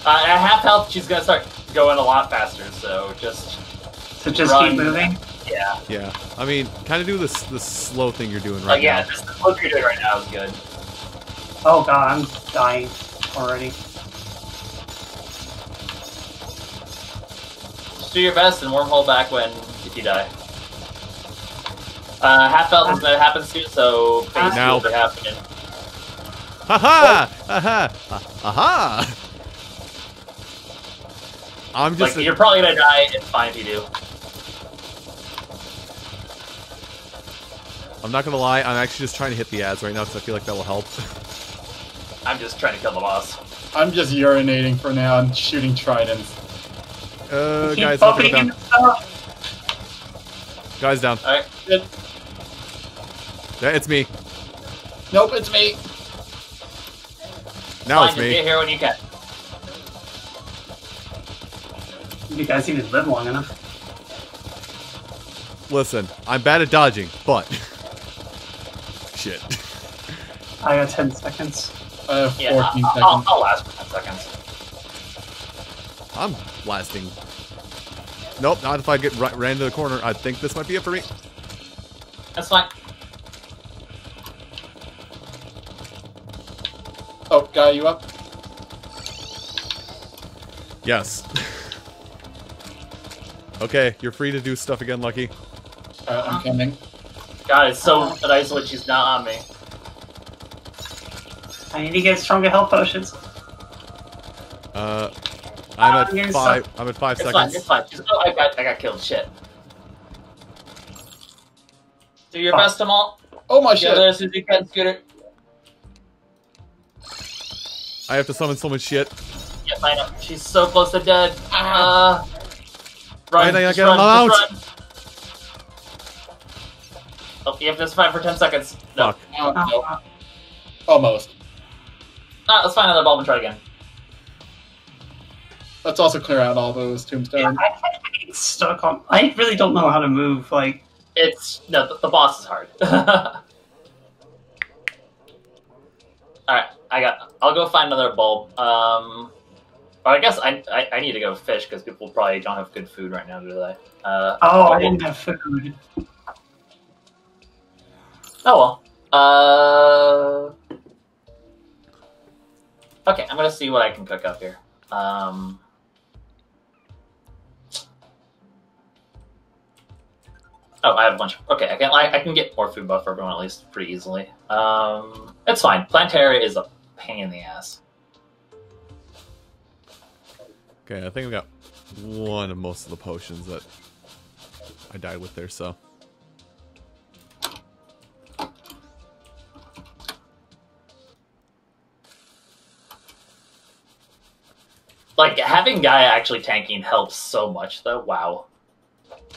S4: Uh, at half health, she's gonna start going a lot faster. So just
S3: So just
S4: Run.
S3: keep moving.
S4: yeah,
S1: Yeah. I mean, kind of do this this slow thing you're doing
S4: like
S1: right
S4: yeah,
S1: now.
S4: just the look you're doing right now is good.
S3: Oh god, I'm dying already.
S4: Do your best and wormhole back when if you die. Uh, half health is gonna happen soon, so phase
S1: Now.
S4: will be happening.
S1: Haha! Aha! Aha! I'm just.
S4: Like you're probably gonna die. It's fine if you do.
S1: I'm not gonna lie. I'm actually just trying to hit the ads right now because I feel like that will help.
S4: I'm just trying to kill the boss.
S2: I'm just urinating for now and shooting tridents.
S1: Uh,
S3: keep
S1: guys, look down.
S3: into.
S1: Guys, down.
S4: All right.
S2: It,
S1: Yeah, it's me.
S2: nope, it's me.
S1: Now
S4: fine,
S1: it's me.
S4: get here when you can.
S3: You guys even live long enough.
S1: Listen, I'm bad at dodging, but (laughs) shit.
S3: I got 10 seconds.
S2: I have
S4: Yeah,
S2: 14
S4: I'll,
S2: seconds.
S4: I'll, I'll last for 10 seconds.
S1: I'm blasting. Nope, not if I get right, ran into the corner. I think this might be it for me.
S4: That's fine.
S2: Oh, guy, you up?
S1: Yes. (laughs) okay, you're free to do stuff again, Lucky.
S2: Uh, I'm coming.
S4: God, it's so nice when she's not on me.
S3: I need to get stronger health potions.
S1: Uh, I'm at
S3: you're
S1: five. I'm at five
S4: It's
S1: seconds.
S4: It's fine. She's, oh, I got I got killed. Shit. Do your
S3: Oh.
S4: best, Tamal.
S2: Oh my
S4: Get
S2: shit!
S4: there as soon as you can, Scooter.
S1: I have to summon so much shit.
S4: Yes, I know. She's so close to dead.
S2: Ah.
S4: Uh, run,
S1: Why did I
S4: just
S1: get
S4: run,
S1: him
S4: just
S1: out?
S4: run. Oh, you have to survive for 10 seconds. No.
S1: Fuck.
S2: Oh, no. Almost.
S4: Ah, let's find another bulb and try again.
S2: Let's also clear out all those
S3: yeah,
S2: tombstones.
S3: I, I get stuck on. I really don't know how to move. Like,
S4: It's no, the, the boss is hard. (laughs) All right, I got. I'll go find another bulb. Um, or I guess I I, I need to go fish because people probably don't have good food right now, do they? Uh,
S3: oh, I didn't have food.
S4: oh well. Uh, okay, I'm gonna see what I can cook up here. Um. Oh, I have a bunch. Of, okay, I can I, I can get more food buff for everyone at least pretty easily. Um, it's fine. Plantera is a pain in the ass.
S1: Okay, I think I got one of most of the potions that I died with there. So
S4: Like having Gaia actually tanking helps so much, though. Wow,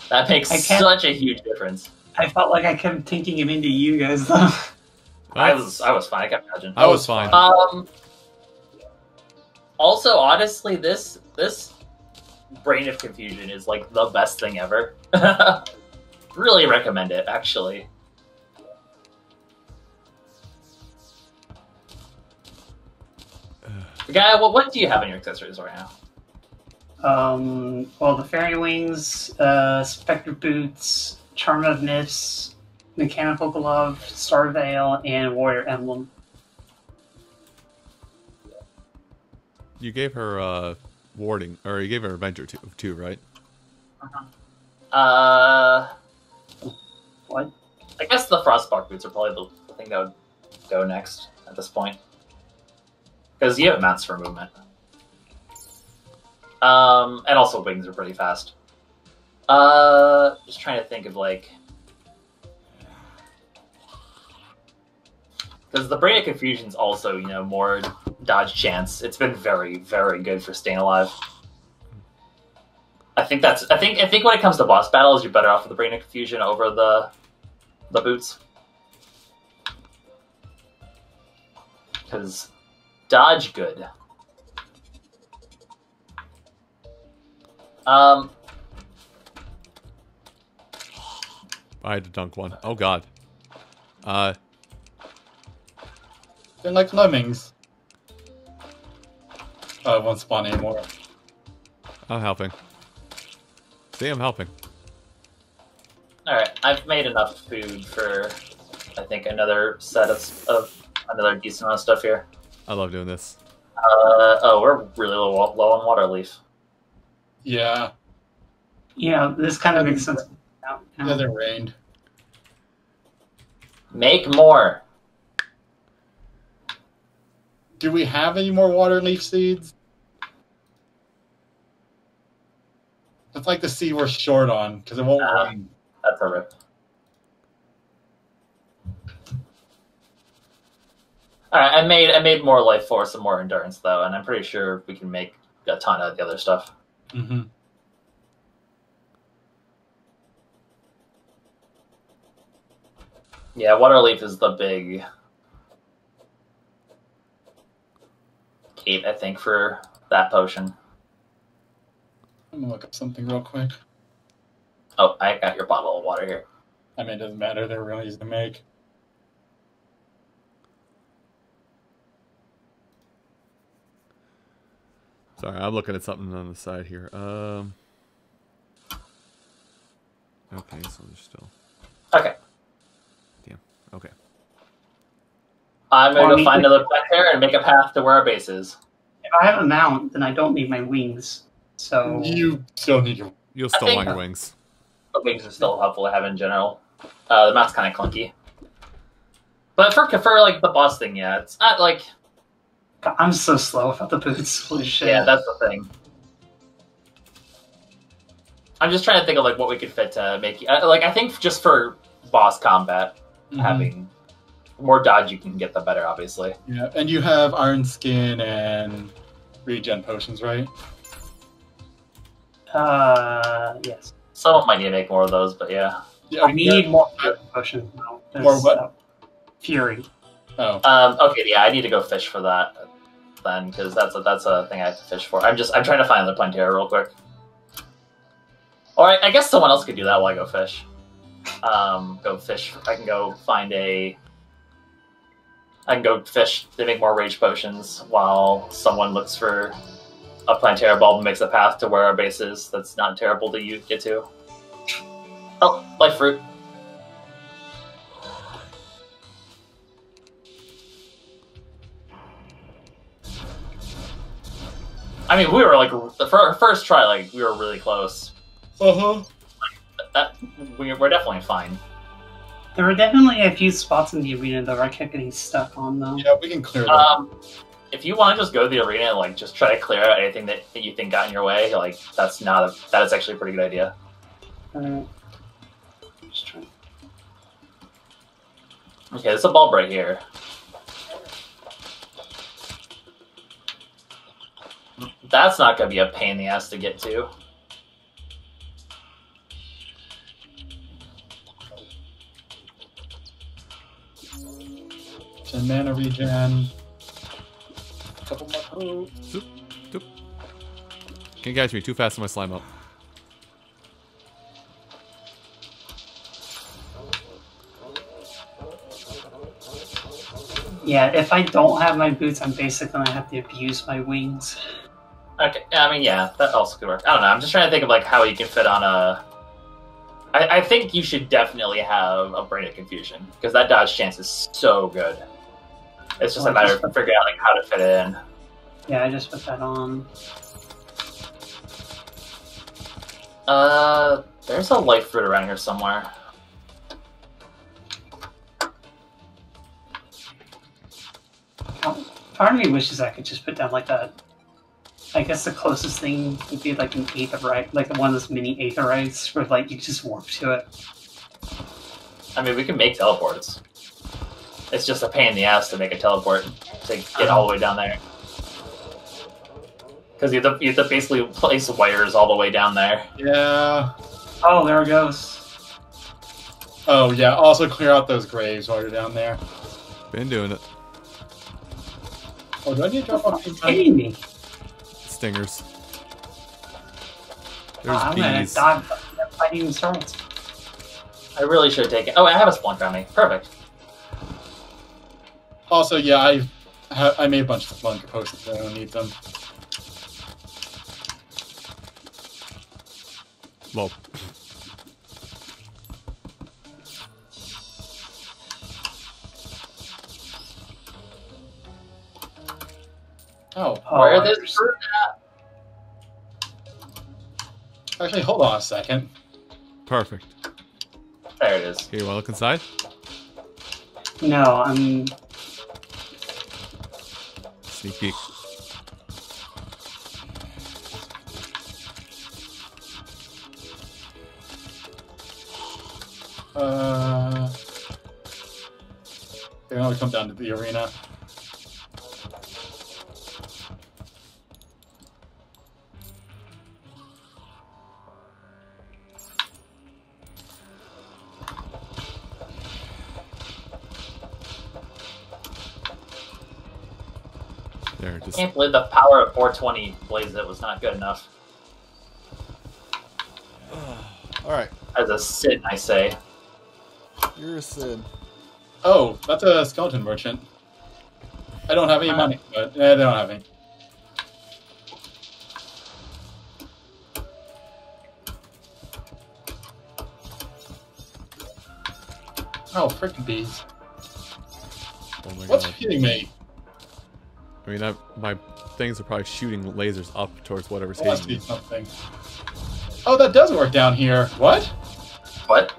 S4: that makes
S3: I
S4: such a huge difference.
S3: I felt like I kept tinking him into you guys though. (laughs)
S4: I was I was fine. I can imagine.
S1: I was fine.
S4: Um. Also, honestly, this this brain of confusion is like the best thing ever. (laughs) really recommend it, actually. (sighs) Guy, what what do you have in your accessories right now?
S3: Um, well, the fairy wings, uh, spectre boots, charm of myths, mechanical glove, star veil, and warrior emblem.
S1: you gave her uh warding, or you gave her adventure too, too, right?
S4: Uh,
S3: What?
S4: I guess the frostspark boots are probably the, the thing that would go next at this point, because you have mats for movement. Um, and also wings are pretty fast. Uh, just trying to think of like, because the brain of confusion's also you know more dodge chance. It's been very very good for staying alive. I think that's. I think. I think when it comes to boss battles, you're better off with the brain of confusion over the the boots, because dodge good. Um,
S1: I had to dunk one. Oh god. Uh,
S2: They're like lemmings. Oh, it won't spawn anymore.
S1: I'm helping. See, I'm helping.
S4: all right, I've made enough food for, I think, another set of, of another decent amount of stuff here.
S1: I love doing this.
S4: Uh, oh, we're really low, low on water leaf.
S2: Yeah,
S3: Yeah, this kind of makes sense. now.
S2: it hasn't rained.
S4: Make more.
S2: Do we have any more water leaf seeds? It's like the seed we're short on because it won't
S4: Ah.
S2: rain.
S4: That's a rip. All right, I made I made more life force and more endurance though, and I'm pretty sure we can make a ton of the other stuff.
S2: Mm-hmm.
S4: Yeah, water leaf is the big gate, I think, for that potion.
S2: I'm gonna look up something real quick.
S4: Oh, I got your bottle of water here.
S2: I mean, it doesn't matter. They're really easy to make.
S1: Sorry, I'm looking at something on the side here. Um. Okay, so there's still.
S4: Okay. Damn.
S1: Okay.
S4: I'm gonna
S3: Well, I
S4: go
S3: mean,
S4: find
S3: like-
S4: another Plantera and make a path to where our base is.
S3: If I have a mount, then I don't need my wings. So
S2: You still need your.
S1: You'll still
S4: think-
S1: want your wings.
S4: The wings are still helpful to have in general. Uh, the mount's kind of clunky. But for for like the boss thing, yeah, it's not like
S3: God, I'm so slow without the boots. (laughs) Holy shit.
S4: yeah, that's the thing. I'm just trying to think of like what we could fit to make uh, like I think just for boss combat,
S2: Mm-hmm.
S4: having more dodge you can get, the better. Obviously,
S2: Yeah, and you have Iron Skin and regen potions, right?
S3: Uh, yes.
S4: someone might need to make more of those, but yeah.
S2: Yeah,
S3: I need more fury potions now.
S2: More what?
S3: uh, fury.
S2: Oh,
S4: Um, okay, yeah, I need to go fish for that then, because that's a that's a thing I have to fish for. I'm just I'm trying to find the Plantera real quick. Or I, I guess someone else could do that while I go fish. Um, go fish. I can go find a. I can go fish to make more rage potions while someone looks for a Plantera bulb and makes a path to where our base is. That's not terrible to you get to. Oh, life fruit. I mean, we were like the fir- first try, like we were really close.
S2: uh huh.
S4: That we, we're definitely fine.
S3: There were definitely a few spots in the arena that I kept getting stuck on, though.
S2: Yeah, we can clear that.
S4: Um, if you want to just go to the arena and like just try to clear out anything that, that you think got in your way, like that's not a that is actually a pretty good idea.
S3: Alright. Just trying.
S4: Okay, there's a bulb right here. That's not gonna be a pain in the ass to get to.
S2: Ten mana regen. Couple more. Oh.
S1: Can't catch me. Too fast in my slime up.
S3: Yeah, if I don't have my boots, I'm basically gonna have to abuse my wings.
S4: Okay, I mean, yeah, that also could work. I don't know. I'm just trying to think of like how you can fit on a. I, I think you should definitely have a brain of confusion because that dodge chance is so good. It's just a matter
S3: just-
S4: of figuring out like how to fit it in.
S3: Yeah, I just put that on.
S4: Uh, there's a life fruit around here somewhere.
S3: Part of me wishes I could just put down like that. I guess the closest thing would be like an aetheryte, like the one of those mini aetherytes, where like you just warp to it.
S4: I mean, we can make teleports. It's just a pain in the ass to make a teleport to get all the way down there. Because you, have to- you have to basically place wires all the way down there.
S2: Yeah.
S3: Oh, there it goes.
S2: Oh yeah. Also clear out those graves while you're down there.
S1: Been doing it.
S2: Oh, do I need to drop off
S3: It's
S2: some
S3: hitting me.
S1: Stingers. There's
S3: I'm gonna
S1: bees.
S3: die before that fight.
S4: I really should have taken. Oh, I have a splunk on me. Perfect.
S2: Also, yeah, I I made a bunch of bunker potions. I don't need them.
S1: Well,
S2: Oh,
S3: Oh,
S4: Where
S3: I
S4: this
S3: understand.
S2: Actually, hold on a second.
S1: perfect.
S4: There it is.
S1: Okay, you want to look inside?
S3: No, I'm.
S1: Sneak peek.
S2: Uh, they're gonna come down to the arena.
S4: Believe the power of 420 blaze it was not good enough.
S5: All right,
S4: As a sin, I say.
S5: you're a sin.
S2: Oh, that's a skeleton merchant. I don't have any
S4: Uh.
S2: money, but eh, they don't have any. Oh, freaking bees.
S1: Oh my
S2: What's
S1: god.
S2: hitting me?
S1: I mean, I, my things are probably shooting lasers up towards whatever's
S2: I must
S1: hitting me.
S2: something. Oh, that does work down here. What?
S4: What?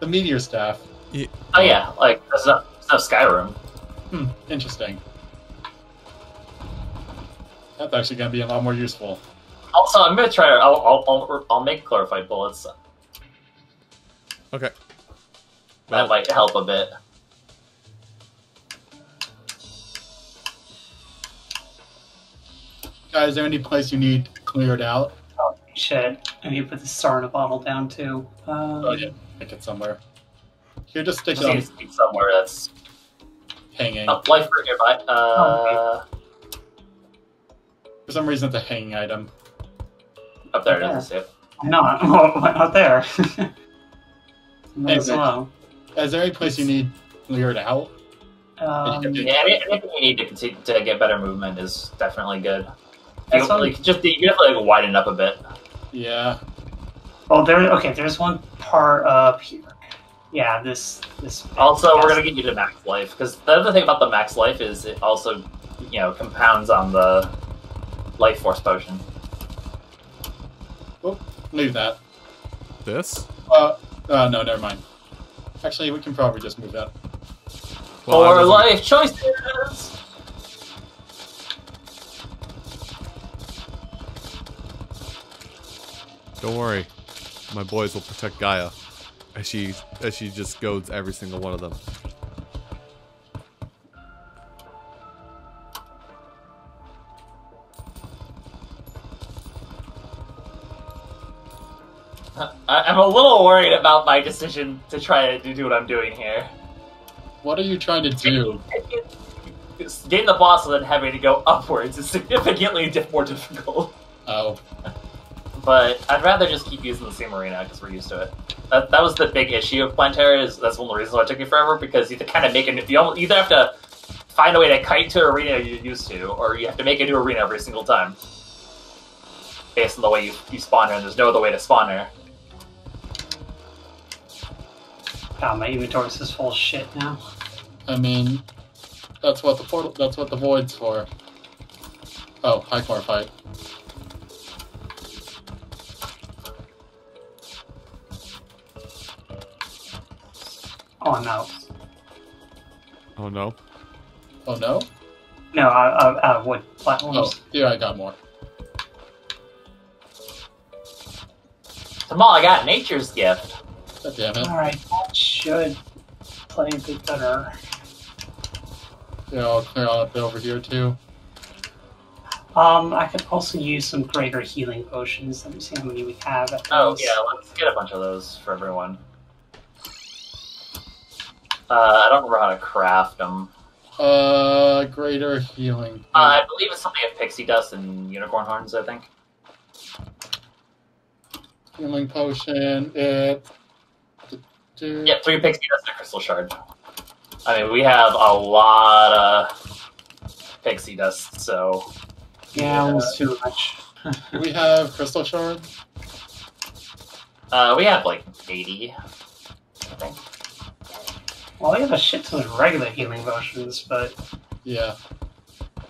S2: The meteor staff.
S4: Oh yeah, like there's no, there's no Skyrim.
S2: Hmm, interesting. That's actually going to be a lot more useful.
S4: Also, I'm gonna try. I'll I'll I'll, I'll make chlorophyte bullets.
S1: Okay.
S4: That might help a bit.
S2: Guys, is there any place you need cleared out?
S3: Oh, shit. I need to put the star in a bottle down too. Um,
S2: Oh, yeah. Pick it somewhere. Here, just stick
S4: Just
S2: it on
S4: to somewhere that's
S2: hanging.
S4: a life for nearby. Uh,
S2: For some reason, it's a hanging item.
S4: up there, it doesn't say it.
S3: Why not? (laughs) Why not there? (laughs) Not
S2: Hey,
S3: as well.
S2: Is there any place you need cleared out?
S3: Um,
S4: Yeah, any- anything you need to to get better movement is definitely good.
S3: That's
S4: You, like, just you have to like widen up a bit.
S2: Yeah.
S3: well, there. Okay, there's one part up here. Yeah, this this.
S4: Also, we're gonna get you to max life because the other thing about the max life is it also, you know, compounds on the life force potion.
S2: Leave that.
S1: this?
S2: Uh, uh, no, never mind. Actually, we can probably just move that.
S1: Well, I
S4: life choices.
S1: Don't worry, my boys will protect Gaia, as she as she just goads every single one of them.
S4: I, I'm a little worried about my decision to try to do what I'm doing here.
S2: What are you trying to do?
S4: Getting the boss and then having to go upwards is significantly (laughs) more difficult.
S2: Oh,
S4: But I'd rather just keep using the same arena because we're used to it. That, that was the big issue of Plantera. Is that's one of the reasons why it took me forever because you have to kind of make it. You almost- either have to find a way to kite to an arena you're used to, or you have to make a new arena every single time, based on the way you, you spawn her. And there's no other way to spawn her.
S3: God, my inventory's just full of shit now.
S2: I mean, that's what the portal. That's what the void's for. Oh, high core fight.
S3: Oh no,
S1: Oh no.
S2: Oh no.
S3: no, I, I, I wood
S2: Oh,
S3: platforms.
S2: here I got more.
S4: Tamal, I got nature's gift.
S2: God damn it.
S3: All right, that should play a bit better.
S2: Yeah, I'll clear all up over here too.
S3: Um, I could also use some greater healing potions. Let me see how many we have.
S4: Oh yeah, let's get a bunch of those for everyone. Uh, I don't remember how to craft them.
S2: Uh, greater healing.
S4: Uh, I believe it's something of pixie dust and unicorn horns. I think.
S2: healing potion. It. do-
S4: Yeah, three pixie dust and a crystal shard. I mean, we have a lot of pixie dust, so
S3: yeah, almost too much.
S2: Do (laughs) we have crystal shard?
S4: uh, we have like eighty. I think.
S3: Well, we have a shit ton of regular healing potions, but
S2: Yeah.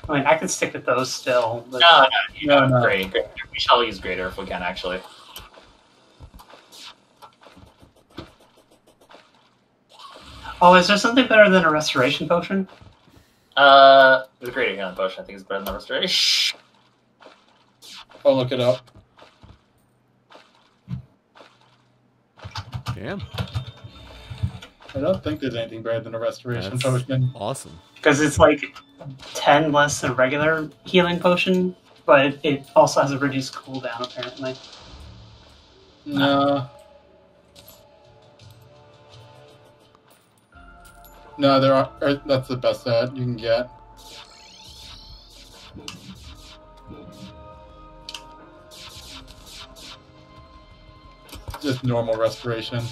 S3: I mean, I could stick with those still. But
S4: No, no, you
S2: No,
S4: know,
S2: no.
S4: great, great. We shall use greater if we can, actually.
S3: Oh, is there something better than a restoration potion?
S4: Uh, the greater healing potion, I think, is better than the restoration.
S2: I'll look it up.
S1: Damn.
S2: I don't think there's anything better than a restoration
S1: That's
S2: potion.
S1: awesome.
S3: Because it's like 10 less than a regular healing potion, but it, it also has a reduced cooldown, apparently.
S2: No. No, there are. Er, that's the best that you can get. Just normal restoration.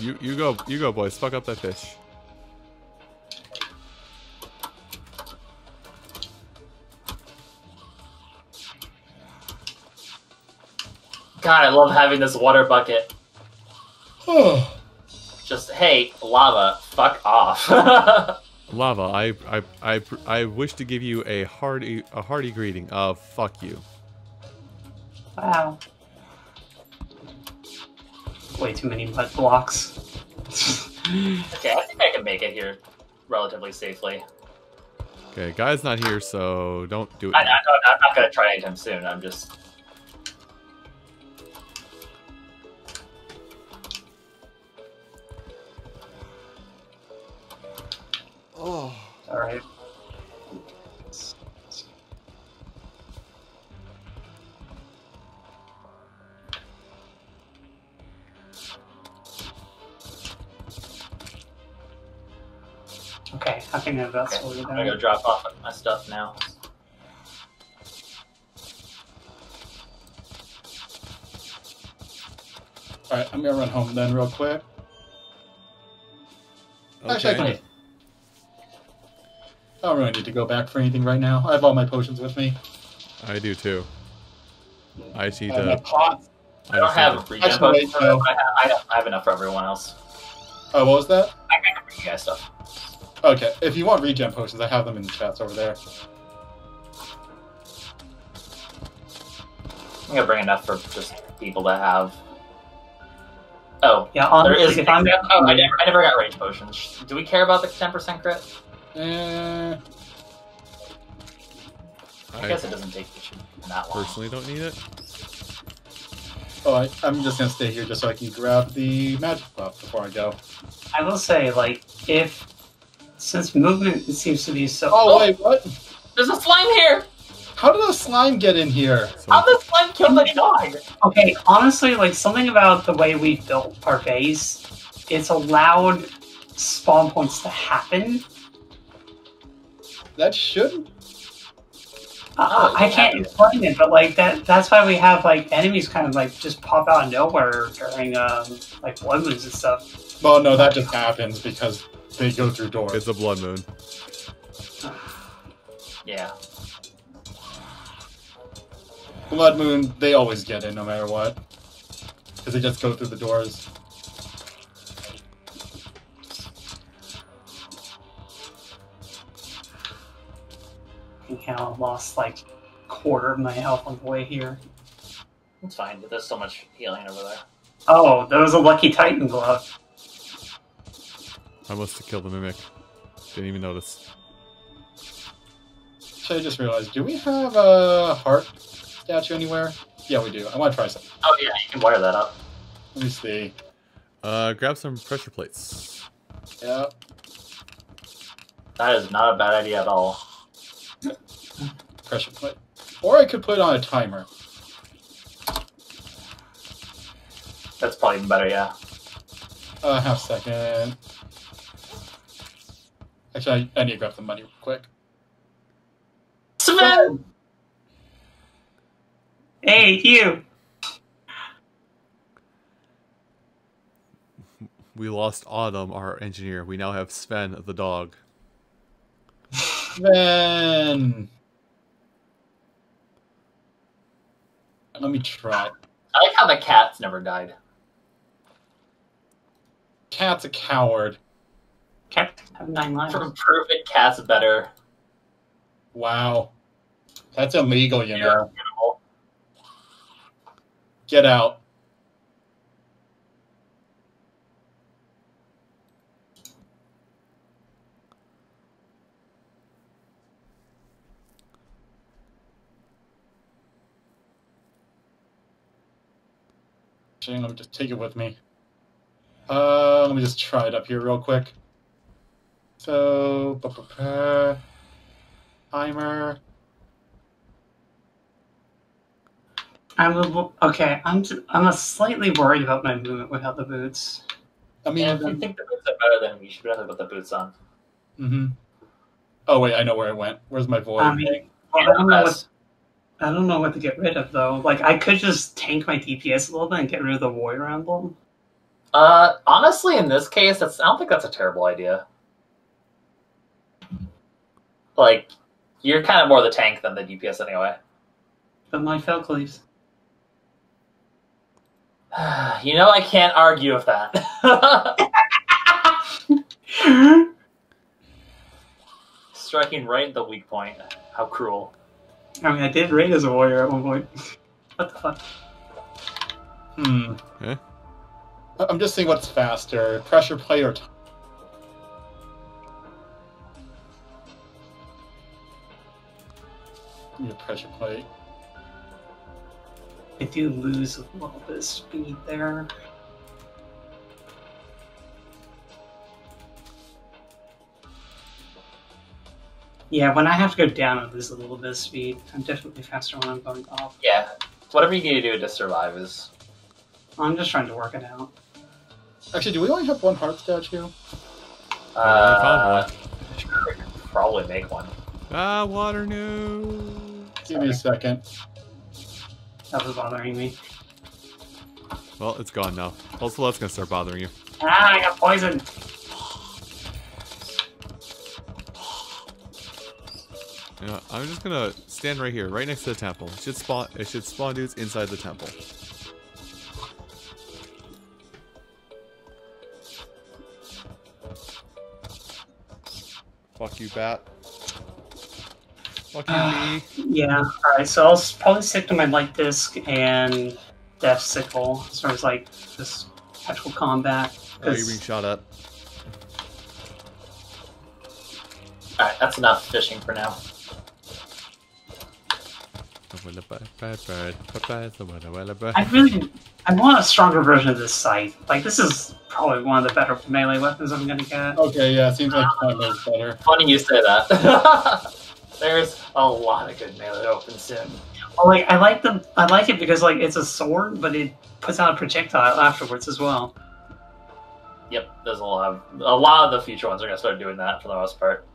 S1: You you go you go boys. Fuck up that fish.
S4: God, I love having this water bucket. Just hey, lava, fuck off. (laughs)
S1: Lava, I, I, I, I wish to give you a hearty, a hearty greeting of fuck you.
S3: Wow. Way too many mud blocks. (laughs)
S4: okay, I think I can make it here relatively safely.
S1: Okay, guy's not here, so don't do it.
S4: I, I,
S1: now.
S4: I'm not gonna try anytime soon. I'm just
S5: Oh,
S3: Alright. Okay, I think I've got
S4: okay,
S3: sorted
S4: I'm gonna go drop off my stuff now.
S2: all right. I'm gonna run home then, real quick. I
S1: Okay.
S2: can. I don't really need to go back for anything right now. I have all my potions with me.
S1: I do too. I see need
S2: I have my
S1: to.
S2: pots.
S4: I don't
S1: just
S4: have
S1: need
S4: a free
S2: Actually,
S4: gem
S2: wait,
S4: potion, I have, I, have, I have enough for everyone else.
S2: Oh, what was that?
S4: I, I can bring you guys stuff.
S2: Okay, if you want regen potions, I have them in the chats over there.
S4: I'm gonna bring enough for just people to have. Oh,
S3: Yeah,
S4: there
S3: honestly,
S4: is.
S3: if I'm
S4: oh, I never, I never got rage potions. Do we care about the 10% crit?
S2: Eh,
S4: I,
S1: I
S4: guess it doesn't take you that long.
S1: personally don't need it.
S2: oh, I, I'm just gonna stay here just so I can grab the magic buff before I go.
S3: I will say, like, if since movement seems to be so
S2: Oh wait, what?
S4: There's a slime here.
S2: How did a slime get in here?
S4: How did the slime kill the dog?
S3: Okay, honestly, like something about the way we built our base, it's allowed spawn points to happen.
S2: That shouldn't.
S3: Uh,
S4: Oh,
S3: I can't explain it, but like that—that's why we have like enemies kind of like just pop out of nowhere during um like blood moons and stuff.
S2: Well, no, that just happens because they go through doors.
S1: it's a blood moon. (sighs)
S4: Yeah.
S2: Blood Moon, they always get in no matter what. Because they just go through the doors.
S3: I think I lost like quarter of my health on the way here.
S4: It's fine, but there's so much healing over there.
S3: Oh, that was a lucky Titan glove.
S1: I must have killed the mimic. Didn't even notice.
S2: So I just realized, do we have a heart statue anywhere? Yeah, we do. I want to try something.
S4: Oh yeah, you can wire that up.
S2: Let me see.
S1: Uh, grab some pressure plates.
S2: Yeah.
S4: That is not a bad idea at all.
S2: Pressure plate. Or I could put it on a timer.
S4: That's probably even better, yeah.
S2: Uh, half second. Actually, I, I need to grab the money real quick.
S4: Sven!
S3: Hey, you!
S1: We lost Autumn, our engineer. We now have Sven, the dog.
S2: Then. Let me try.
S4: I like how the cat's never died.
S2: Cat's a coward.
S3: Kept have nine lives.
S4: For proof it, cat's better.
S2: Wow. That's illegal, you
S4: You're
S2: know.
S4: beautiful.
S2: Get out. Actually, let me just take it with me. Uh, let me just try it up here real quick. So, ba -ba -ba. timer.
S3: I'm a, okay. I'm j- I'm a slightly worried about my movement without the boots.
S2: I mean,
S4: Yeah, if you think the boots are better, then you should definitely put the boots on.
S2: hmm Oh wait, I know where it went. Where's my void?
S3: I mean, well, I don't know what I don't know what to get rid of though. Like I could just tank my DPS a little bit and get rid of the warrior emblem.
S4: Uh, honestly, in this case, that's I don't think that's a terrible idea. Like, you're kind of more the tank than the DPS anyway.
S3: But my fell cleaves. (sighs)
S4: you know, I can't argue with that. (laughs) Striking right at the weak point. How cruel.
S3: I mean, I did raid as a warrior at one point. (laughs) what the fuck?
S2: Hmm.
S1: Eh?
S2: I- I'm just seeing what's faster, pressure plate or. T- Need a pressure plate.
S3: I do lose a little bit of speed there. Yeah, when I have to go down, I lose a little bit of speed. I'm definitely faster when I'm going up.
S4: Yeah. Whatever you need to do to survive is.
S3: I'm just trying to work it out.
S2: Actually, do we only have one heart statue?
S4: Uh, sure, we could probably make one.
S1: Ah, water no.
S2: Give me a second.
S3: That was bothering me.
S1: Well, it's gone now. Also, that's gonna start bothering you.
S3: Ah, I got poisoned.
S1: You know, I'm just gonna stand right here, right next to the temple. It should spawn. It should spawn dudes inside the temple. Fuck you, bat. Fuck you, bee.
S3: Yeah, alright, so I'll probably stick to my light disc and death sickle as far as like this actual combat.
S1: Oh, you're
S3: 'cause-
S1: being shot at.
S4: Alright, that's enough fishing for now.
S3: I really, I want a stronger version of this sight. Like this is probably one of the better melee weapons I'm gonna get.
S2: Okay, yeah, seems like uh, time is better.
S4: Funny you say that. (laughs) There's a lot of good melee weapons soon.
S3: Well, like I like the, I like it because like it's a sword, but it puts out a projectile afterwards as well.
S4: Yep, there's a lot of a lot of the future ones are gonna start doing that for the most part.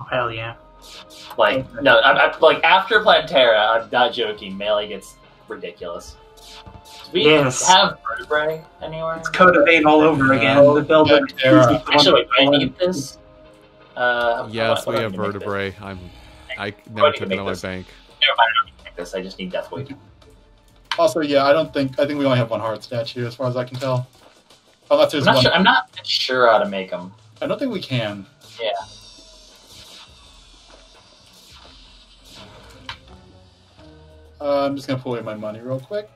S3: Oh, hell yeah!
S4: Like no, I, I, like after Plantera, I'm not joking. Melee gets ridiculous. Do we
S3: Yes.
S4: have vertebrae anywhere?
S3: It's Code of Vein all over again.
S2: Oh,
S3: the build
S2: yeah,
S4: Actually, wait, I need this? Uh,
S1: Yes,
S4: what-
S1: we have
S4: do I need to make this?
S1: vertebrae. I'm. I
S4: I
S1: never
S4: need
S1: took it
S4: make
S1: out my
S4: this.
S1: bank.
S4: Never mind, I don't need to make this. I just need death weight.
S2: Also, yeah, I don't think I think we only have one heart statue as far as I can tell. Unless
S4: I'm
S2: there's
S4: not
S2: one.
S4: sure. I'm not sure how to make them.
S2: I don't think we can.
S4: Yeah.
S2: Uh, I'm just gonna pull away my money real quick.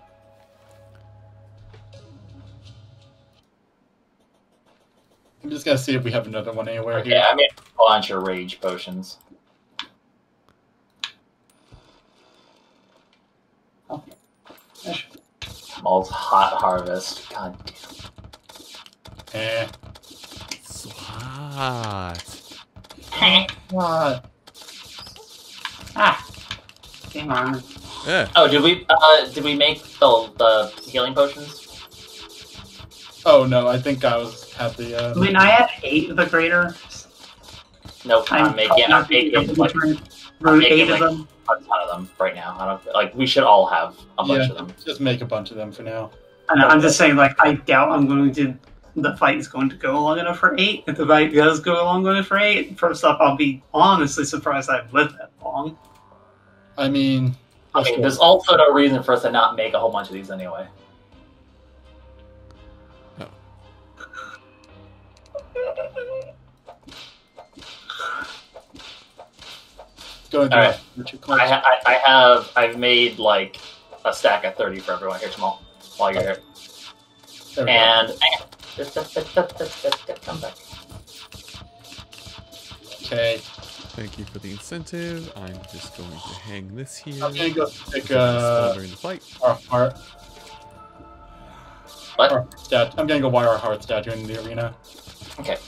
S2: I'm just gonna see if we have another one anywhere
S4: Okay,
S2: here.
S4: Yeah, I made a bunch of rage potions. Malt hot harvest. God
S2: Eh.
S1: So hot.
S4: damn.
S2: What?
S3: Ah, game on.
S1: Yeah.
S4: Oh, did we? Uh, did we make the the healing potions?
S2: Oh no, I think I was at the.
S3: I
S2: Uh,
S3: mean, I had eight of the greater.
S4: Nope. I'm, making. I'm making like
S3: Root
S4: making,
S3: eight of them.
S4: A ton of them right now. I don't like. We should all have a bunch
S2: Yeah.
S4: of them.
S2: just make a bunch of them for now.
S3: And I'm just saying, like, I doubt I'm going to. The fight is going to go long enough for eight. If the fight does go long enough for eight, first off, I'll be honestly surprised I've lived that long.
S2: I mean,
S4: I mean, there's also no reason for us to not make a whole bunch of these anyway.
S2: Going
S4: All right.
S2: Richard
S4: I,
S2: Clark.
S4: ha- I, I have. I've made like a stack of thirty for everyone here, Jamal. While you're here,
S2: There we go.
S4: and (laughs) come back.
S2: Okay,
S1: Thank you for the incentive. I'm just going to hang this here.
S2: I'm gonna go pick
S1: Spawn
S2: uh,
S1: during the fight.
S2: our heart.
S4: What?
S2: Our stat. I'm gonna go wire our heart statue in the arena.
S4: Okay.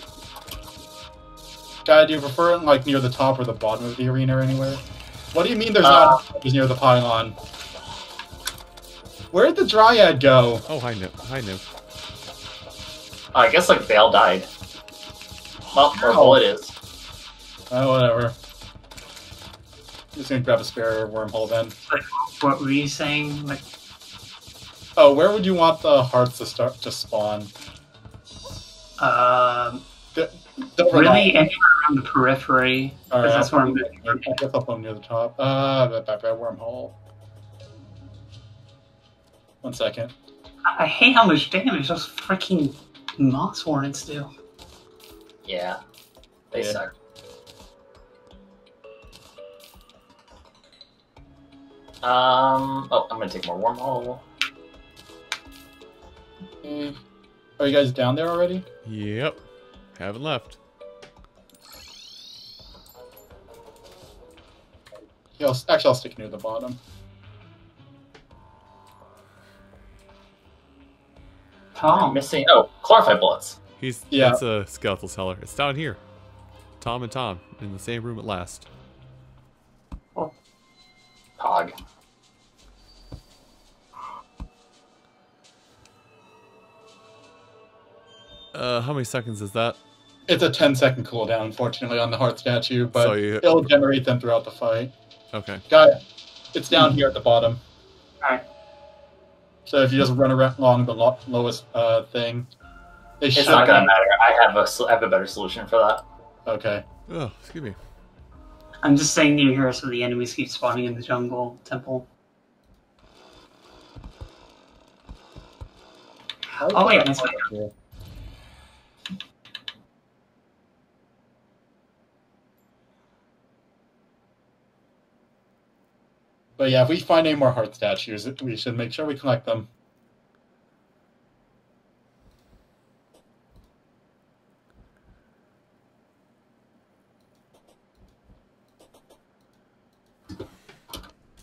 S2: Guy, do you prefer it like near the top or the bottom of the arena or anywhere? What do you mean there's
S4: Uh,
S2: not just near the pylon? Where did the dryad go?
S1: Oh, hi, Nip. Hi, Nip.
S4: I guess like Vale died. Well, or
S2: it is.
S4: bullet is.
S2: Oh, whatever. just gonna grab a spare wormhole then.
S3: What were you saying? Like,
S2: Oh, where would you want the hearts to start to spawn?
S3: um,
S2: Don't rely-
S3: really anywhere around the periphery,
S2: All
S3: because
S2: right,
S3: that's
S2: I'll
S3: where I'm
S2: put-
S3: going.
S2: I guess I'll put them near the top. Uh, that, that, that wormhole. One second.
S3: I I hate how much damage those freaking moss hornets do.
S4: Yeah, they
S2: Yeah.
S4: suck. Um. Oh, I'm gonna take more wormhole.
S2: Mm. Are you guys down there already?
S1: Yep. Haven't left.
S2: Yeah, I'll, actually, I'll stick near the bottom.
S3: Tom,
S4: Missing. Oh, chlorophyte bullets.
S1: He's
S2: Yeah.
S1: It's a skeletal cellar. It's down here. Tom and Tom in the same room at last. Oh.
S4: Pog.
S1: Uh, how many seconds is that?
S2: It's a 10 second cooldown, unfortunately, on the heart statue, but
S1: So you-
S2: it'll generate them throughout the fight.
S1: Okay.
S2: Guy, it's down here at the bottom.
S3: Alright.
S2: So if you just run around along the lo- lowest uh, thing, they
S4: It's not gonna matter. I have a sol- I have a better solution for that.
S2: Okay.
S1: Oh, excuse me.
S3: I'm just staying near here so the enemies keep spawning in the jungle temple. Oh wait, that's
S2: But yeah, if we find any more heart statues, we should make sure we collect them.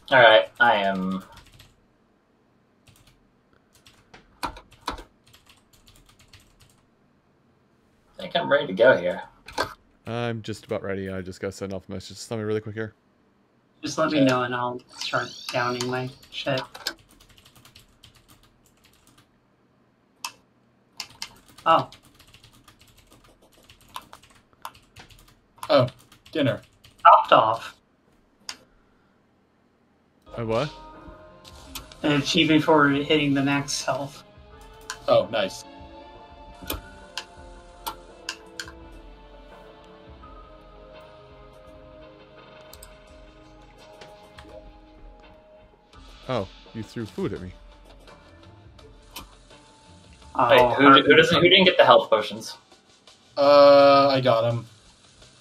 S4: All right, I am. I think I'm ready to go here.
S1: I'm just about ready. I just got sent off a message. Just tell me really quick here.
S3: Just let me know and I'll start downing my shit. Oh,
S2: Oh, dinner.
S3: popped off.
S1: Uh, what?
S3: An achievement for hitting the max health.
S2: Oh, nice.
S1: Oh, you threw food at me.
S3: Oh,
S4: Wait, who, who doesn't? Who didn't get the health potions?
S2: Uh, I got them.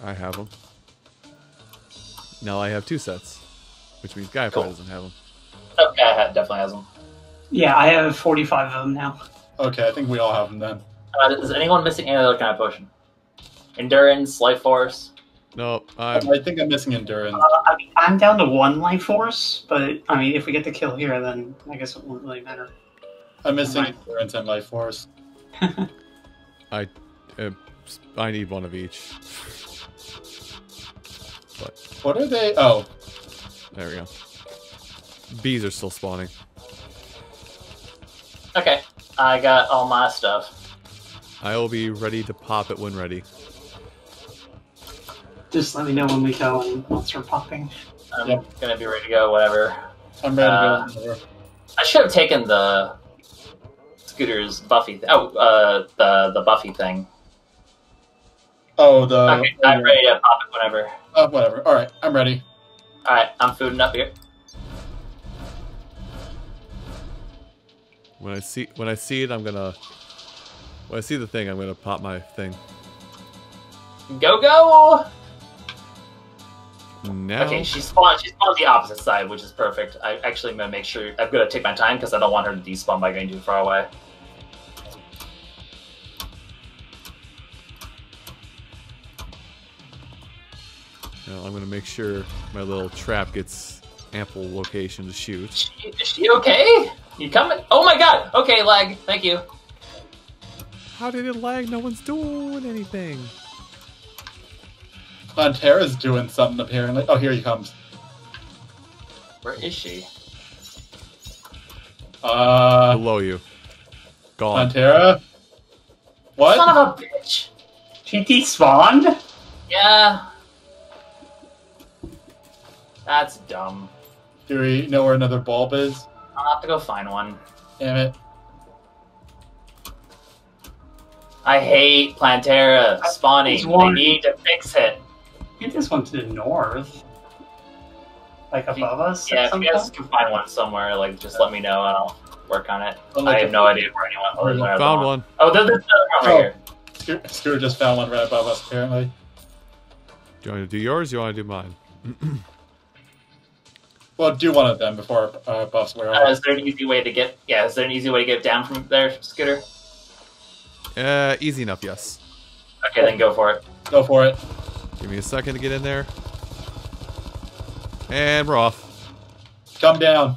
S1: I have them. Now I have two sets, which means Guy probably doesn't have them.
S4: Okay, I have, definitely has them.
S3: Yeah, I have 45 of them now.
S2: Okay, I think we all have them then.
S4: Uh, is anyone missing any other kind of potion? Endurance, life force.
S1: No, I'm.
S2: I think I'm missing endurance.
S3: Uh, I mean, I'm down to one life force, but I mean, if we get the kill here, then I guess it won't really matter.
S2: I'm missing
S3: Right.
S2: endurance and life force. (laughs)
S1: I, uh, I need one of each. But
S2: What are they? Oh,
S1: there we go. Bees are still spawning.
S4: Okay, I got all my stuff.
S1: I will be ready to pop it when ready.
S3: Just let me know when we go and once we're popping.
S4: I'm
S2: Yep.
S4: gonna be ready to go. Whatever.
S2: I'm ready
S4: Uh,
S2: to go.
S4: I should have taken the Scooter's Buffy. Th- oh, uh, the the Buffy thing.
S2: Oh, the.
S4: okay, I'm ready to pop it whenever.
S2: Uh, whatever. All right, I'm ready.
S4: All right, I'm fooding up here.
S1: When I see when I see it, I'm gonna. When I see the thing, I'm gonna pop my thing.
S4: Go go!
S1: Now.
S4: Okay, she spawned. She spawned the opposite side, which is perfect. I actually gonna make sure. I'm gonna take my time because I don't want her to despawn by going too far away.
S1: Now I'm gonna make sure my little trap gets ample location to shoot.
S4: Is she, is she okay? You coming? Oh my god! Okay, lag. Thank you.
S1: How did it lag? No one's doing anything.
S2: Plantera's doing something apparently. Oh, here he comes.
S4: Where is she?
S2: Uh,
S1: Below you. Gone.
S2: Plantera. What?
S4: Son of a bitch!
S3: She despawned?
S4: Yeah. That's dumb.
S2: Do we know where another bulb is?
S4: I'll have to go find one.
S2: Damn it.
S4: I hate Plantera spawning.
S3: There's
S4: They need to fix it.
S3: Get this one to the north. Like above us?
S4: Yeah,
S3: at
S4: if you guys can find one somewhere, like just let me know and I'll work on it.
S2: I'll
S4: I have no idea where anyone oh, there's
S1: Found
S4: one.
S1: one.
S4: Oh, there's there's another one right
S2: Oh.
S4: here.
S2: Scooter, Scooter just found one right above us, apparently.
S1: Do you want to do yours? Or you want to do mine? (clears throat)
S2: Well, do one of them before uh, buffs wear
S4: Uh,
S2: off.
S4: is there an easy way to get? Yeah, is there an easy way to get down from there, Scooter?
S1: Uh, easy enough. Yes.
S4: Okay, then go for it.
S2: Go for it.
S1: Give me a second to get in there. And we're off.
S2: Come down.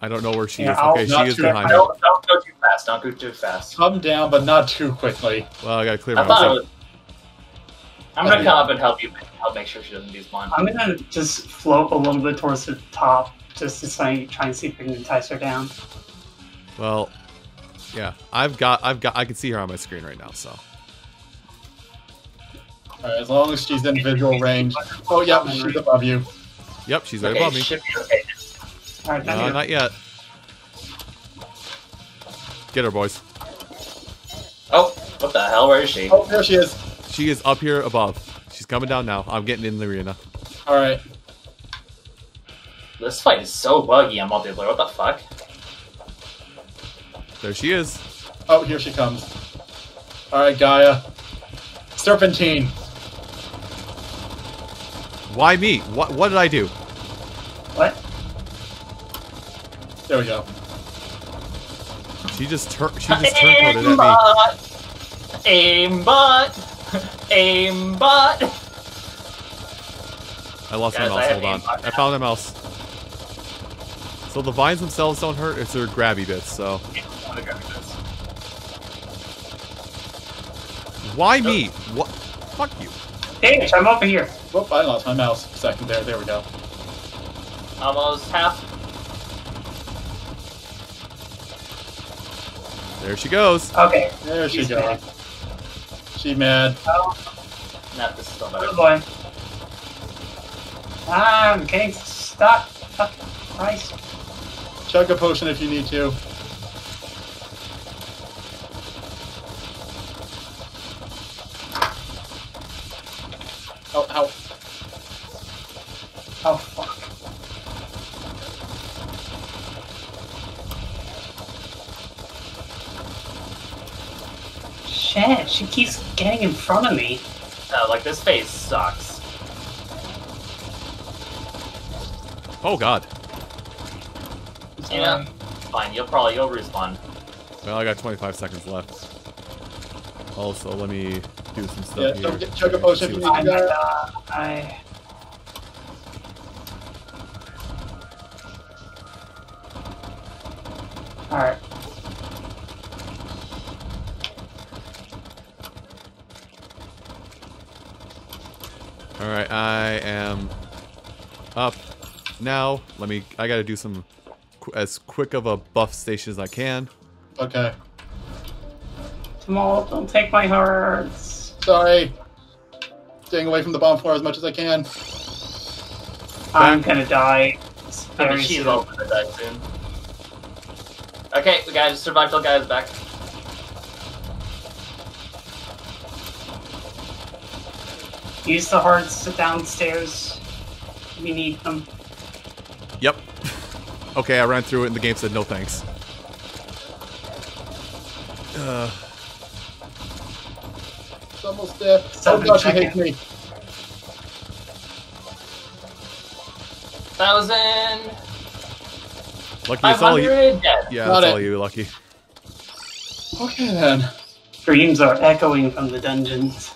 S1: I don't know where she
S3: Yeah,
S1: is.
S3: I'll
S1: Okay, she
S2: not
S1: is
S2: too-
S1: behind me.
S4: Don't, don't go too fast. Don't go too fast.
S2: Come down, but not too quickly.
S1: Well, I gotta clear
S4: I thought it
S1: myself.
S4: was. I'm gonna come up and help you. Help make sure she doesn't despawn.
S3: I'm gonna just float a little bit towards the top, just to try, try and see if we can entice her down.
S1: Well, yeah, I've got, I've got, I can see her on my screen right now. So
S2: Alright, as long as she's in visual range. Oh, yeah, she's above you.
S1: yep, she's right
S4: Okay,
S1: above me.
S4: okay.
S3: All right,
S1: No,
S3: now
S1: not yet. Get her, boys.
S4: Oh, what the hell? Where is she?
S2: Oh, there she is.
S1: She is up here above. She's coming down now. I'm getting in the arena.
S2: Alright.
S4: This fight is so buggy I'm on multiplayer. What the fuck?
S1: There she is.
S2: Oh, here she comes. Alright, Gaia. Serpentine.
S1: Why me? What? What did I do?
S3: what?
S2: There we go.
S1: She just turned. She just turncoated at me.
S4: Aimbot! Aimbot!
S1: I lost
S4: Guys,
S1: my mouse. Hold on. I found a mouse. So the vines themselves don't hurt. It's their grabby bits. So why me? What? Fuck you.
S3: Hey, I'm over here.
S2: Whoop, I lost my mouse. Second there. There we go.
S4: Almost half.
S1: There she goes.
S3: Okay.
S2: There she goes.
S3: mad.
S2: She mad.
S3: Oh,
S4: Not this is still
S3: good
S4: better.
S3: boy. Ah, I'm getting stuck. Fuck Christ.
S2: Chug a potion if you need to. Oh, ow.
S3: Oh, fuck. Shit, she keeps getting in front of me.
S4: No, like this phase sucks.
S1: Oh god.
S4: You know, fine. You'll probably you'll respawn.
S1: Well, I got 25 seconds left. Also, let me do some stuff
S2: Yeah,
S1: here.
S2: chug- chug a potion
S1: See
S2: if you
S1: what's-
S2: need
S3: I
S2: to.
S3: might, I... Alright.
S1: All right, I am up now. Let me. I gotta do some as quick of a buff station as I can.
S2: Okay.
S3: Jamal, don't take my hearts.
S2: Sorry. Staying away from the bomb floor as much as I can.
S3: I'm gonna die.
S4: I mean,
S3: Very
S4: she's
S3: soon.
S4: all gonna die soon. Okay, the guy survived till is back.
S3: Use the hearts downstairs. We need them.
S1: Yep. (laughs) okay, I ran through it and the game said no thanks. Uh,
S2: It's almost there. Oh
S3: Seven
S2: god, she hates me.
S4: Thousand
S1: lucky
S4: five
S1: it's all you.
S4: hundred.
S1: Yeah,
S2: Got
S1: it's
S2: it.
S1: all you, Lucky.
S2: Okay then.
S3: Dreams are echoing from the dungeons.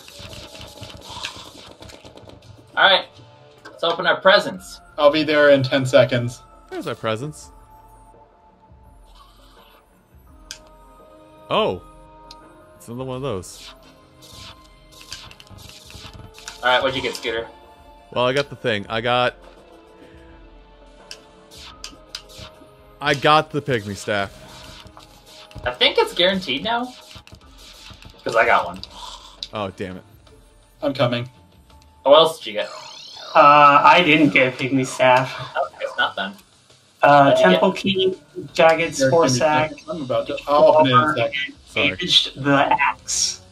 S4: All right, let's open our presents.
S2: I'll be there in 10 seconds.
S1: There's our presents. Oh, it's another one of those.
S4: All right, what'd you get, Scooter?
S1: Well, I got the thing. I got. I got the pygmy staff.
S4: I think it's guaranteed now. Because I got one.
S1: Oh, damn it.
S2: I'm coming.
S4: What else did you get?
S3: Uh, I didn't get a pygmy staff.
S4: Oh, I guess not then.
S3: Uh, temple key, jagged
S2: Here,
S3: spore
S2: give me
S3: sack.
S2: I'm about to. I'll open it in a second.
S1: Sorry.
S3: aged the axe.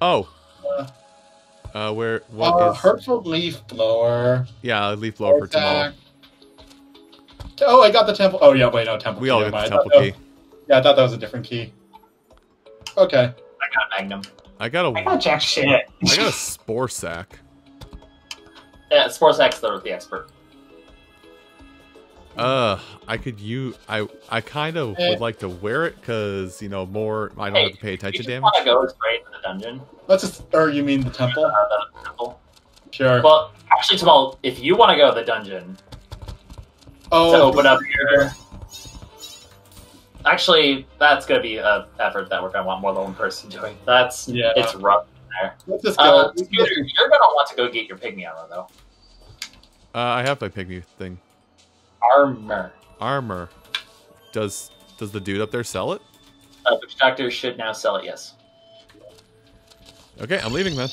S1: Oh.
S2: Uh,
S1: Uh, where? What
S2: Uh,
S1: is?
S2: hurtful leaf blower.
S1: Yeah, leaf blower for tomorrow.
S2: Attack. Oh, I got the temple. Oh yeah, wait, no temple.
S1: We
S2: key,
S1: all got the
S2: mind.
S1: temple
S2: I thought-
S1: key.
S2: Yeah, I thought that was a different key. Okay.
S4: I got Magnum.
S1: I got a
S3: I got jack shit.
S1: I got a spore sack. (laughs)
S4: Yeah, Sports X, the, the expert.
S1: Uh, I could use. I I kind of
S2: Eh.
S1: would like to wear it because you know more. I don't
S4: Hey,
S1: have to pay attention
S4: just
S1: damage.
S4: want to go straight to the dungeon.
S2: Let's just. Or you mean the temple?
S4: Uh, the temple.
S2: Sure.
S4: Well, actually, Tamal, if you want to go to the dungeon
S2: oh,
S4: to open up your. Actually, that's gonna be an effort that we're gonna want more than one person doing. That's
S2: Yeah.
S4: it's rough. there.
S2: Let's just go.
S4: Uh, Scooter, you're gonna want to go get your pygmy armor though.
S1: Uh, I have my pygmy thing.
S4: Armor.
S1: Armor. Does does the dude up there sell it?
S4: Uh, the doctor should now sell it. Yes.
S1: Okay, I'm leaving then.
S2: is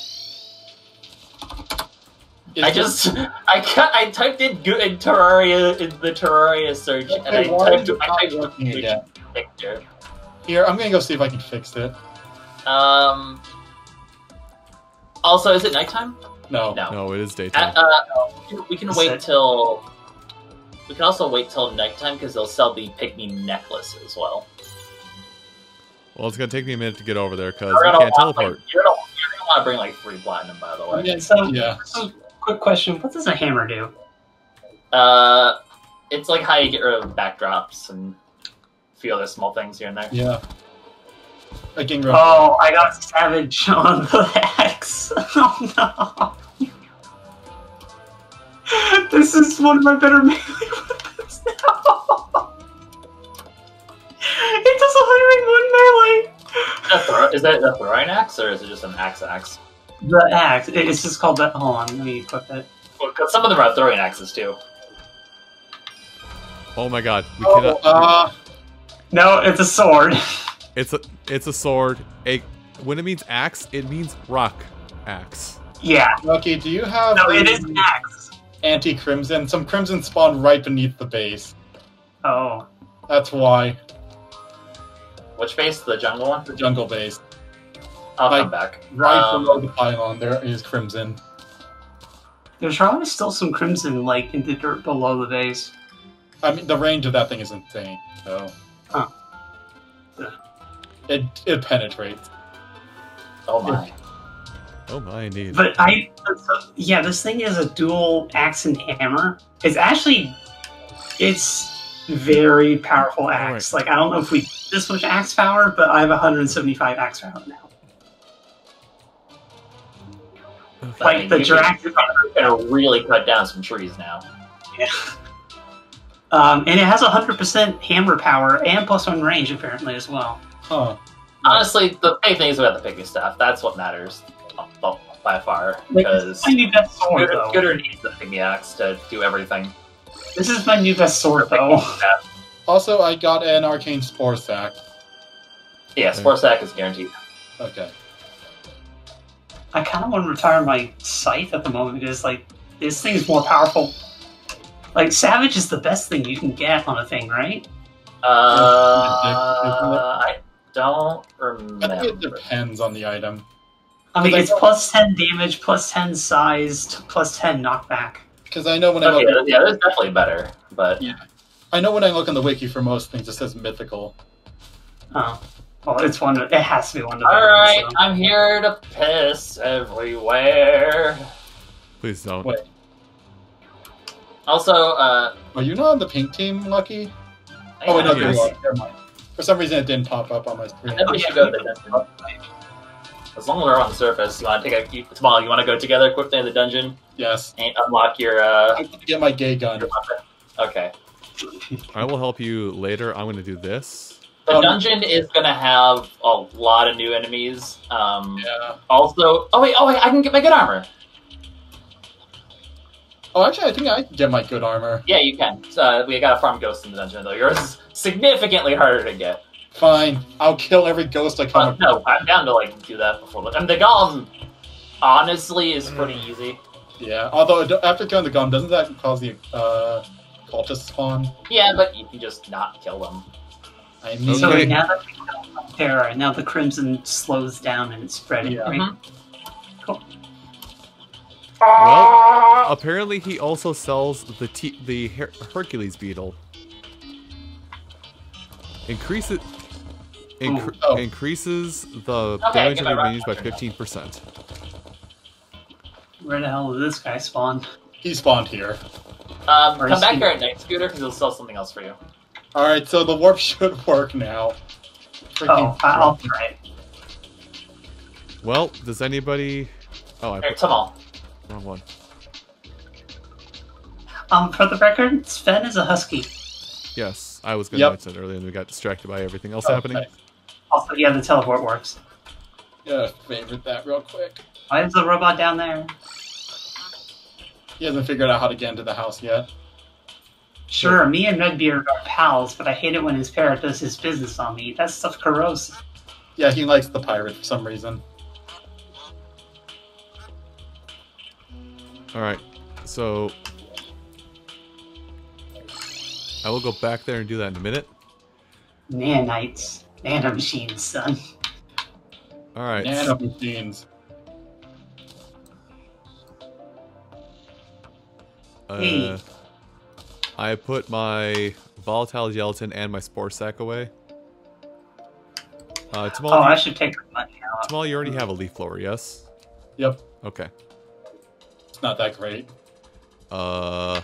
S2: (laughs)
S4: I just I cut, I typed in good in Terraria in the Terraria search and I typed
S2: is
S4: I typed
S2: working
S4: Twitch picture.
S2: Here, I'm gonna go see if I can fix it.
S4: Um. Also, is it nighttime?
S2: No.
S4: No.
S1: No, it is
S4: Uh,
S1: daytime.
S4: uh, we can, we can wait till. We can also wait till nighttime because they'll sell the pygmy necklace as well.
S1: Well, it's gonna take me a minute to get over there because
S4: You're
S1: we can't
S4: want,
S1: teleport.
S4: Like, you're gonna, you're gonna want to bring like three platinum, by the way.
S2: Yeah.
S3: So,
S2: Yeah.
S3: so, quick question: What does a hammer do?
S4: Uh, it's like how you get rid of backdrops and a few other small things here and there.
S2: Yeah. A Gingra.
S3: Oh, I got savage (laughs) on the X. (laughs) Oh no! (laughs) This is one of my better (laughs) melee weapons now. (laughs) It does 101 melee.
S4: Is that, is that a throwing axe or is it just an axe axe?
S3: The axe. It's just called that. Hold on, let me equip it.
S4: Well, 'cause some of them are throwing axes too.
S1: Oh my god, we
S2: Oh,
S1: cannot.
S2: uh,
S3: No, it's a sword.
S1: It's a it's a sword. A when it means axe, it means rock axe.
S3: Yeah.
S2: Lucky, do you have
S3: No, it
S2: the
S3: is axe.
S2: Anti-crimson? Some crimson spawned right beneath the base.
S3: Oh.
S2: That's why.
S4: Which base? The jungle one?
S2: The jungle base.
S4: I'll
S2: Like-
S4: come back.
S2: Right
S4: Um,
S2: below the pylon, there is crimson.
S3: There's probably still some crimson like in the dirt below the base.
S2: I mean, the range of that thing is insane. So.
S3: Huh. Yeah.
S2: It it penetrates.
S4: Oh my.
S1: Oh my, indeed.
S3: But I, yeah, this thing is a dual axe and hammer. It's actually, it's very powerful axe. Like I don't know if we this much axe power, but I have 175 axe power now.
S1: Okay.
S3: Like the
S4: you
S3: Drac,
S4: Can, you can really cut down some trees now. (laughs)
S3: um, and it has 100% hammer power and plus one range apparently as well.
S2: Huh.
S4: Honestly, the big thing is about the picking stuff. That's what matters by far. Because
S3: this is my new best sword
S4: Scooter,
S3: though.
S4: Scooter needs the pygmy axe to do everything.
S3: This is my new best sword though. (laughs)
S2: Also, I got an arcane spore sack.
S4: Yeah, Spore Sack is guaranteed.
S2: Okay.
S3: I kind of want to retire my scythe at the moment because like this thing is more powerful. Like Savage is the best thing you can get on a thing, right?
S4: Uh, I don't
S2: I think it
S4: remember.
S2: depends on the item.
S3: I mean,
S2: Like-
S3: it's plus 10 damage, plus 10 size, plus 10 knockback.
S2: Because I know when I
S4: Okay,
S2: look,
S4: yeah, that's definitely better. But Yeah.
S2: I know when I look on the wiki for most things, it says mythical.
S3: Oh. Well, it's one. Of, it has to be one of the.
S4: all
S3: better
S4: right,
S3: ones,
S4: I'm here to piss everywhere.
S1: Please don't.
S2: Wait.
S4: Also, uh,
S2: Are you not on the pink team, Lucky? Oh, wait, no, you
S1: yes.
S2: are. Never mind. For some reason, it didn't pop up on my
S4: I
S2: screen.
S4: think we should go to the dungeon. As long as we're on the surface, you want to take a you, Tamal, You want to go together quickly in the dungeon
S2: Yes.
S4: and unlock your uh,
S2: I get my gay gun.
S4: Okay.
S1: I will help you later. I'm gonna do this.
S4: The
S2: Um,
S4: dungeon is gonna have a lot of new enemies. Um,
S2: Yeah.
S4: Also, oh wait, oh wait, I can get my good armor.
S2: Oh, actually, I think I can get my good armor.
S4: Yeah, you can. Uh, we got to farm ghosts in the dungeon though. Yours is significantly harder to get.
S2: Fine. I'll kill every ghost I come
S4: But
S2: across.
S4: no, I'm down to like do that before. And the golem, honestly, is pretty easy.
S2: Yeah. Although after killing the gun, doesn't that cause the uh, cultist spawn?
S4: Yeah, but you can just not kill them.
S2: I mean,
S3: So
S1: Okay.
S3: now that we know Terra, now the crimson slows down and it's spreading.
S2: Yeah.
S3: Right?
S4: Mhm.
S3: Cool.
S1: Well, apparently he also sells the T the Her Hercules beetle. Increase it. Incre
S2: Oh.
S1: Increases the
S4: Okay,
S1: damage of your minions by 15%.
S3: Where the hell did this guy spawn?
S2: He spawned here.
S4: Um, come
S3: is
S4: back here at night, Scooter, because he'll sell something else for you.
S2: All right, so the warp (laughs) should work now.
S3: Oh,
S2: Freaking-
S3: I- I'll try it.
S1: Well, does anybody... Oh, I
S4: Here,
S1: put
S4: Tamal.
S1: the wrong one.
S3: Um, for the record, Sven is a husky.
S1: Yes, I was going to
S2: Yep.
S1: mention it earlier and we got distracted by everything else
S2: Oh,
S1: happening.
S2: thanks.
S3: Also, yeah, the teleport works.
S2: Yeah, favorite that real quick.
S3: Why is the robot down there?
S2: He hasn't figured out how to get into the house yet.
S3: Sure, me and Redbeard are pals, but I hate it when his parrot does his business on me. That stuff corrodes.
S2: Yeah, he likes the pirate for some reason.
S1: Alright, so... I will go back there and do that in a minute.
S3: Nanites. Nanomachines, son.
S1: Alright.
S2: Nano machines.
S1: Uh,
S3: Hey.
S1: I put my volatile gelatin and my spore sack away. Uh, Tamal,
S3: Oh, I should take the money out.
S1: Tamal, you already have a leaf blower, yes?
S2: Yep,
S1: Okay.
S2: it's not that great.
S1: Uh,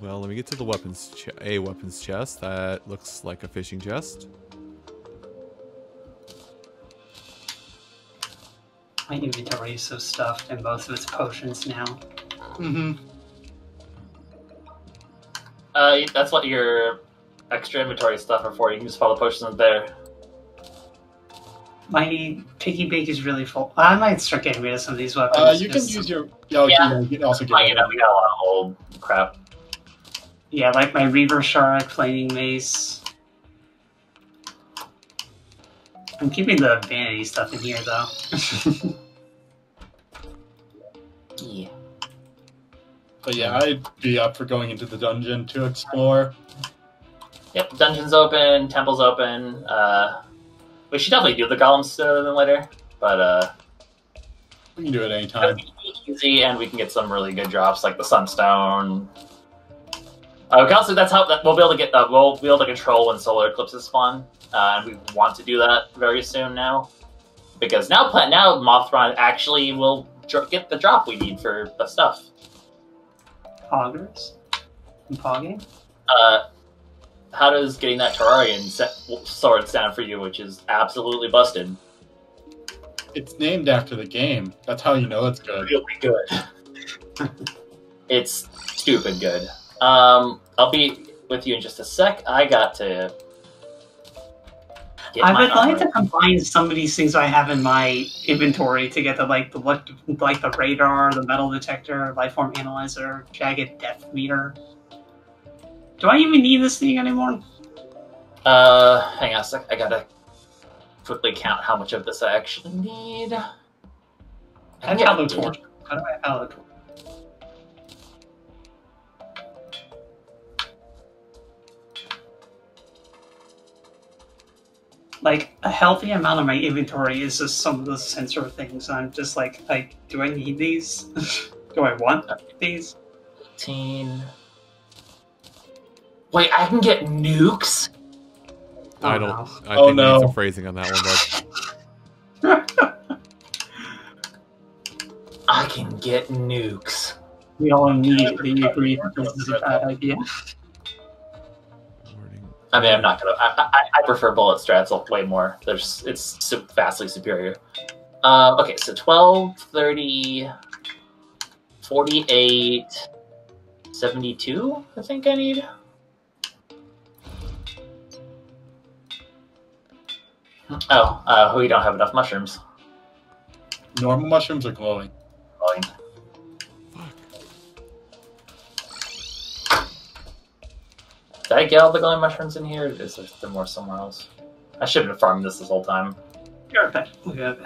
S1: well, let me get to the weapons, ch a weapons chest. That looks like a fishing chest.
S3: My inventory is so stuffed, and most of it's potions now.
S2: Mm-hmm.
S4: Uh, that's what your extra inventory stuff are for. You can just follow potions there.
S3: My piggy bank is really full. I might start getting rid of some of these weapons.
S2: Uh, you can use your. Oh,
S4: Yeah.
S2: yeah. You can also get.
S4: I, you know, we got a lot of old crap.
S3: Yeah, like my Reaver Shark, Flaming Mace. I'm keeping the vanity stuff in here, though. (laughs)
S4: Yeah.
S2: But yeah, I'd be up for going into the dungeon to explore.
S4: Yep, dungeon's open, temple's open. Uh, we should definitely do the golems sooner than later, but uh,
S2: We can do it
S4: it'll
S2: anytime.
S4: easy, and we can get some really good drops like the sunstone. Uh, we can also, that's how that we'll be able to get. Uh, we'll be able to control when solar eclipses spawn, uh, and we want to do that very soon now, because now now Mothron actually will get the drop we need for the stuff.
S3: Poggers? And Pogging?
S4: Uh, how does getting that Terrarian set, sword sound for you, which is absolutely busted?
S2: It's named after the game. That's how you know it's good.
S4: Really good. (laughs) it's stupid good. Um, I'll be with you in just a sec. I got to.
S3: I would like to combine some of these things I have in my inventory together, like the like, like the radar, the metal detector, life form analyzer, jagged depth meter. Do I even need this thing anymore?
S4: Uh, hang on a sec. I gotta quickly count how much of this I actually need.
S3: I have Halo Torch. How do I have Torch? Like a healthy amount of my inventory is just some of the sensor things. I'm just like, like, do I need these? (laughs) do I want these?
S4: 18. Wait, I can get nukes?
S1: I
S3: Oh,
S1: don't.
S3: no.
S1: I
S2: Oh,
S1: think we need
S2: no.
S1: some phrasing on that one, bud. (laughs)
S4: I can get nukes.
S3: We all immediately agree that this is a bad idea.
S4: I mean, I'm not gonna. I, I, I prefer bullet strats way more. There's, it's vastly superior. Um, okay, so 12, 30, 48, 72, I think I need. Oh, uh, we don't have enough mushrooms.
S2: Normal mushrooms are glowing.
S4: Fine. Did I get all the glowing mushrooms in here? Is there more somewhere else? I should have been farming this this whole time.
S3: You're back. Okay.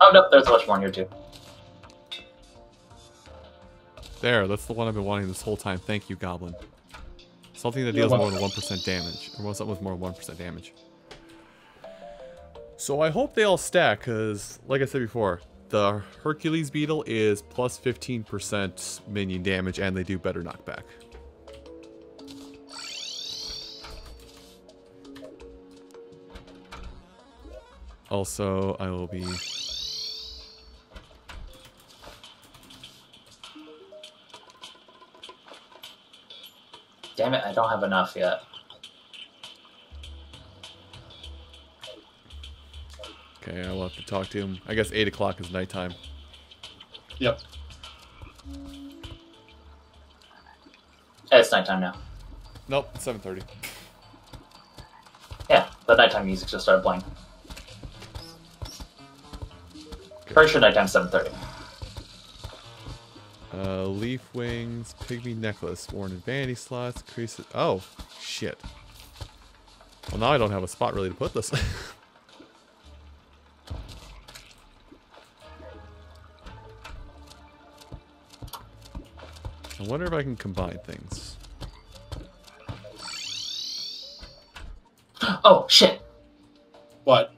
S4: Oh, no, there's a bunch more in here too.
S1: There, that's the one I've been wanting this whole time. Thank you, Goblin. Something that deals more than 1% damage. Or something with more than 1% damage. So I hope they all stack, because, like I said before, the Hercules Beetle is plus 15% minion damage, and they do better knockback. Also, I will be
S4: Damn it, I don't have enough yet.
S1: Okay, I will have to talk to him. I guess 8 o'clock is nighttime.
S2: Yep.
S4: Eh, It's nighttime now.
S1: Nope, 7.30.
S4: Yeah, the nighttime music just started playing. Pretty sure nighttime 7.30.
S1: Uh, leaf wings, pygmy necklace, worn in vanity slots, creases. Oh, shit. Well, now I don't have a spot really to put this. (laughs) I wonder if I can combine things.
S4: Oh, shit!
S2: What?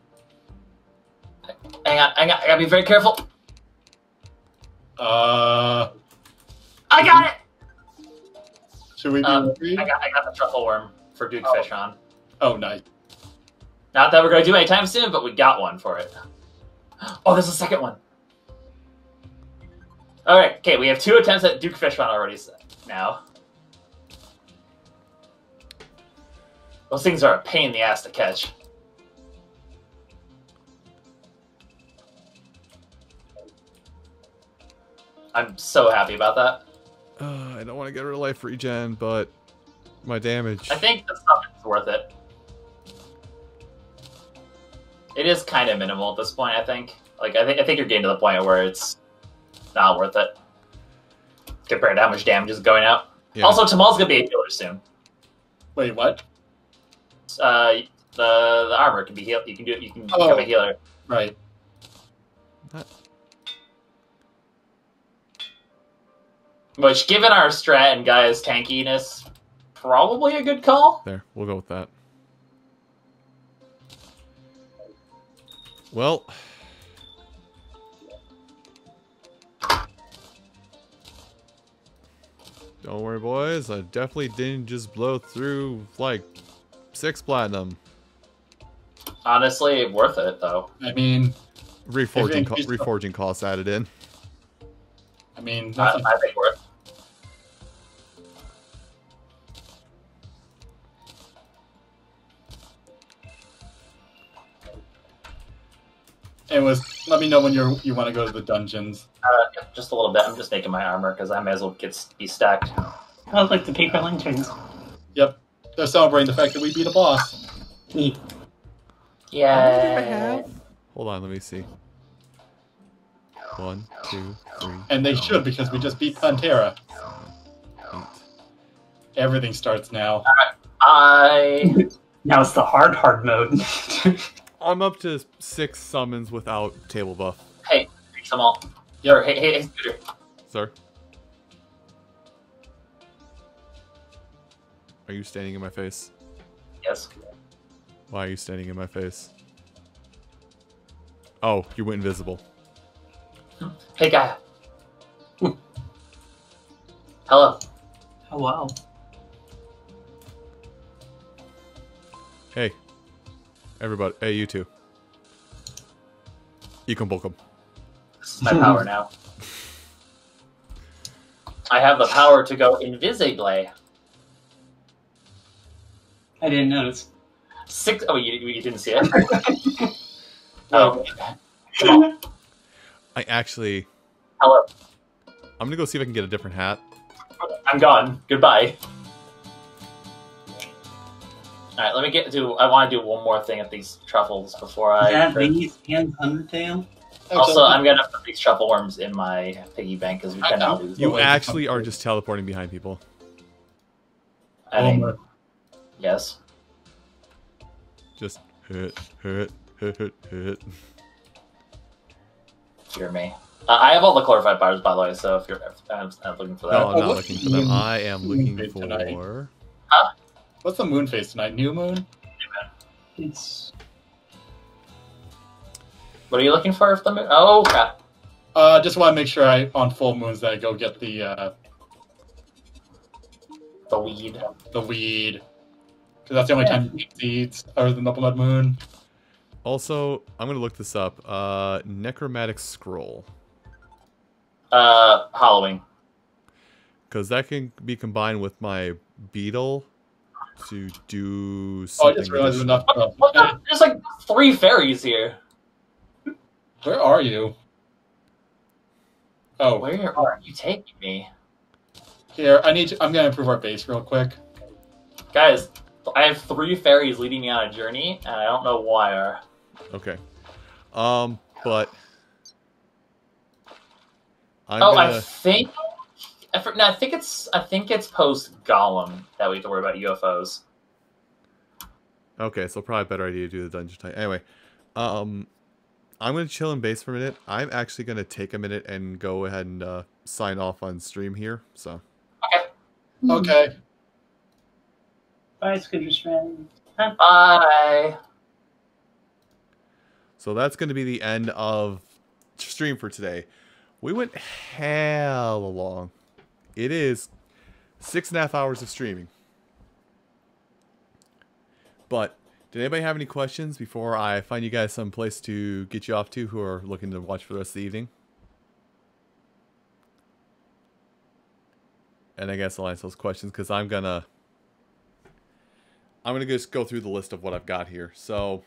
S4: Hang on, hang on, I gotta be very careful.
S2: Uh,
S4: I got it!
S2: should we be
S4: Um? I got, I got the truffle worm for Duke
S2: Oh.
S4: Fish on.
S2: Oh, nice.
S4: Not that we're gonna do anytime soon, but we got one for it. (gasps) Oh, there's a second one. Alright, okay, we have two attempts at Duke Fishron already now. Those things are a pain in the ass to catch. I'm so happy about that.
S1: Uh, I don't want to get rid of life regen, but my damage.
S4: I think the stuff is worth it. It is kind of minimal at this point. I think. Like I think I think you're getting to the point where it's not worth it compared to how much damage is going out.
S1: Yeah.
S4: Also, Tamal's gonna be a healer soon.
S2: Wait, what?
S4: Uh, the the armor can be healed. You can do it. You can
S2: Oh.
S4: become a healer.
S2: Right.
S4: Which, given our strat and Gaia's tankiness, probably a good call.
S1: There, we'll go with that. Well. Don't worry, boys. I definitely didn't just blow through like six platinum.
S4: Honestly, worth it though.
S2: I mean,
S1: Reforging, co- reforging costs added in.
S2: I mean,
S4: I,
S2: nothing.
S4: I think worth.
S2: It was. Let me know when you're you want to go to the dungeons.
S4: Uh, just a little bit. I'm just making my armor because I may as well get be stacked.
S3: I look like the paper lanterns.
S2: Yep. They're celebrating the fact that we beat a boss.
S3: Neat.
S4: Yeah.
S1: Hold on, let me see. One, two, three,
S2: And they should because we just beat Plantera.
S1: eight.
S2: Everything starts now.
S4: I (laughs)
S3: Now it's the hard, hard mode. (laughs)
S1: I'm up to six summons without table buff.
S4: hey, come on.
S2: Yep.
S4: Or, hey, hey, hey, Scooter.
S1: Sir? Are you standing in my face?
S4: Yes.
S1: Why are you standing in my face? Oh, you went invisible.
S4: Hey, Gaia. Hello.
S3: oh wow.
S1: Hey. Everybody. Hey, you two. You can book them.
S4: This is my power now. I have the power to go invisible.
S3: I didn't notice.
S4: Six oh you, you didn't see it? (laughs) oh. Come.
S1: I actually.
S4: Hello.
S1: I'm gonna go see if I can get a different hat.
S4: I'm gone. Goodbye. Alright, let me get to I wanna do one more thing at these truffles before I
S3: yeah, these and Undertale.
S4: Also, I'm gonna put these truffle worms in my piggy bank because we
S2: I-
S4: cannot lose.
S1: You actually are just teleporting behind people.
S4: I mean, yes.
S1: Just hit, hit, hit, hit, hit.
S4: Dear me. Uh, I have all the chlorophyte bars, by the way. So if you're I'm, I'm looking for that,
S1: No, I'm not looking for them. I am looking
S2: for. tonight?
S1: For.
S2: What's the moon phase tonight? New moon?
S3: It's
S4: what are you looking for? For the moon? Oh crap!
S2: Uh, just want to make sure I on full moons that I go get the uh,
S4: The weed.
S2: the weed because that's the only time you eat seeds other than the blood moon.
S1: Also, I'm gonna look this up. Uh, necromantic scroll,
S4: Uh, Halloween.
S1: because that can be combined with my beetle to do
S2: Oh, I just realized
S1: additional.
S2: enough.
S4: What, what the? There's like three fairies here.
S2: Where are you? Oh,
S4: Where are you taking me?
S2: here. I need. To, I'm gonna improve our base real quick.
S4: Guys, I have three fairies leading me on a journey, and I don't know why.
S1: Okay. Um, but I'm
S4: oh,
S1: gonna.
S4: I think. I, for, no, I think it's. I think it's post Golem that we have to worry about UFOs.
S1: Okay, so probably a better idea to do the dungeon type. Anyway, um, I'm gonna chill in base for a minute. I'm actually gonna take a minute and go ahead and uh, sign off on stream here. So
S2: Okay. Okay.
S3: Bye, Scooter Strand.
S4: Bye.
S1: So that's going to be the end of stream for today. We went hell long. It is six and a half hours of streaming. But did anybody have any questions before I find you guys some place to get you off to who are looking to watch for the rest of the evening? And I guess I'll answer those questions because I'm gonna I'm gonna just go through the list of what I've got here. So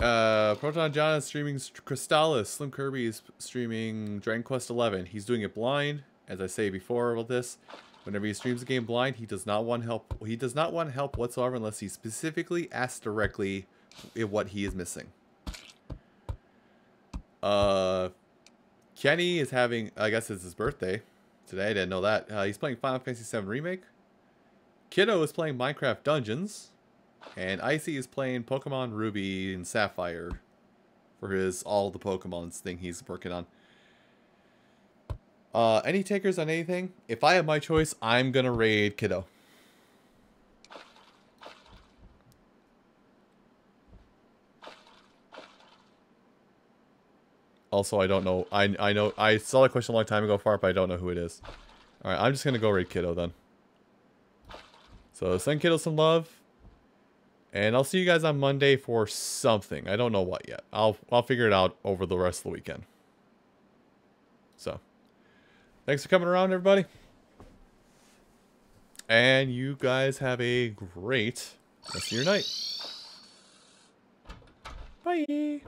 S1: uh, Proton John is streaming Crystalis. Slim Kirby is streaming Dragon Quest XI. He's doing it blind. As I say before about this, whenever he streams a game blind, he does not want help. He does not want help whatsoever unless he specifically asks directly what he is missing. Uh, Kenny is having, I guess it's his birthday today. I didn't know that. Uh, he's playing Final Fantasy VII Remake. Kiddo is playing Minecraft Dungeons. And Icy is playing Pokemon Ruby and Sapphire for his all the Pokemons thing he's working on. Uh, any takers on anything? If I have my choice, I'm gonna raid Kiddo. Also, I don't know. I I know I saw that question a long time ago, Fart, but I don't know who it is. All right, I'm just gonna go raid Kiddo then. So send Kiddo some love. And I'll see you guys on Monday for something. I don't know what yet. I'll I'll figure it out over the rest of the weekend. So, thanks for coming around, everybody. And you guys have a great rest of your night. Bye.